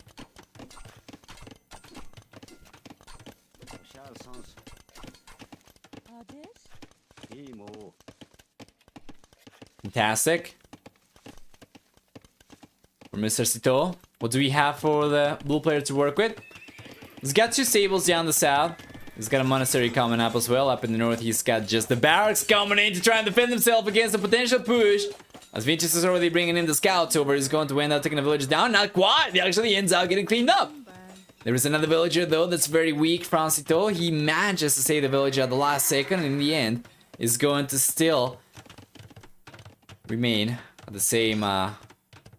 Fantastic. For Mr. Sitaux. What do we have for the blue player to work with? He's got two stables down the south. He's got a monastery coming up as well. Up in the north, he's got just the barracks coming in to try and defend himself against a potential push. As Vinicius is already bringing in the scouts over, he's going to end up taking the village down. Not quite. He actually ends up getting cleaned up. There is another villager though that's very weak, Francito. He manages to save the villager at the last second, and in the end, is going to still remain at the same uh,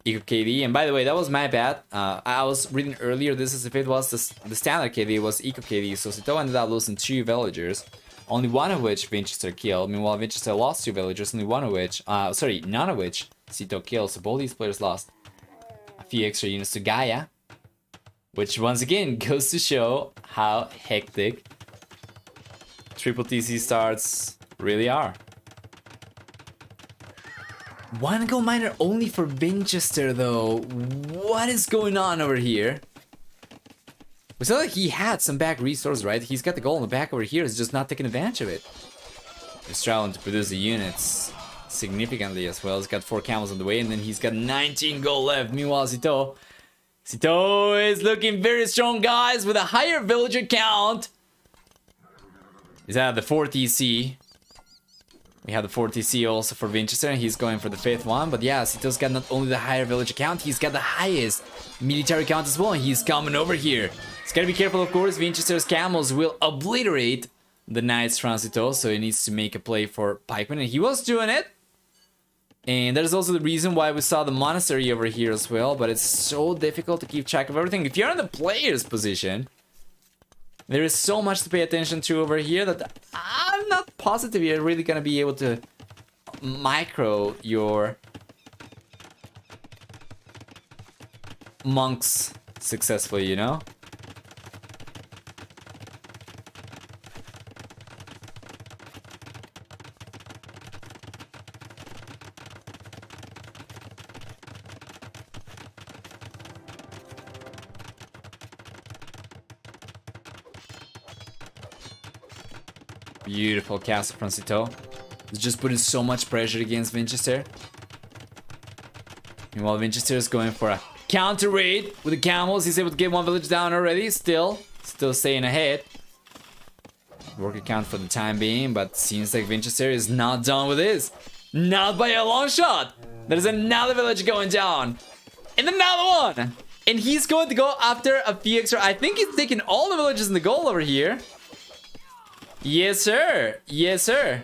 Eco KD. And by the way, that was my bad. Uh, I was reading earlier. This is if it was the, the standard KD, was Eco KD. So Sitaux ended up losing two villagers, only one of which Vinchester killed. Meanwhile, Vinchester lost two villagers, only one of which, uh, sorry, none of which Sitaux killed. So both these players lost a few extra units to Gaia. Which once again *laughs* goes to show how hectic triple TC starts really are. One gold miner only for Vinchester though. What is going on over here? We saw that he had some back resources, right? He's got the gold in the back over here. He's just not taking advantage of it. He's struggling to produce the units significantly as well. He's got four camels on the way, and then he's got 19 gold left. Meanwhile, Sitaux, Sitaux is looking very strong, guys, with a higher villager count. He's at the 4th EC. We have the 4th EC also for Vinchester, and he's going for the 5th one. But yeah, Sitaux's got not only the higher village count, he's got the highest military count as well. and He's coming over here. He's gotta be careful, of course. Vinchester's camels will obliterate the Knights from Sitaux, so he needs to make a play for Pikeman, and he was doing it. And that is also the reason why we saw the monastery over here as well, but it's so difficult to keep track of everything. If you're in the player's position, there is so much to pay attention to over here that I'm not positive you're really gonna be able to micro your monks successfully, you know? Beautiful castle from Sitaux. It's just putting so much pressure against Vinchester. Meanwhile, Vinchester is going for a counter raid with the camels. He's able to get one village down already. Still, still staying ahead. Work count for the time being, but seems like Vinchester is not done with this. Not by a long shot. There's another village going down. And another one. And he's going to go after a few extra. I think he's taking all the villages in the goal over here. Yes, sir. Yes, sir.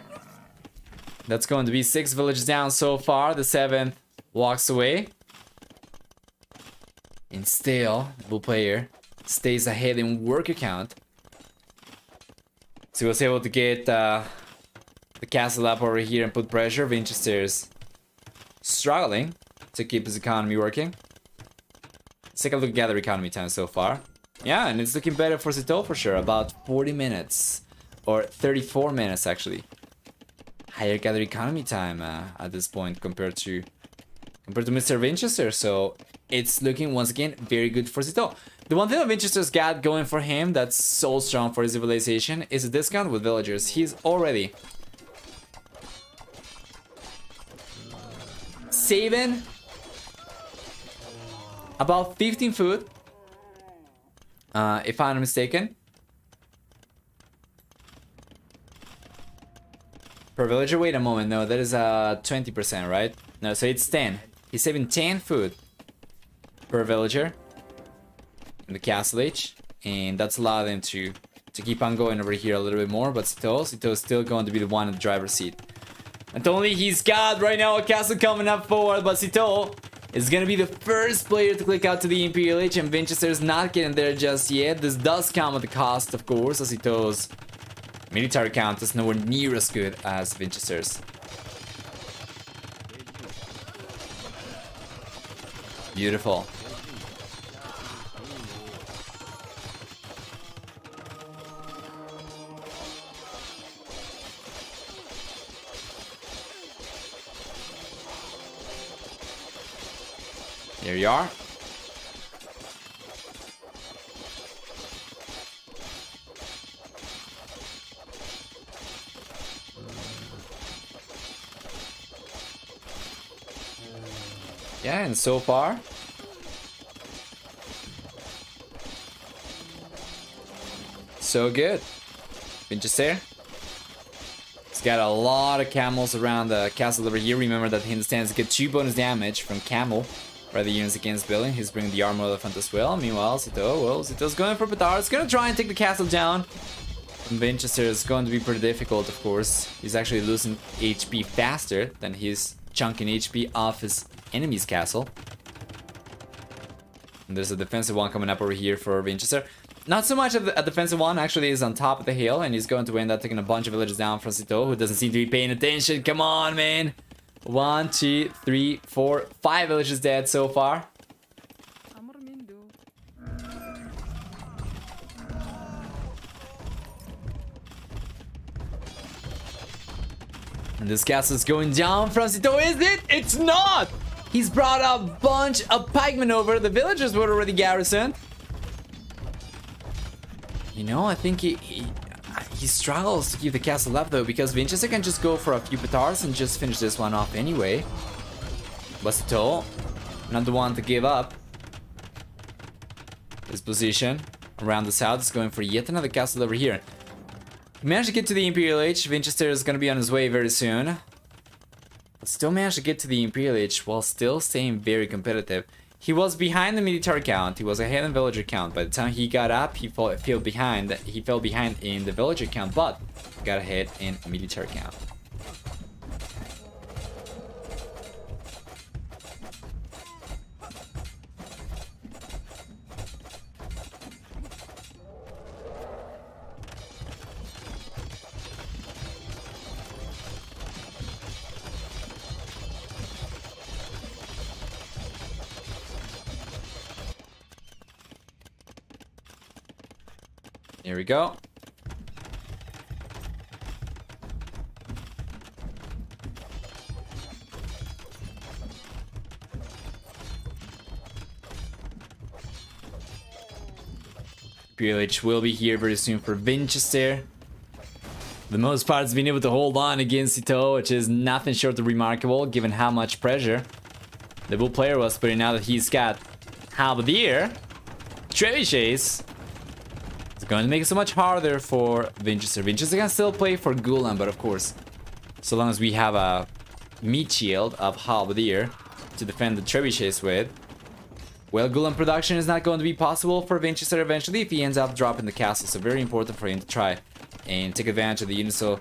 That's going to be six villages down so far. The seventh walks away. And still, the blue player stays ahead in worker count. So he was able to get uh, the castle up over here and put pressure. Vinchester's struggling to keep his economy working. Let's take a look at the economy time so far. Yeah, and it's looking better for Sitaux for sure. About 40 minutes or 34 minutes actually. Higher gather economy time uh, at this point compared to compared to Mr. Vinchester. So it's looking once again very good for Sitaux. The one thing that Vinchester's got going for him that's so strong for his civilization is a discount with villagers. He's already saving about 15 food, uh, if I'm not mistaken. Per villager? Wait a moment, no, that is uh 20%, right? No, so it's 10. He's saving 10 food per villager in the castle age. And that's allowed him to, to keep on going over here a little bit more, but still, Sitaux is still going to be the one in the driver's seat. And only he's got right now a castle coming up forward, but Sitaux is gonna be the first player to click out to the Imperial Age, and Vinchester is not getting there just yet. This does come at the cost, of course, as Sitaux's military count is nowhere near as good as Vinchester's. Beautiful. Here you are. And so far so good. Vinchester. He's got a lot of camels around the castle over here. Remember that to get two bonus damage from camel by the units against building. He's bringing the armor elephant as well. Meanwhile, Sitaux, well, Sitaux's going for Petard. It's gonna try and take the castle down. Vinchester is going to be pretty difficult, of course. He's actually losing HP faster than he's chunking HP off his enemy's castle. And there's a defensive one coming up over here for Vinchester. Not so much of a defensive one, actually is on top of the hill, and he's going to end up taking a bunch of villages down from Sitaux, who doesn't seem to be paying attention. Come on, man! One, two, three, four, five villages dead so far. This castle is going down from Sitaux, is it? It's not! He's brought a bunch of pikemen over. The villagers were already garrisoned. You know, I think he, he, he struggles to keep the castle up though because Vinchester can just go for a few petards and just finish this one off anyway. But not the one to give up. His position around the south is going for yet another castle over here. Managed to get to the Imperial Age. Vinchester is going to be on his way very soon. But still managed to get to the Imperial Age while still staying very competitive. He was behind the military count. He was ahead in villager count. By the time he got up, he fell, fell behind. He fell behind in the villager count, but got ahead in military count. Here we go. PLH will be here very soon for Vinchester. The most part has been able to hold on against Ito, which is nothing short of remarkable given how much pressure the Bull player was putting out that he's got Halberdier, it's going to make it so much harder for Vinchester. Vinchester can still play for Ghulam, but of course, so long as we have a meat shield of Halberdier to defend the trebuchets with, well, Ghulam production is not going to be possible for Vinchester eventually if he ends up dropping the castle. So very important for him to try and take advantage of the units so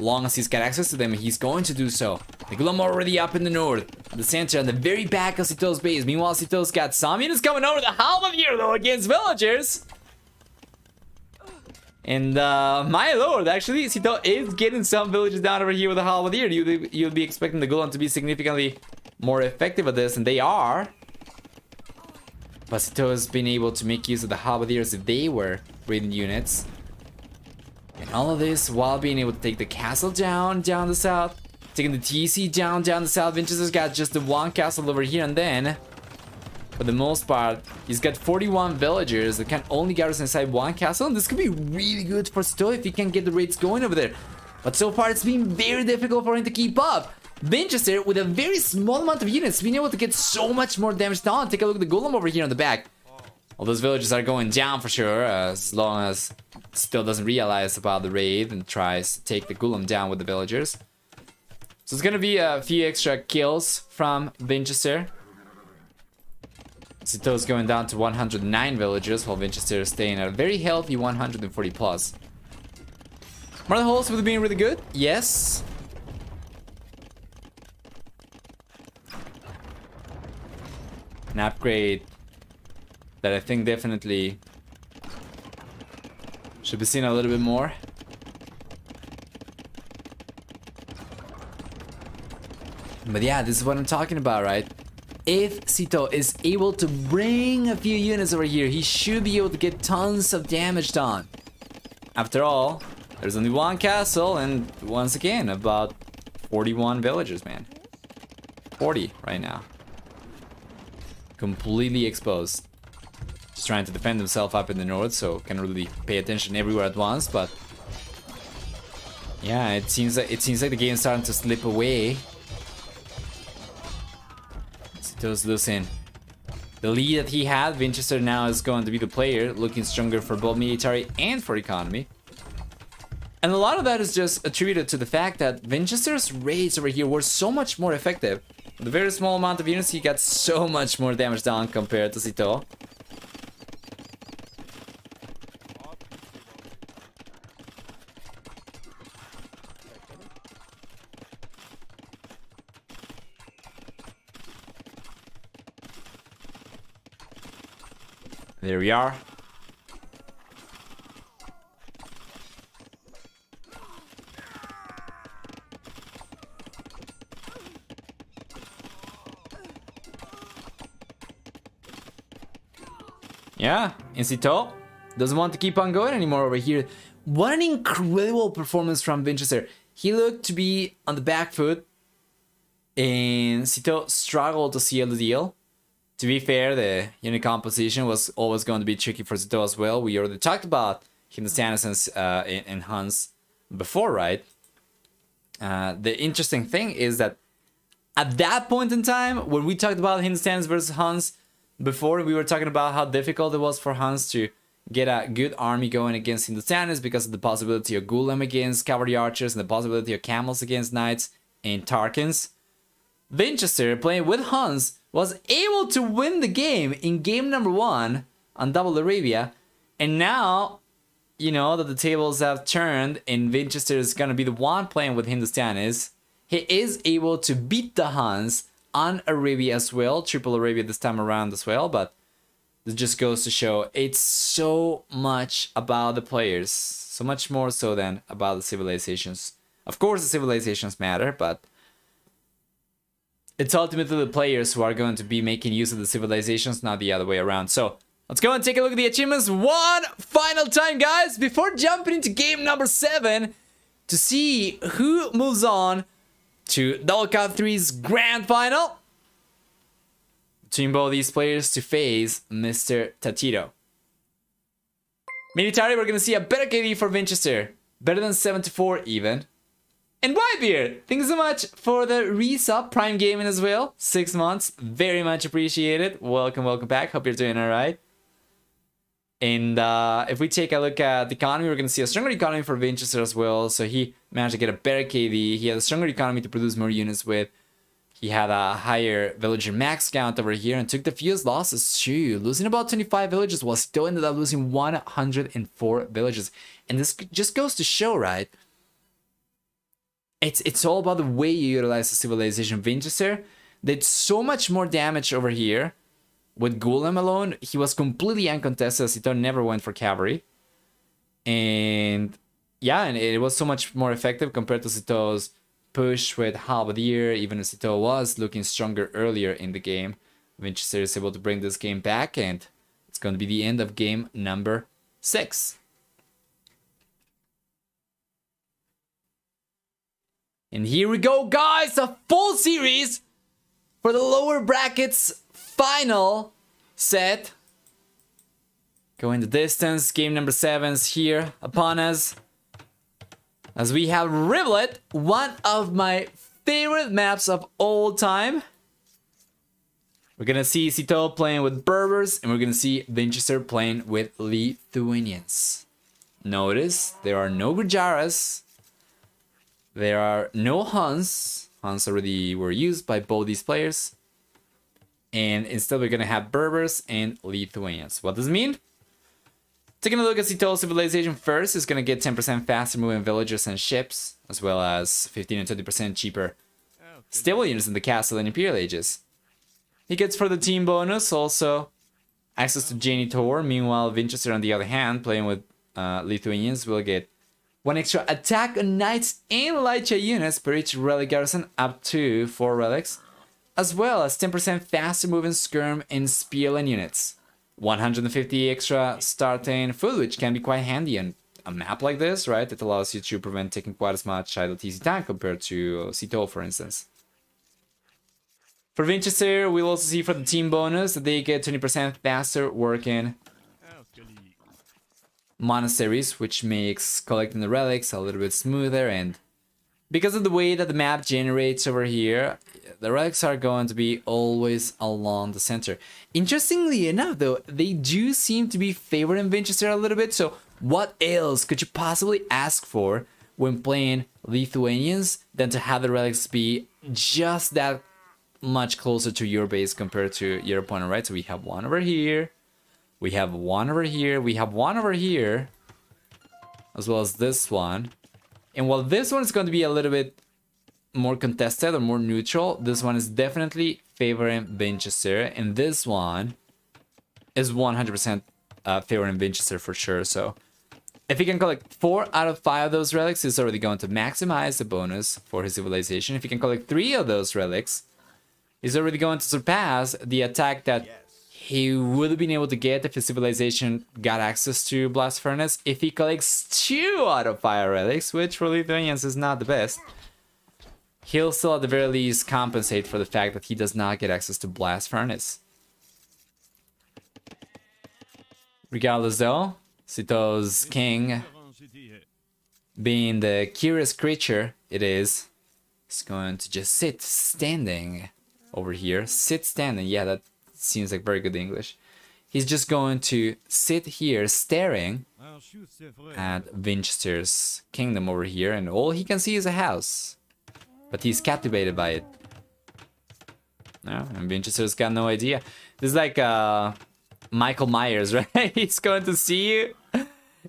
long as he's got access to them, he's going to do so. The Ghulam already up in the north, the center, and the very back of Sitaux's base. Meanwhile, Sitaux's got some units coming over the Halberdier though against villagers. And uh, my lord, actually, Sitaux is getting some villages down over here with the Halberdier. You, you'll be expecting the Ghulam to be significantly more effective at this, and they are. But Sitaux has been able to make use of the Halberdiers if they were raiding units. And all of this while being able to take the castle down, down the south. Taking the TC down, down the south. Vinchester's got just the one castle over here, and then for the most part, he's got 41 villagers that can only garrison inside one castle, and this could be really good for Sitaux if he can get the raids going over there. But so far, it's been very difficult for him to keep up. Vinchester, with a very small amount of units, being able to get so much more damage done. Take a look at the Ghulam over here on the back. All those villages are going down for sure, as long as Still doesn't realize about the raid and tries to take the Ghulam down with the villagers. So it's gonna be uh, a few extra kills from Vinchester. Sitaux's going down to 109 villagers, while Vinchester is staying at a very healthy 140 plus. Murder holes would have been really good, yes. An upgrade that I think definitely should be seen a little bit more. But yeah, this is what I'm talking about, right? If Sitaux is able to bring a few units over here, he should be able to get tons of damage done. After all, there's only one castle and once again, about 41 villagers, man. 40 right now. Completely exposed. Just trying to defend himself up in the north, so can't really pay attention everywhere at once, but... Yeah, it seems like it seems like the game's starting to slip away Toes losing. The lead that he had, Vinchester now is going to be the player, looking stronger for both military and for economy. And a lot of that is just attributed to the fact that Vinchester's raids over here were so much more effective. With a very small amount of units, he got so much more damage done compared to Sitaux. There we are. Yeah, Incito doesn't want to keep on going anymore over here. What an incredible performance from Vinchester. he looked to be on the back foot, and Sitaux struggled to seal the deal. To be fair, the unit composition was always going to be tricky for Sitaux as well. We already talked about Hindustani and, uh, Huns before, right? Uh, the interesting thing is that at that point in time, when we talked about Hindustanis versus Huns, before we were talking about how difficult it was for Huns to get a good army going against Hindustanis because of the possibility of Ghulam against cavalry archers and the possibility of camels against knights and Tarkans. Vinchester, playing with Huns, was able to win the game in game number one on Double Arabia, and now, you know, that the tables have turned and Vinchester is gonna be the one playing with Hindustanis, he is able to beat the Huns on Arabia as well, Triple Arabia this time around as well, but it just goes to show it's so much about the players, so much more so than about the civilizations. Of course, the civilizations matter, but it's ultimately the players who are going to be making use of the civilizations, not the other way around. So let's go and take a look at the achievements one final time, guys, before jumping into game number seven to see who moves on to Cup 3's grand final between both these players to face Mr. Tatito. Military, we're gonna see a better KD for Vinchester, better than 74 even. And Whitebeard, thanks so much for the resub Prime Gaming as well. Six months, very much appreciated. Welcome, welcome back. Hope you're doing alright. And uh, if we take a look at the economy, we're going to see a stronger economy for Vinchester as well. So he managed to get a better KD. He had a stronger economy to produce more units with. He had a higher villager max count over here and took the fewest losses too, losing about 25 villages while still ended up losing 104 villages. And this just goes to show, right? It's it's all about the way you utilize the civilization. Vinchester did so much more damage over here with Ghulam alone, he was completely uncontested. as Sitaux never went for cavalry. And yeah, and it was so much more effective compared to Sitaux's push with Halberdier, even as Sitaux was looking stronger earlier in the game. Vinchester is able to bring this game back, and it's going to be the end of game number six. And here we go, guys! A full series for the lower brackets final set. Going the distance, game number seven is here upon us. As we have Rivulet, one of my favorite maps of all time. We're gonna see Sitaux playing with Berbers, and we're gonna see Vinchester playing with Lithuanians. Notice there are no Gurjaras, there are no Huns. Huns already were used by both these players. And instead we're gonna have Berbers and Lithuanians. What does it mean? Taking a look at Sitaux Civilization first, is gonna get 10% faster moving villagers and ships, as well as 15 and 20% cheaper stable units in the castle and Imperial Ages. He gets for the team bonus also access to Genitour. Meanwhile, Vinchester, on the other hand, playing with uh, Lithuanians, will get one extra attack on knights and Lycha units per each relic garrison, up to four relics, as well as 10% faster moving skirm and Spielen units. 150 extra starting food, which can be quite handy on a map like this, right? That allows you to prevent taking quite as much idle TC time compared to Sitaux, for instance. For Vinchester, we'll also see for the team bonus that they get 20% faster working monasteries, which makes collecting the relics a little bit smoother and because of the way that the map generates over here, the relics are going to be always along the center. Interestingly enough, though, they do seem to be favoring Vinchester a little bit. So what else could you possibly ask for when playing Lithuanians than to have the relics be just that much closer to your base compared to your opponent, right? So we have one over here, we have one over here, we have one over here, as well as this one. And while this one is going to be a little bit more contested or more neutral, this one is definitely favoring Vinchester. And this one is 100% uh, favoring Vinchester for sure. So if he can collect 4 out of 5 of those relics, he's already going to maximize the bonus for his civilization. If he can collect 3 of those relics, he's already going to surpass the attack that he would have been able to get if his civilization got access to Blast Furnace if he collects two out of fire relics, which for Lithuanians is not the best. He'll still at the very least compensate for the fact that he does not get access to Blast Furnace. Regardless though, Sitaux's king, being the curious creature it is, is going to just sit standing over here. Sit standing, yeah, that seems like very good English. He's just going to sit here staring at Vinchester's kingdom over here, and all he can see is a house. But he's captivated by it. No, and Vinchester's got no idea. This is like uh, Michael Myers, *laughs* right? he's going to see you,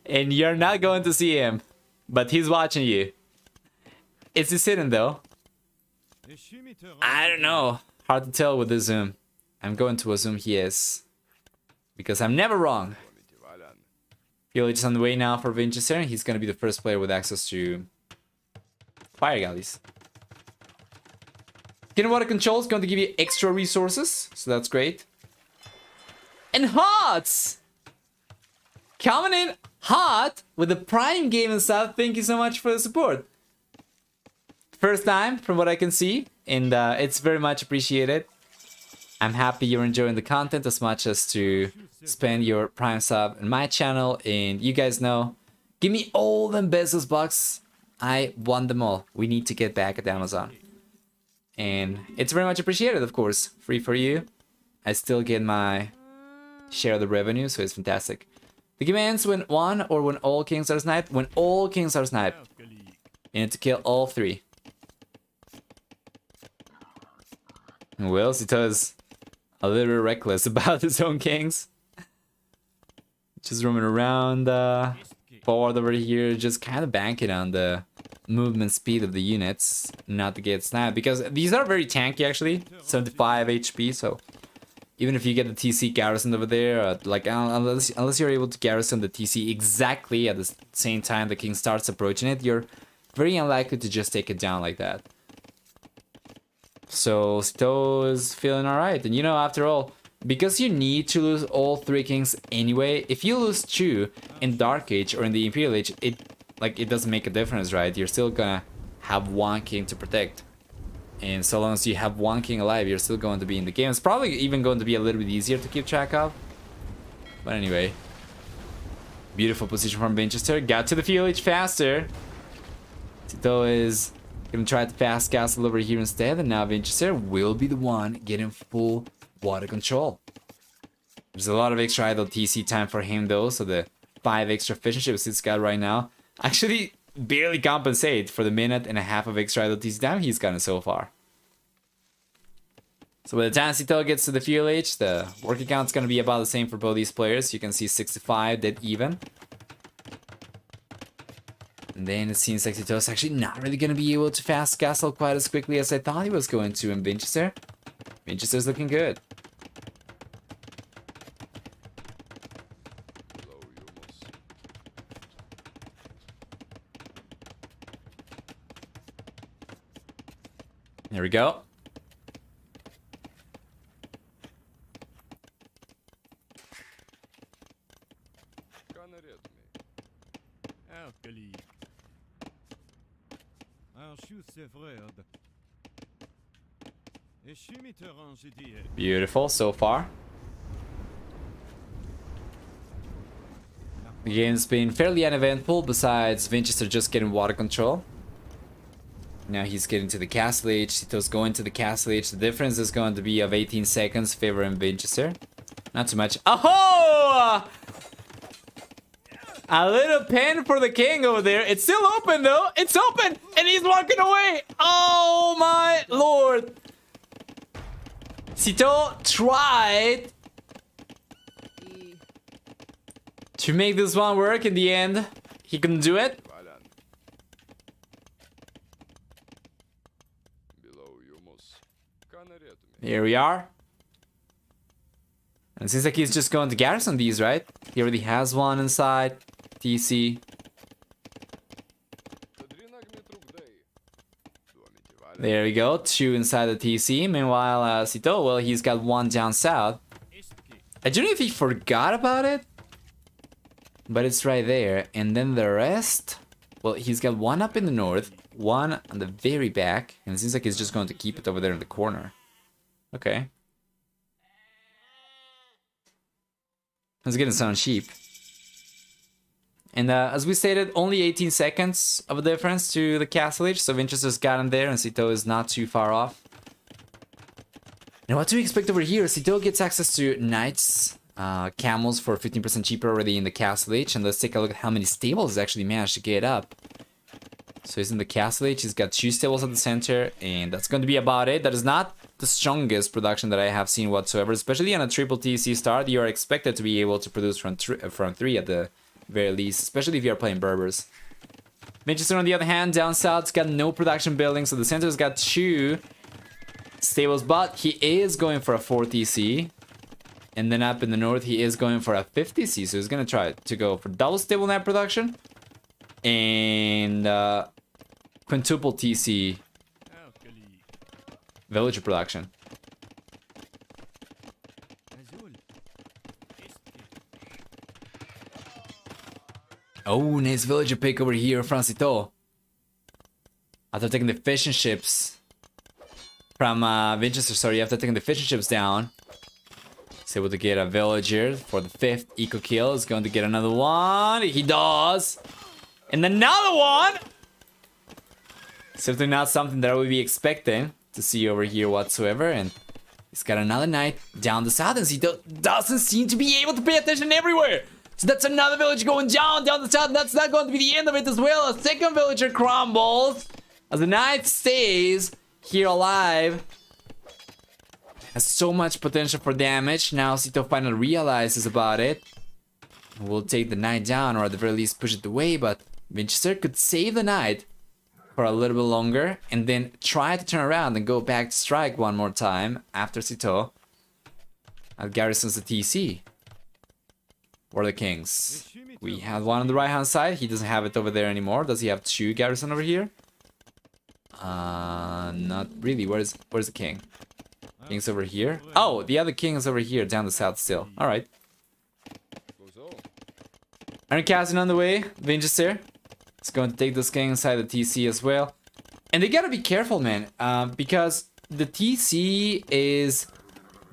and you're not going to see him, but he's watching you. Is he sitting though? I don't know. Hard to tell with the zoom. I'm going to assume he is. Because I'm never wrong. Village is on the way now for and he's gonna be the first player with access to fire galleys. Getting water control is going to give you extra resources, so that's great. And hearts! Coming in hot with the Prime game and stuff. Thank you so much for the support. First time, from what I can see, and uh, it's very much appreciated. I'm happy you're enjoying the content as much as to spend your Prime sub in my channel, and you guys know, give me all them Bezos bucks. I want them all. We need to get back at Amazon. And it's very much appreciated, of course. Free for you. I still get my share of the revenue, so it's fantastic. The game ends when one or when all kings are sniped. When all kings are sniped. You need to kill all three. Well, Sitaux's a little reckless *laughs* about his own kings. Just roaming around uh, forward over here, just kind of banking on the movement speed of the units, not to get sniped. Because these are very tanky actually, 75 HP, so even if you get the TC garrison over there, uh, like unless, unless you're able to garrison the TC exactly at the same time the king starts approaching it, you're very unlikely to just take it down like that. So Stowe is feeling alright. And you know, after all, because you need to lose all three kings anyway, if you lose two in Dark Age or in the Imperial Age, it like it doesn't make a difference, right? You're still gonna have one king to protect. And so long as you have one king alive, you're still going to be in the game. It's probably even going to be a little bit easier to keep track of. But anyway. Beautiful position from Vinchester. Got to the village faster. Sitaux is Gonna try to fast castle over here instead, and now Vinchester will be the one getting full water control. There's a lot of extra idle TC time for him though, so the 5 extra fishing ships he's got right now actually barely compensate for the minute and a half of extra idle TC time he's gotten so far. So by the time Sitaux gets to the feudal age, the working count's gonna be about the same for both these players. You can see 65 dead even. And then it seems like Sitaux's actually not really going to be able to fast castle quite as quickly as I thought he was going to in Vinchester. Vinchester's looking good. There we go. Beautiful so far. The game's been fairly uneventful besides Vinchester just getting water control. Now he's getting to the castle age, Sitaux's going to the castle age. The difference is going to be of 18 seconds favoring Vinchester. Not too much. Oh! A little pen for the king over there. It's still open though. It's open and he's walking away. Oh my lord. Sitaux tried to make this one work in the end. He couldn't do it. Here we are. And it seems like he's just going to garrison these, right? He already has one inside. TC. There we go, two inside the TC. Meanwhile, uh, Sitaux, well, he's got one down south. I don't know if he forgot about it, but it's right there. And then the rest, well, he's got one up in the north, one on the very back, and it seems like he's just going to keep it over there in the corner. Okay. It's gonna sound cheap. And uh, as we stated, only 18 seconds of a difference to the Castle Age, so Vinchester's got him there, and Sitaux is not too far off. Now, what do we expect over here? Sitaux gets access to Knights, uh, Camels for 15% cheaper already in the Castle Age, and let's take a look at how many stables actually managed to get up. So he's in the Castle Age, he's got two stables at the center, and that's going to be about it. That is not the strongest production that I have seen whatsoever, especially on a triple TC start. You are expected to be able to produce from, from three at the very least, especially if you're playing Berbers. Vinchester, on the other hand, down south's got no production building, so the center's got two stables, but he is going for a 4 TC. And then up in the north, he is going for a 50 C, so he's going to try to go for double stable net production and uh, quintuple TC villager production. Oh, nice villager pick over here, Francito. After taking the fishing ships from uh, Vinchester, sorry, after taking the fishing ships down, he's able to get a villager for the fifth eco kill. He's going to get another one. He does. And another one! Certainly not something that I would be expecting to see over here whatsoever. And he's got another knight down the south, and he do doesn't seem to be able to pay attention everywhere. So that's another village going down, down the south. That's not going to be the end of it as well. A second villager crumbles as the knight stays here alive. Has so much potential for damage. Now Sitaux finally realizes about it. We'll take the knight down, or at the very least push it away, but Vinchester could save the knight for a little bit longer and then try to turn around and go back to strike one more time after Sitaux at Garrison's the TC. Or the Kings. We have one on the right hand side. He doesn't have it over there anymore. Does he have two Garrison over here? Uh, not really. Where's where's the King? King's over here. Oh, the other King is over here down the south still. All right. Iron Casting on the way. Vinchester. It's going to take this king inside the TC as well. And they gotta be careful, man, uh, because the TC is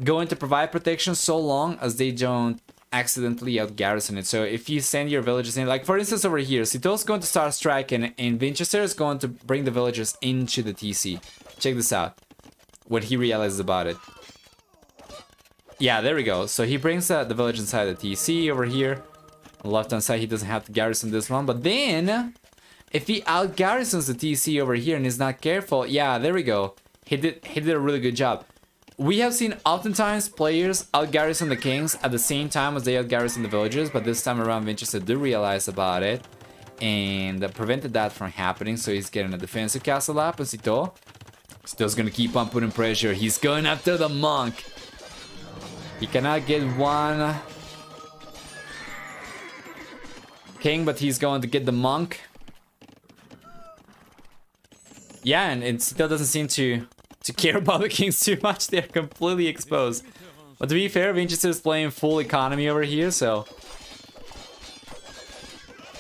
going to provide protection so long as they don't accidentally out garrison it. So if you send your villagers in, like for instance over here, Sitaux's going to start striking and Vinchester is going to bring the villagers into the TC. Check this out. What he realizes about it. Yeah, there we go. So he brings uh, the village inside the TC over here. Left hand side, he doesn't have to garrison this one. But then, if he out garrisons the TC over here and is not careful, yeah, there we go. He did, he did a really good job. We have seen oftentimes players out garrison the kings at the same time as they out garrison the villagers, but this time around Vinchester did realize about it and prevented that from happening. So he's getting a defensive castle up, and Sitaux Sitaux's gonna keep on putting pressure. He's going after the monk. He cannot get one king, but he's going to get the monk. Yeah, and it still doesn't seem to to care about the kings too much. They're completely exposed. But to be fair, Vinchester is playing full economy over here, so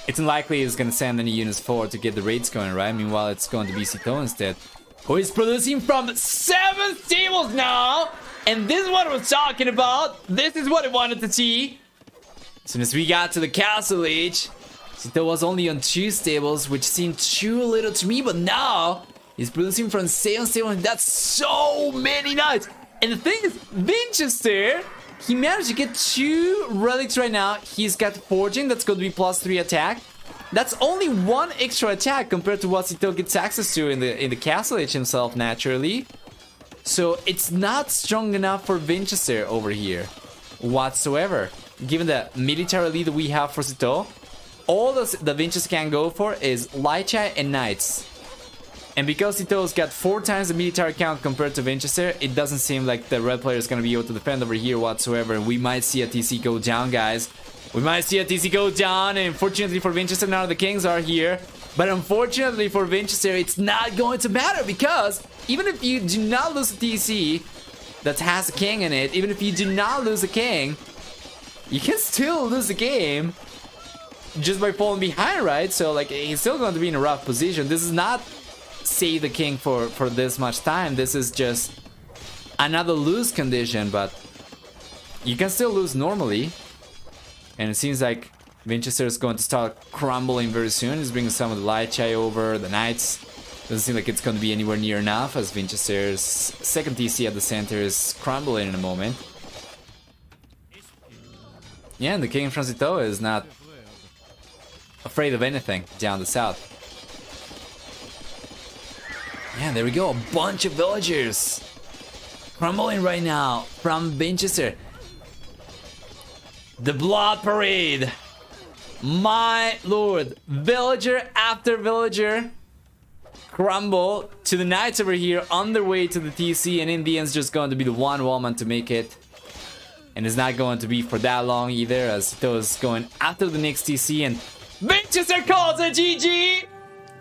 it's unlikely he's gonna send any units forward to get the raids going, right? Meanwhile, it's going to be Sitaux instead, who is producing from seven stables now. And this is what I was talking about. This is what I wanted to see. As soon as we got to the castle age, Sitaux was only on two stables, which seemed too little to me, but now he's producing from seven stables. That's so many knights. And the thing is, Vinchester, he managed to get two relics right now. He's got forging, that's going to be plus three attack. That's only one extra attack compared to what Sitaux gets access to in the in the castle age himself, naturally. So it's not strong enough for Vinchester over here whatsoever. Given the military lead we have for Sitaux, all the, the Vinchester can go for is Lycha and Knights. And because Sitaux's got four times the military count compared to Vinchester, it doesn't seem like the red player is going to be able to defend over here whatsoever. And we might see a TC go down, guys. We might see a TC go down, and fortunately for Vinchester, now the Kings are here. But unfortunately for Vinchester, it's not going to matter because even if you do not lose a TC that has a king in it, even if you do not lose a king, you can still lose the game just by falling behind, right? So like he's still going to be in a rough position. This is not save the king for for this much time. This is just another lose condition, but you can still lose normally. And it seems like Vinchester is going to start crumbling very soon. He's bringing some of the light chai over, the knights. Doesn't seem like it's going to be anywhere near enough as Vinchester's second TC at the center is crumbling in a moment. Yeah, and the king from Sitaux is not afraid of anything down the south. Yeah, there we go. A bunch of villagers crumbling right now from Vinchester. The blood parade. My lord. Villager after villager crumble to the knights over here on their way to the TC and Indians just going to be the one woman to make it. And it's not going to be for that long either as those going after the next TC and Vinchester calls a GG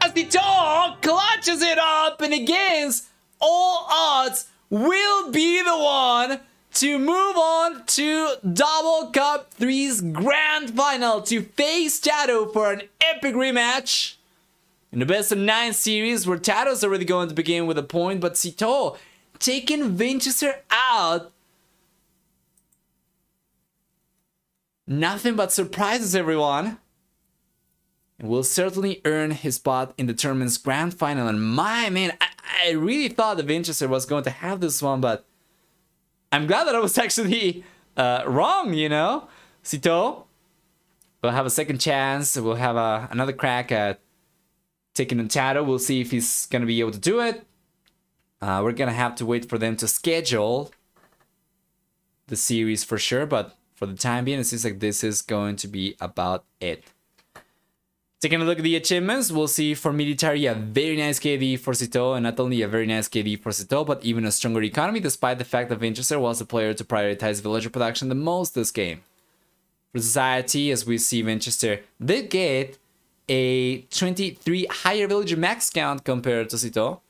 as the dog clutches it up and against all odds will be the one to move on to Double Cup 3's grand final to face TaToH for an epic rematch. In the best of nine series, where TaToH's already going to begin with a point, but Sitaux taking Vinchester out. Nothing but surprises, everyone. And will certainly earn his spot in the tournament's grand final. And my man, I, I really thought that Vinchester was going to have this one, but I'm glad that I was *laughs* actually uh, wrong, you know? Sitaux will have a second chance. We'll have a, another crack at taking on TaToH. We'll see if he's going to be able to do it. Uh, we're going to have to wait for them to schedule the series for sure, but for the time being, it seems like this is going to be about it. Taking a look at the achievements, we'll see for military a very nice KD for Sitaux, and not only a very nice KD for Sitaux, but even a stronger economy, despite the fact that Vinchester was the player to prioritize villager production the most this game. For society, as we see Vinchester did get a 23 higher villager max count compared to Sitaux.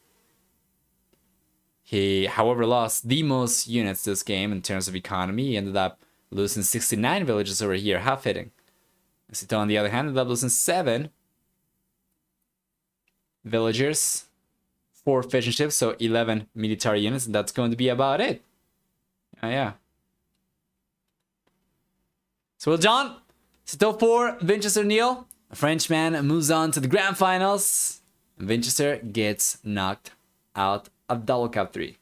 He, however, lost the most units this game in terms of economy. He ended up losing 69 villages over here, half hitting. Sitaux, on the other hand, up losing 7 villagers, 4 fishing ships, so 11 military units, and that's going to be about it. Yeah. So well done. Sitaux 4, Vinchester Neil. A Frenchman moves on to the grand finals. Vinchester gets knocked out of Double Cup 3.